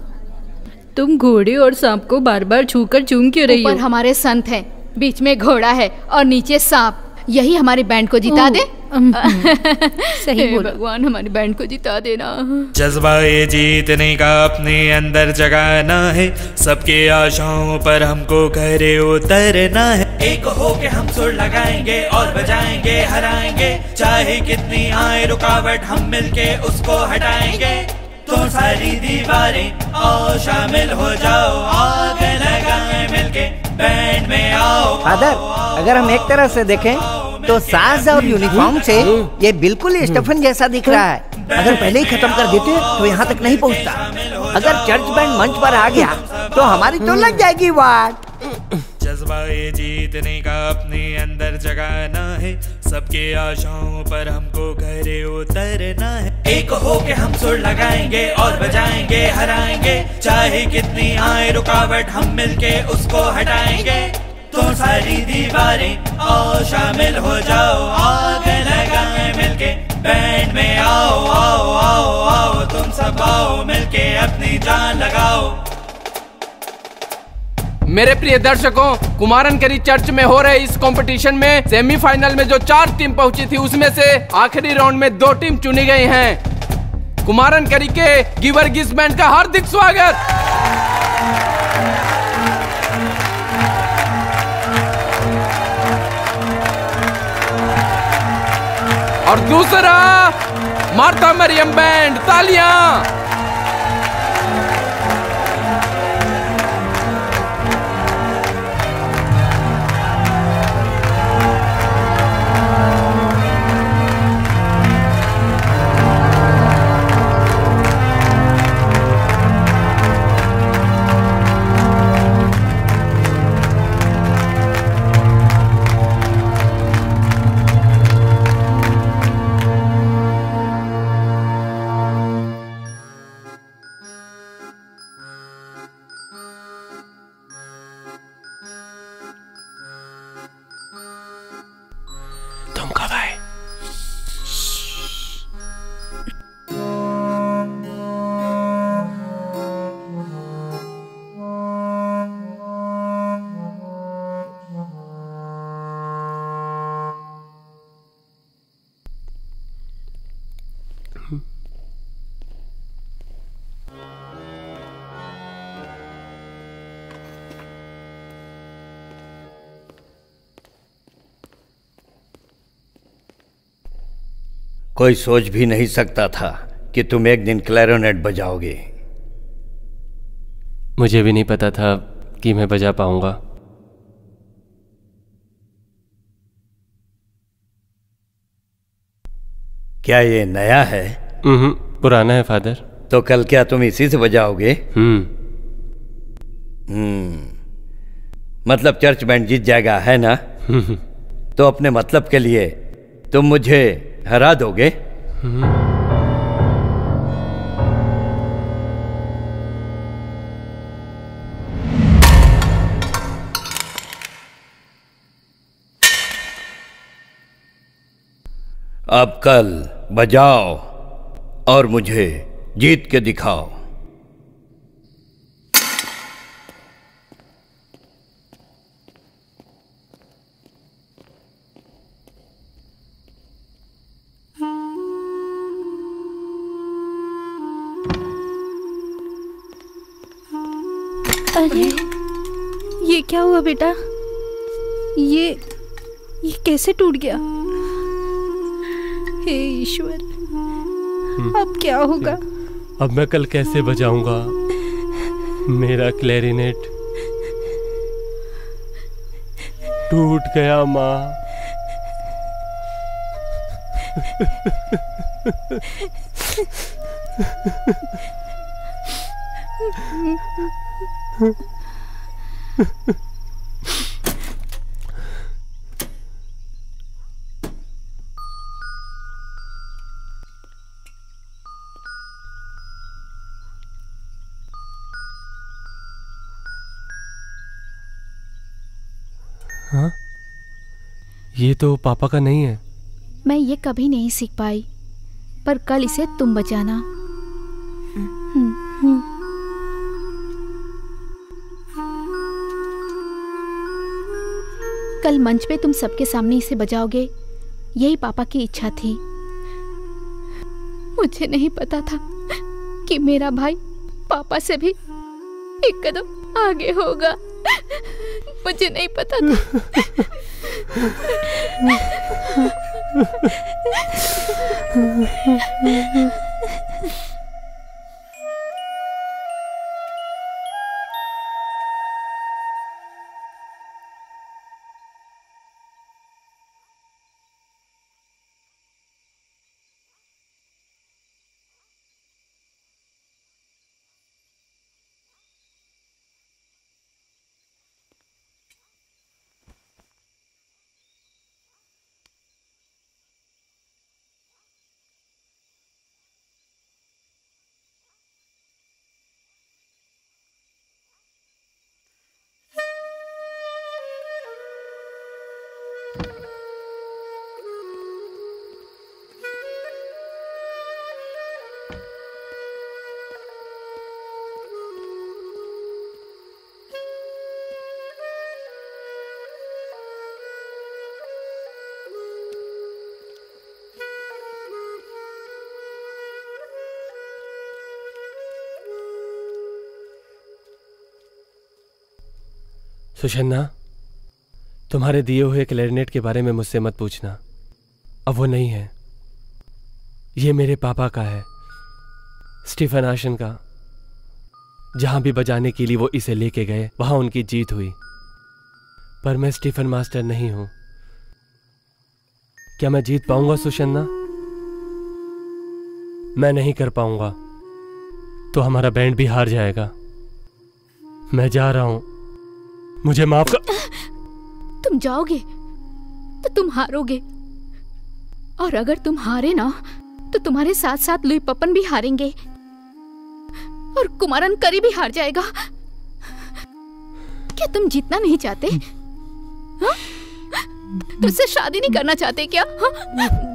तुम घोड़े और सांप को बार बार छूकर चूम क्यों रही हो? ऊपर हमारे संत हैं बीच में घोड़ा है और नीचे सांप। यही हमारे बैंड को जिता दे। सही बोला। भगवान हमारे बैंड को जिता देना। जज्बा ये जीतने का अपने अंदर जगाना है। सबके आशाओं पर हमको करे उतरना है। एक हो के हम सुर लगाएँगे और बजाएँगे हराएँगे। चाहे कितनी आए रुकावट हम मिलके उसको हटाएँगे। तो सारी दीवारें आओ शामिल हो जाओ। आग लगाए मिलके बैंड में आओ फादर अगर हम एक तरह से देखें तो साज और यूनिफॉर्म से ये बिल्कुल ही स्टेफन जैसा दिख रहा है। अगर पहले ही खत्म कर देते तो यहाँ तक नहीं पहुँचता। अगर चर्च बैंड मंच पर आ गया तो हमारी तो लग जाएगी वाट। जज्बा ये जीतने का अपने अंदर जगाना है। सबके आशाओं पर हमको घरे उतरना है। एक हो के हम सुर लगाएँगे और बजाएँगे हराएँगे। चाहे कितनी आए रुकावट हम मिलके उसको हटाएँगे। तो सारी दीवारें आओ, शामिल हो जाओ। आग लगाए मिलके, बैंड में आओ आओ आओ आओ। तुम सब आओ, मिलके अपनी जान लगाओ। मेरे प्रिय दर्शकों, कुमारन करी चर्च में हो रहे इस कंपटीशन में सेमीफाइनल में जो चार टीम पहुँची थी, उसमें से आखिरी राउंड में दो टीम चुनी गई हैं। कुमारन करी के गिवर गिस बैंड का हार्दिक स्वागत। और दूसरा मार्था मरियम बैंड तालियाँ। कोई सोच भी नहीं सकता था कि तुम एक दिन क्लैरोनेट बजाओगे। मुझे भी नहीं पता था कि मैं बजा पाऊँगा। क्या ये नया है? हम्म, पुराना है फादर। तो कल क्या तुम इसी से बजाओगे? हम्म। हम्म। मतलब चर्च बैंड जीत जाएगा है ना? तो अपने मतलब के लिए तुम मुझे हरा दोगे? अब कल बजाओ और मुझे जीत के दिखाओ। अरे ये क्या हुआ बेटा? ये ये कैसे टूट गया? हे ईश्वर अब क्या होगा? अब मैं कल कैसे बजाऊँगा? मेरा क्लैरिनेट टूट गया माँ। हाँ? ये तो पापा का नहीं है। मैं ये कभी नहीं सीख पाई पर कल इसे तुम बचाना। हम्म, हम्म। कल मंच पे तुम सबके सामने इसे बजाओगे। यही पापा की इच्छा थी। मुझे नहीं पता था कि मेरा भाई पापा से भी एक कदम आगे होगा। मुझे नहीं पता था। सुषन्ना, तुम्हारे दिए हुए क्लैरिनेट के बारे में मुझसे मत पूछना। अब वो नहीं है। ये मेरे पापा का है, स्टीफन आशन का। जहाँ भी बजाने के लिए वो इसे लेके गए, वहाँ उनकी जीत हुई। पर मैं स्टीफन मास्टर नहीं हूँ। क्या मैं जीत पाऊँगा सुशन्ना मैं नहीं कर पाऊँगा। तो हमारा बैंड भी हार जाएगा। मैं जा रहा हूँ। मुझे माफ़ कर तुम जाओगे तो तुम हारोगे। और अगर तुम हारे ना तो तुम्हारे साथ साथ लुई पपन भी हारेंगे। और कुमारन करी भी हार जाएगा। क्या तुम जीतना नहीं चाहते? हाँ? तुमसे शादी नहीं करना चाहते क्या? हाँ?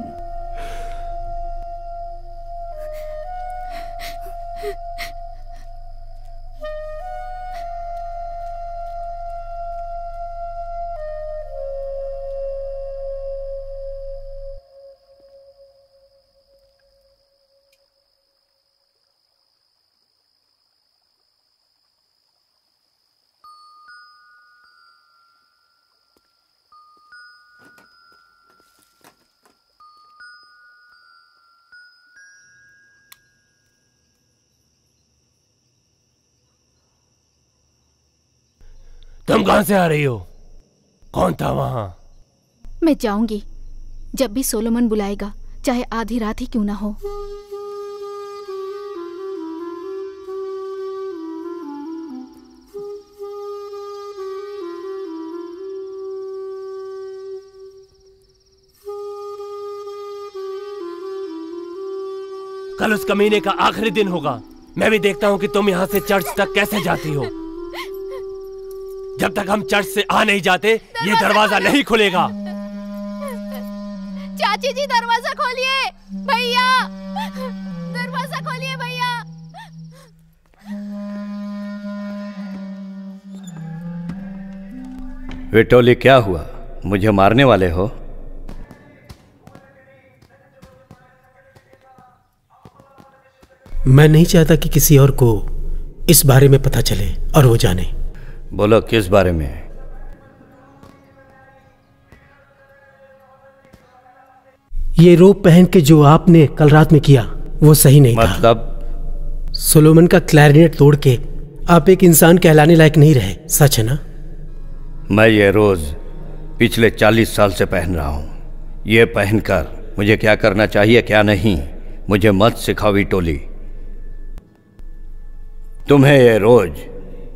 तुम कहाँ से आ रही हो? कौन था वहाँ? मैं जाऊँगी जब भी सोलोमन बुलाएगा चाहे आधी रात ही क्यों ना हो। कल उस कमीने का आखिरी दिन होगा। मैं भी देखता हूँ कि तुम यहाँ से चर्च तक कैसे जाती हो। जब तक हम चर्च से आ नहीं जाते ये दरवाज़ा नहीं खुलेगा। चाची जी दरवाज़ा खोलिए भैया। दरवाज़ा खोलिए भैया। विटोली क्या हुआ? मुझे मारने वाले हो? मैं नहीं चाहता कि किसी और को इस बारे में पता चले और वो जाने। बोलो किस बारे में? ये रोप पहन के जो आपने कल रात में किया वो सही नहीं मतलब था। मतलब? सोलोमन का क्लैरिनेट तोड़ के आप एक इंसान कहलाने लायक नहीं रहे सच है ना? मैं ये रोज पिछले चालीस साल से पहन रहा हूँ। ये पहनकर मुझे क्या करना चाहिए क्या नहीं? मुझे मत सिखावी टोली। तुम्हें ये रोज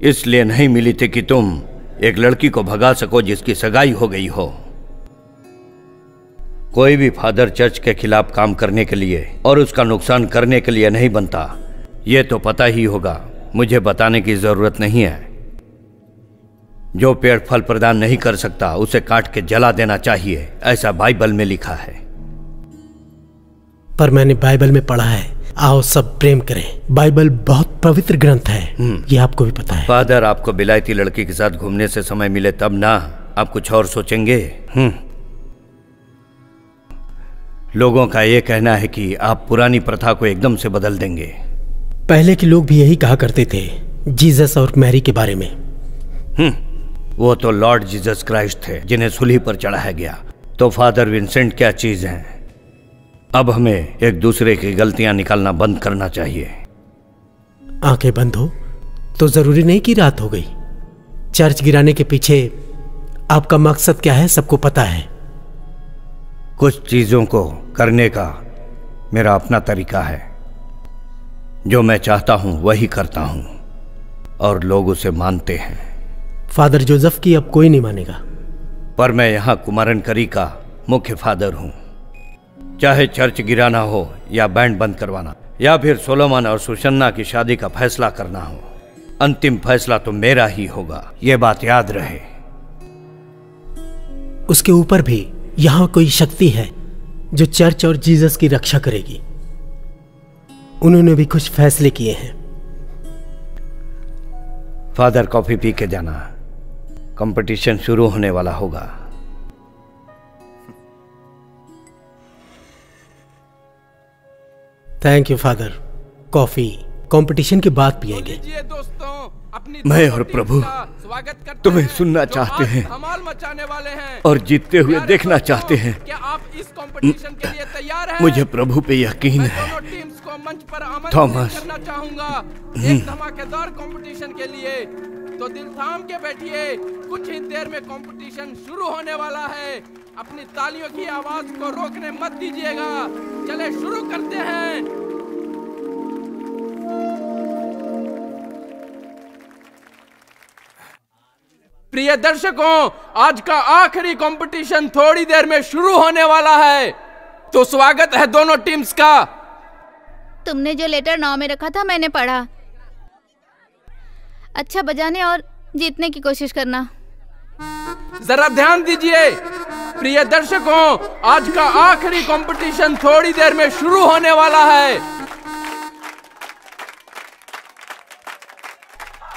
इसलिए नहीं मिली थी कि तुम एक लड़की को भगा सको जिसकी सगाई हो गई हो। कोई भी फादर चर्च के खिलाफ काम करने के लिए और उसका नुकसान करने के लिए नहीं बनता, ये तो पता ही होगा। मुझे बताने की ज़रूरत नहीं है। जो पेड़ फल प्रदान नहीं कर सकता, उसे काट के जला देना चाहिए, ऐसा बाइबल में लिखा है। पर मैंने बाइबल में पढ़ा है आओ सब प्रेम करें। बाइबल बहुत पवित्र ग्रंथ है। ये आपको भी पता है। फादर आपको बिलायती लड़की के साथ घूमने से समय मिले तब ना आप कुछ और सोचेंगे। हम्म। लोगों का ये कहना है कि आप पुरानी प्रथा को एकदम से बदल देंगे। पहले के लोग भी यही कहा करते थे जीसस और मैरी के बारे में। हम्म। वो तो लॉर्ड जीसस क्राइस्ट थे जिन्हें सुली पर चढ़ाया गया। तो फादर विंसेंट क्या चीज़ हैं? अब हमें एक दूसरे की गलतियाँ निकालना बंद करना चाहिए। आँखें बंद हो तो ज़रूरी नहीं कि रात हो गई। चर्च गिराने के पीछे आपका मकसद क्या है सबको पता है। कुछ चीज़ों को करने का मेरा अपना तरीका है। जो मैं चाहता हूँ वही करता हूँ और लोग उसे मानते हैं। फादर जोसेफ की अब कोई नहीं मानेगा। पर मैं यहाँ कुमारन करी का मुख्य फादर हूँ। चाहे चर्च गिराना हो या बैंड बंद करवाना या फिर सोलोमन और सुशन्ना की शादी का फैसला करना हो अंतिम फैसला तो मेरा ही होगा। ये बात याद रहे। उसके ऊपर भी यहाँ कोई शक्ति है जो चर्च और जीसस की रक्षा करेगी। उन्होंने भी कुछ फैसले किए हैं। फादर कॉफ़ी पी के जाना। कंपटीशन शुरू होने वाला होगा। Thank you father coffee competition के बाद पिएँगे। मैं और प्रभु स्वागत तुम्हें सुनना चाहते हैं मचाने वाले हैं। और जीतते हुए देखना चाहते हैं। मुझे प्रभु पे यकीन है। थॉमस। एक धमाकेदार कंपटीशन के लिए। तो दिल थाम के बैठिए। कुछ ही देर में कंपटीशन शुरू होने वाला है। अपनी तालियों की आवाज़ को रोकने मत दीजिएगा। चले शुरू करते हैं। प्रिय दर्शकों आज का आखिरी कंपटीशन थोड़ी देर में शुरू होने वाला है। तो स्वागत है दोनों टीम्स का। तुमने जो लेटर नाव में रखा था, मैंने पढ़ा। अच्छा बजाने और जीतने की कोशिश करना। जरा ध्यान दीजिए, प्रिय दर्शकों, आज का आखिरी कंपटीशन थोड़ी देर में शुरू होने वाला है।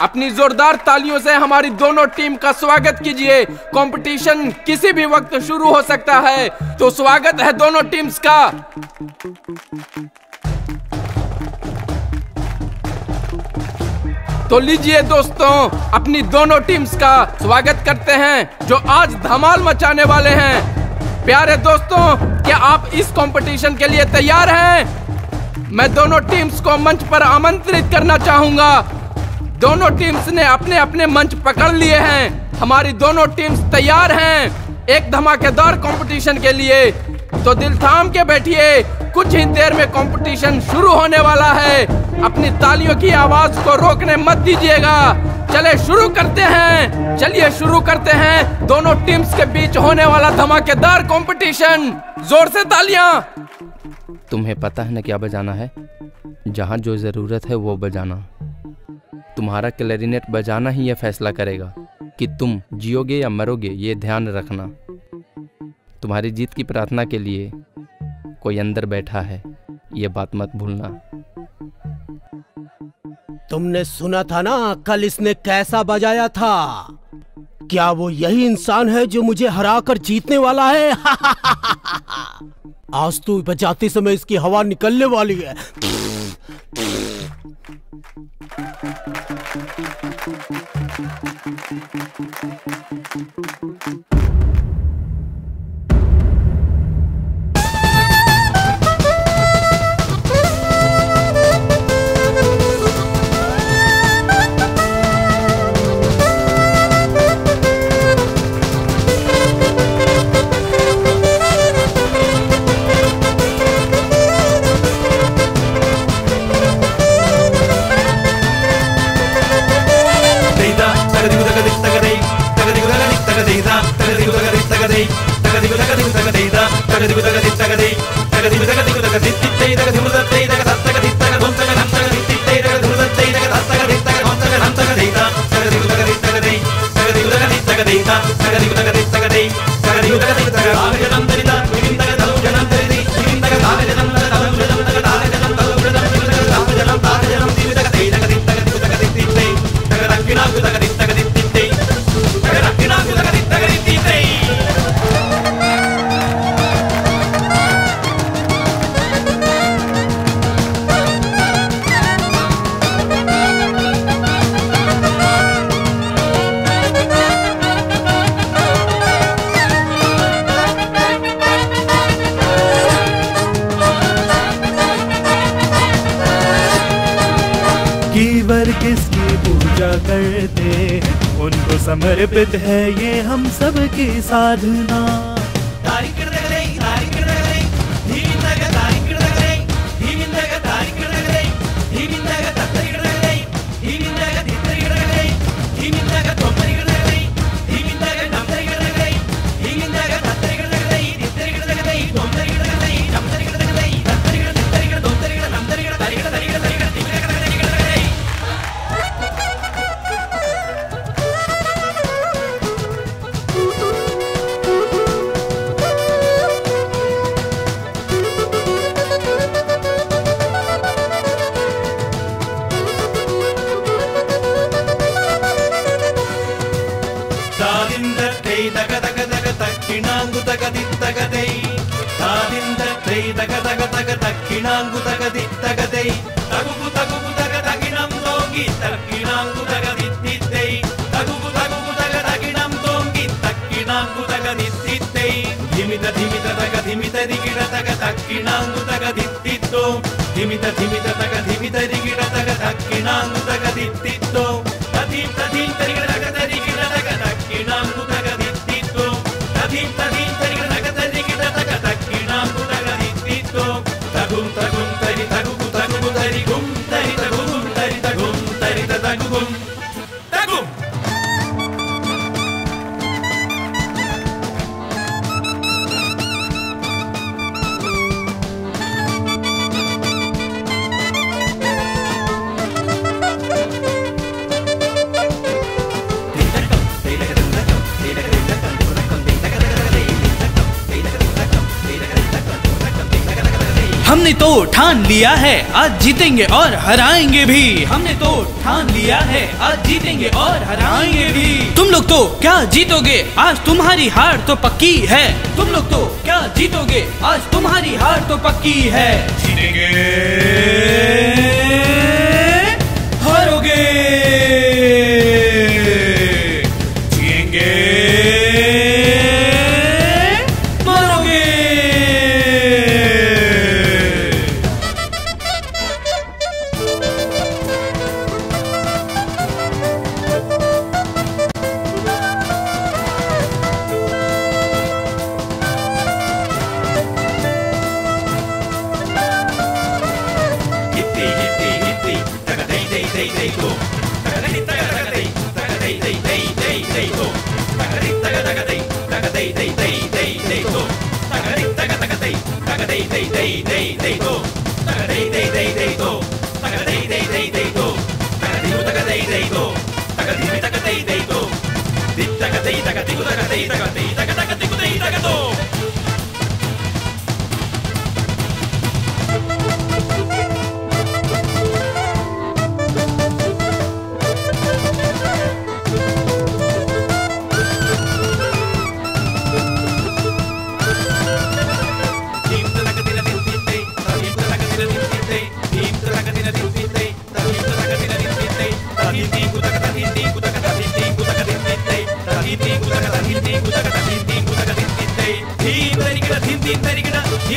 अपनी जोरदार तालियों से हमारी दोनों टीम का स्वागत कीजिए। कंपटीशन किसी भी वक्त शुरू हो सकता है तो स्वागत है दोनों टीम्स का। तो लीजिए दोस्तों, अपनी दोनों टीम्स का स्वागत करते हैं, जो आज धमाल मचाने वाले हैं। प्यारे दोस्तों, क्या आप इस कंपटीशन के लिए तैयार हैं? मैं दोनों टीम्स को मंच पर आमंत्रित करना चाहूँगा। दोनों टीम्स ने अपने अपने मंच पकड़ लिए हैं। हमारी दोनों टीम्स तैयार हैं। एक धमाकेदार कंपटीशन के लिए तो दिल थाम के बैठिए। कुछ ही देर में कंपटीशन शुरू होने वाला है। अपनी तालियों की आवाज़ को रोकने मत दीजिएगा। चले, शुरू करते हैं। चलिए, शुरू करते हैं। दोनों टीम्स के बीच होने वाला धमाकेदार कंपटीशन ज़ोर से तालियाँ। तुम्हें पता है ना क्या बजाना है? जहाँ जो ज़रूरत है वो बजाना। तुम्हारा क्लैरिनेट बजाना ही यह फैसला करेगा कि तुम जियोगे या मरोगे, ये ध्यान रखना। तुम्हारी जीत की प्रार्थना के लिए कोई अंदर बैठा है, ये बात मत भूलना। तुमने सुना था ना, कल इसने कैसा बजाया था? क्या वो यही इंसान है जो मुझे हराकर जीतने वाला है? आज तो बजाते समय इसकी हवा निकलने वाली है। जीतेंगे और हराएँगे भी। हमने तो ठान लिया है, आज जीतेंगे और हराएँगे भी। तुम लोग तो क्या जीतोगे? आज तुम्हारी हार तो पक्की है। तुम लोग तो क्या जीतोगे? आज तुम्हारी हार तो पक्की है। जीतेंगे।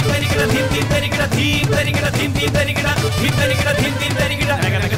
ധീം ധരിക്കട ധീം ധരിക്കട ധീം ധരിക്കട ധീം ധരിക്കട ധീം ധരിക്കട ധീം ധരിക്കട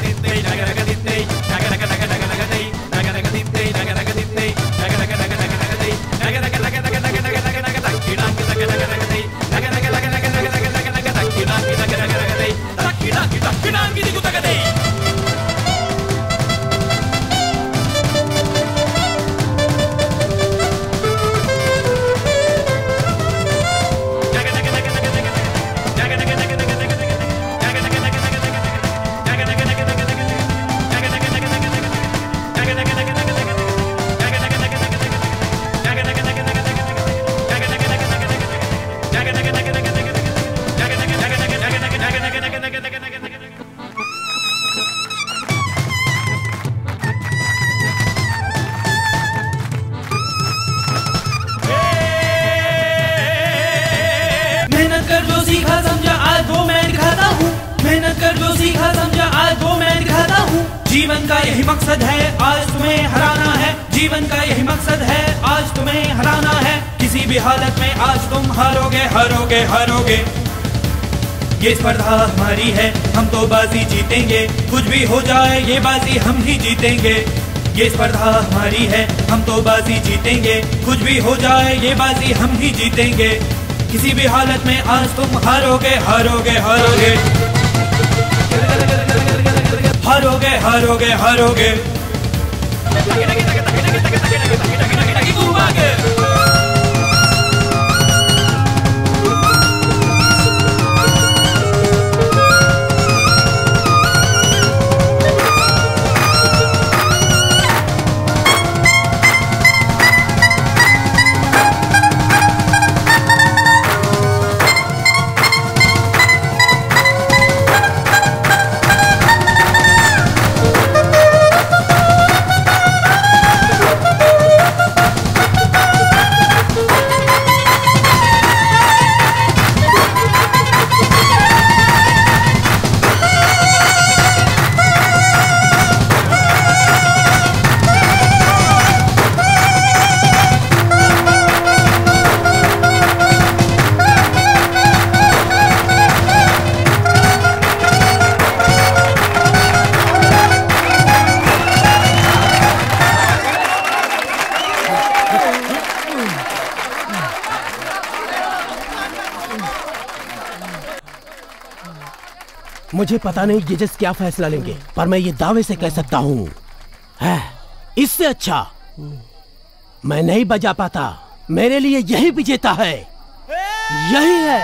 स्पर्धा हमारी है, हम तो बाजी जीतेंगे। कुछ भी हो जाए, ये बाजी हम ही जीतेंगे। ये स्पर्धा हमारी है, हम तो बाजी जीतेंगे। कुछ भी हो जाए, ये बाजी हम ही जीतेंगे। किसी भी हालत में आज तुम हारोगे हारोगे हारोगे। हारोगे हारोगे हारोगे। मुझे पता नहीं जजेस क्या फैसला लेंगे, पर मैं ये दावे से कह सकता हूँ। इससे अच्छा मैं नहीं बजा पाता। मेरे लिए यही विजेता है। यही है।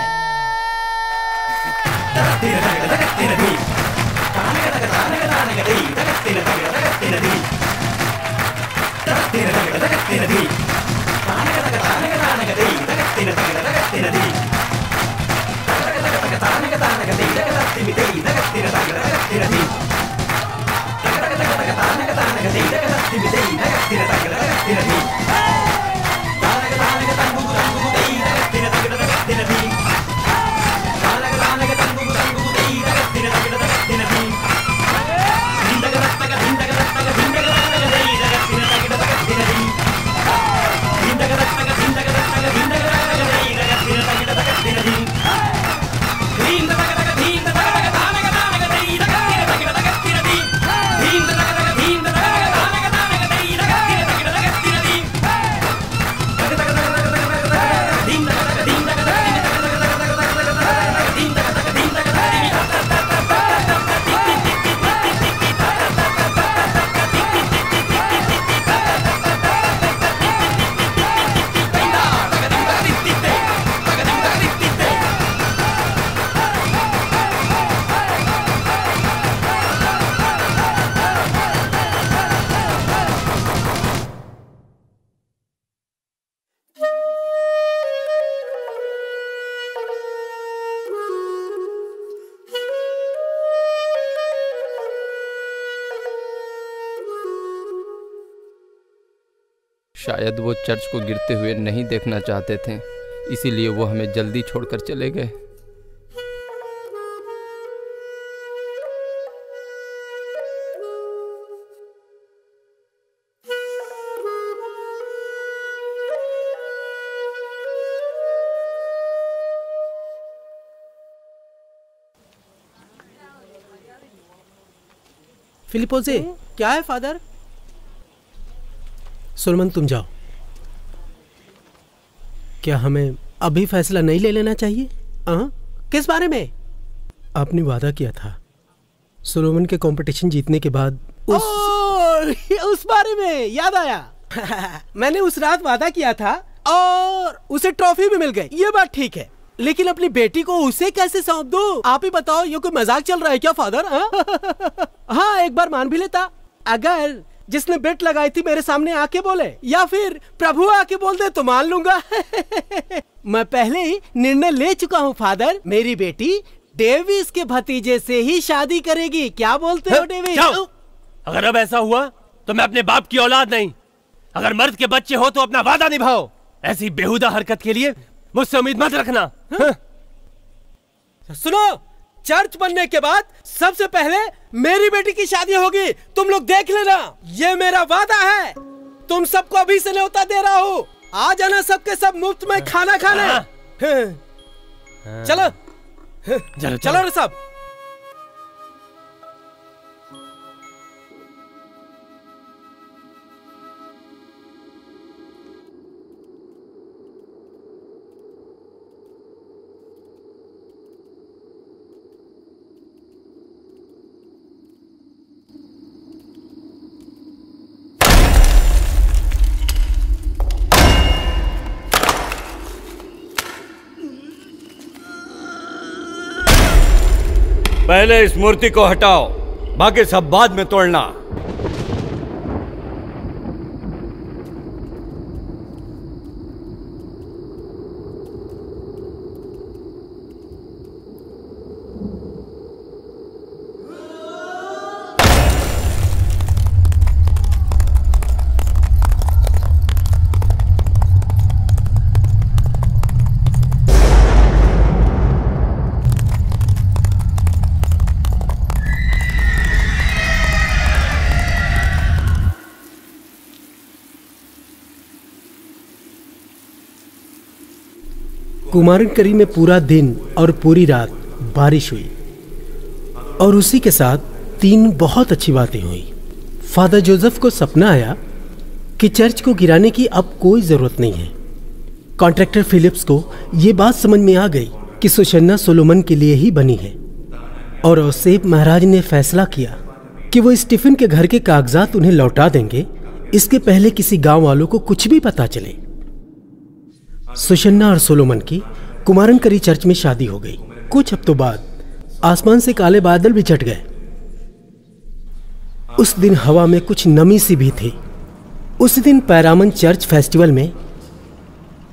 Thank शायद वो चर्च को गिरते हुए नहीं देखना चाहते थे, इसीलिए वो हमें जल्दी छोड़कर चले गए। फिलिपोजे, क्या है, फादर? सुलमन तुम जाओ। क्या हमें अभी फैसला नहीं ले लेना चाहिए? आ? किस बारे में? आपने वादा किया था सोलोमन के कंपटीशन जीतने के बाद उस ओ, उस बारे में याद आया? मैंने उस रात वादा किया था और उसे ट्रॉफी भी मिल गई। ये बात ठीक है लेकिन अपनी बेटी को उसे कैसे सौंप दो? आप ही बताओ ये कोई मज़ाक चल रहा है क्या फादर? हाँ एक बार मान भी लेता। अगर जिसने बेट लगाई थी मेरे सामने आके बोले या फिर प्रभु आके बोल दे तो मान लूँगा। मैं पहले ही निर्णय ले चुका हूँ फादर। मेरी बेटी डेविस के भतीजे से ही शादी करेगी। क्या बोलते हो डेविस? अगर अब ऐसा हुआ तो मैं अपने बाप की औलाद नहीं। अगर मर्द के बच्चे हो तो अपना वादा निभाओ। ऐसी बेहुदा हरकत के लिए मुझसे उम्मीद मत रखना। हाँ? सुनो चर्च बनने के बाद सबसे पहले मेरी बेटी की शादी होगी तुम लोग देख लेना। ये मेरा वादा है। तुम सबको अभी से न्योता दे रहा हूँ। आ जाना सबके सब मुफ़्त में खाना खाने। चलो। चलो चलो रे सब पहले इस मूर्ति को हटाओ। बाकी सब बाद में तोड़ना। कुमारन करी में पूरा दिन और पूरी रात बारिश हुई। और उसी के साथ तीन बहुत अच्छी बातें हुई। फादर जोसेफ को सपना आया कि चर्च को गिराने की अब कोई ज़रूरत नहीं है। कॉन्ट्रैक्टर फिलिप्स को ये बात समझ में आ गई कि सुशन्ना सोलोमन के लिए ही बनी है। और औसेप महाराज ने फैसला किया कि वो स्टीफन के घर के कागजात उन्हें लौटा देंगे। इसके पहले किसी गाँव वालों को कुछ भी पता चले। सुशन्ना और सोलोमन की कुमारन करी चर्च में शादी हो गई। कुछ हफ्तों बाद आसमान से काले बादल भी छट गए। उस दिन हवा में कुछ नमी सी भी थी। उस दिन पैरामन चर्च फेस्टिवल में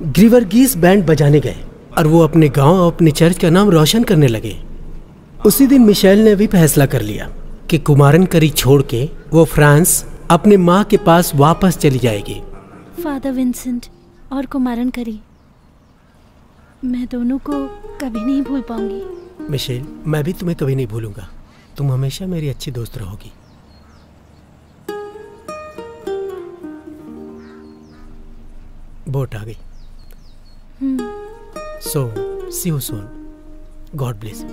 ग्रीवर्गीस बैंड बजाने गए और वो अपने गाँव और अपने चर्च का नाम रोशन करने लगे। उसी दिन मिशेल ने भी फैसला कर लिया कि कुमारन करी छोड़ के वो फ्रांस अपने माँ के पास वापस चली जाएगी। फादर विंसेंट और कुमारन करी मैं दोनों को कभी नहीं भूल पाऊँगी। मिशेल मैं भी तुम्हें कभी नहीं भूलूँगा। तुम हमेशा मेरी अच्छी दोस्त रहोगी। बोट आ गई। So see you soon god bless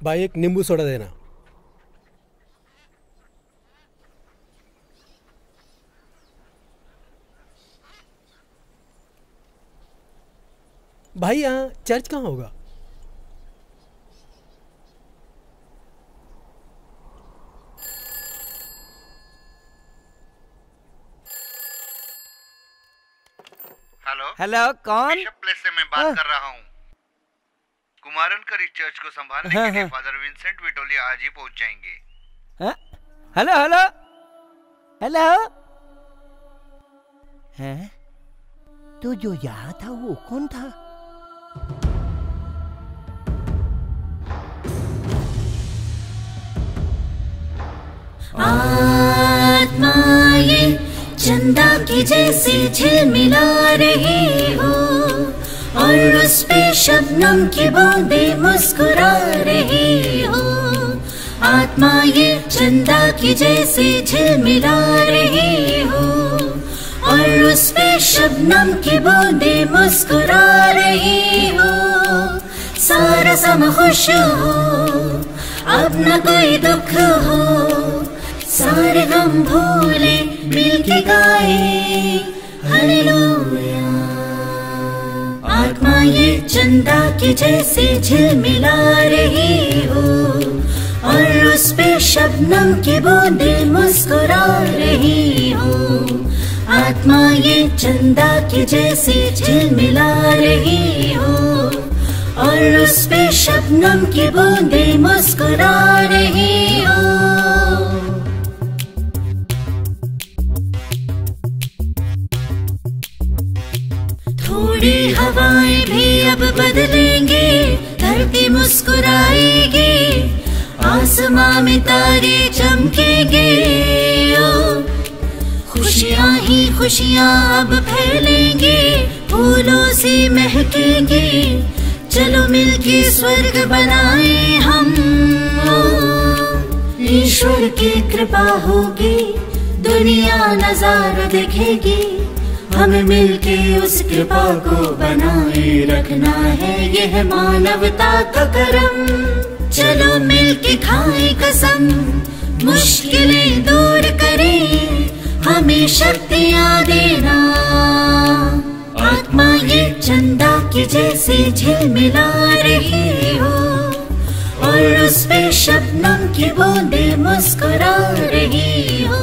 भाई एक नींबू सोडा देना। भाई यहाँ चर्च कहाँ होगा? हेलो। हेलो कौन? प्लेस से मैं बात कर रहा हूँ। करी चर्च को संभालने हाँ, के लिए हाँ। फादर विंसेंट विटोली आज ही पहुँच जाएँगे। हाँ? Hello hello. हेलो। हैं? तो जो यहाँ था वो कौन था? आत्मा ये चंदा की जैसे झिलमिला रही हो। और उस पे शबनम की बूंदे मुस्कुरा रही हो। आत्मा ये चंदा की जैसे झिलमिला रही हो। और उस पे शबनम की बूंदे मुस्कुरा रही हो। सारा सम खुश हो, अब न कोई दुख हो। सारे गम भूले मिल के गाए, हालेलुया। आत्मा ये चंदा की जैसे झिलमिला रही हो, और उस पे शबनम की बूंदे मुस्कुरा रही हो। आत्मा ये चंदा की जैसे झिलमिला रही हो, और उस पे शबनम की बूंदे मुस्कुरा रही आसमां में तारे चमकेंगे। ओ, खुशियाँ ही खुशियाँ अब फैलेंगे। फूलों से महकेंगे। चलो मिलके स्वर्ग बनाए हम। ईश्वर की कृपा होगी। दुनिया नज़ारा देखेगी। हमें मिलके उस कृपा को बनाए रखना है। यह मानवता का करम। चलो मिलके खाए कसम। मुश्किलें दूर करें, हमें शक्तियाँ देना। आत्मा ये चंदा की जैसे झिलमिला रही हो, और उस पे शबनम की बूंदे मुस्कुरा रही हो।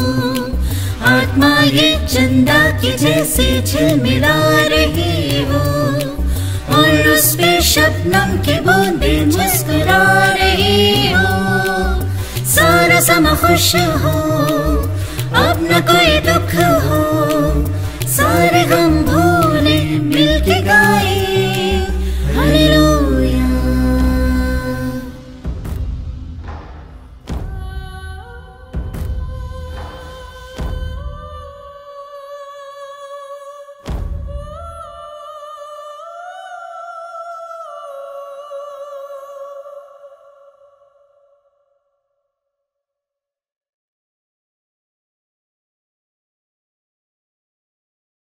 आत्मा ये चंदा की जैसे झिलमिला रही हो और उस पे शबनम की बूंदे मुस्कुरा रही हो। सारा समा खुश हो, अब न कोई दुख हो। सारे गम भूले, मिलके गाए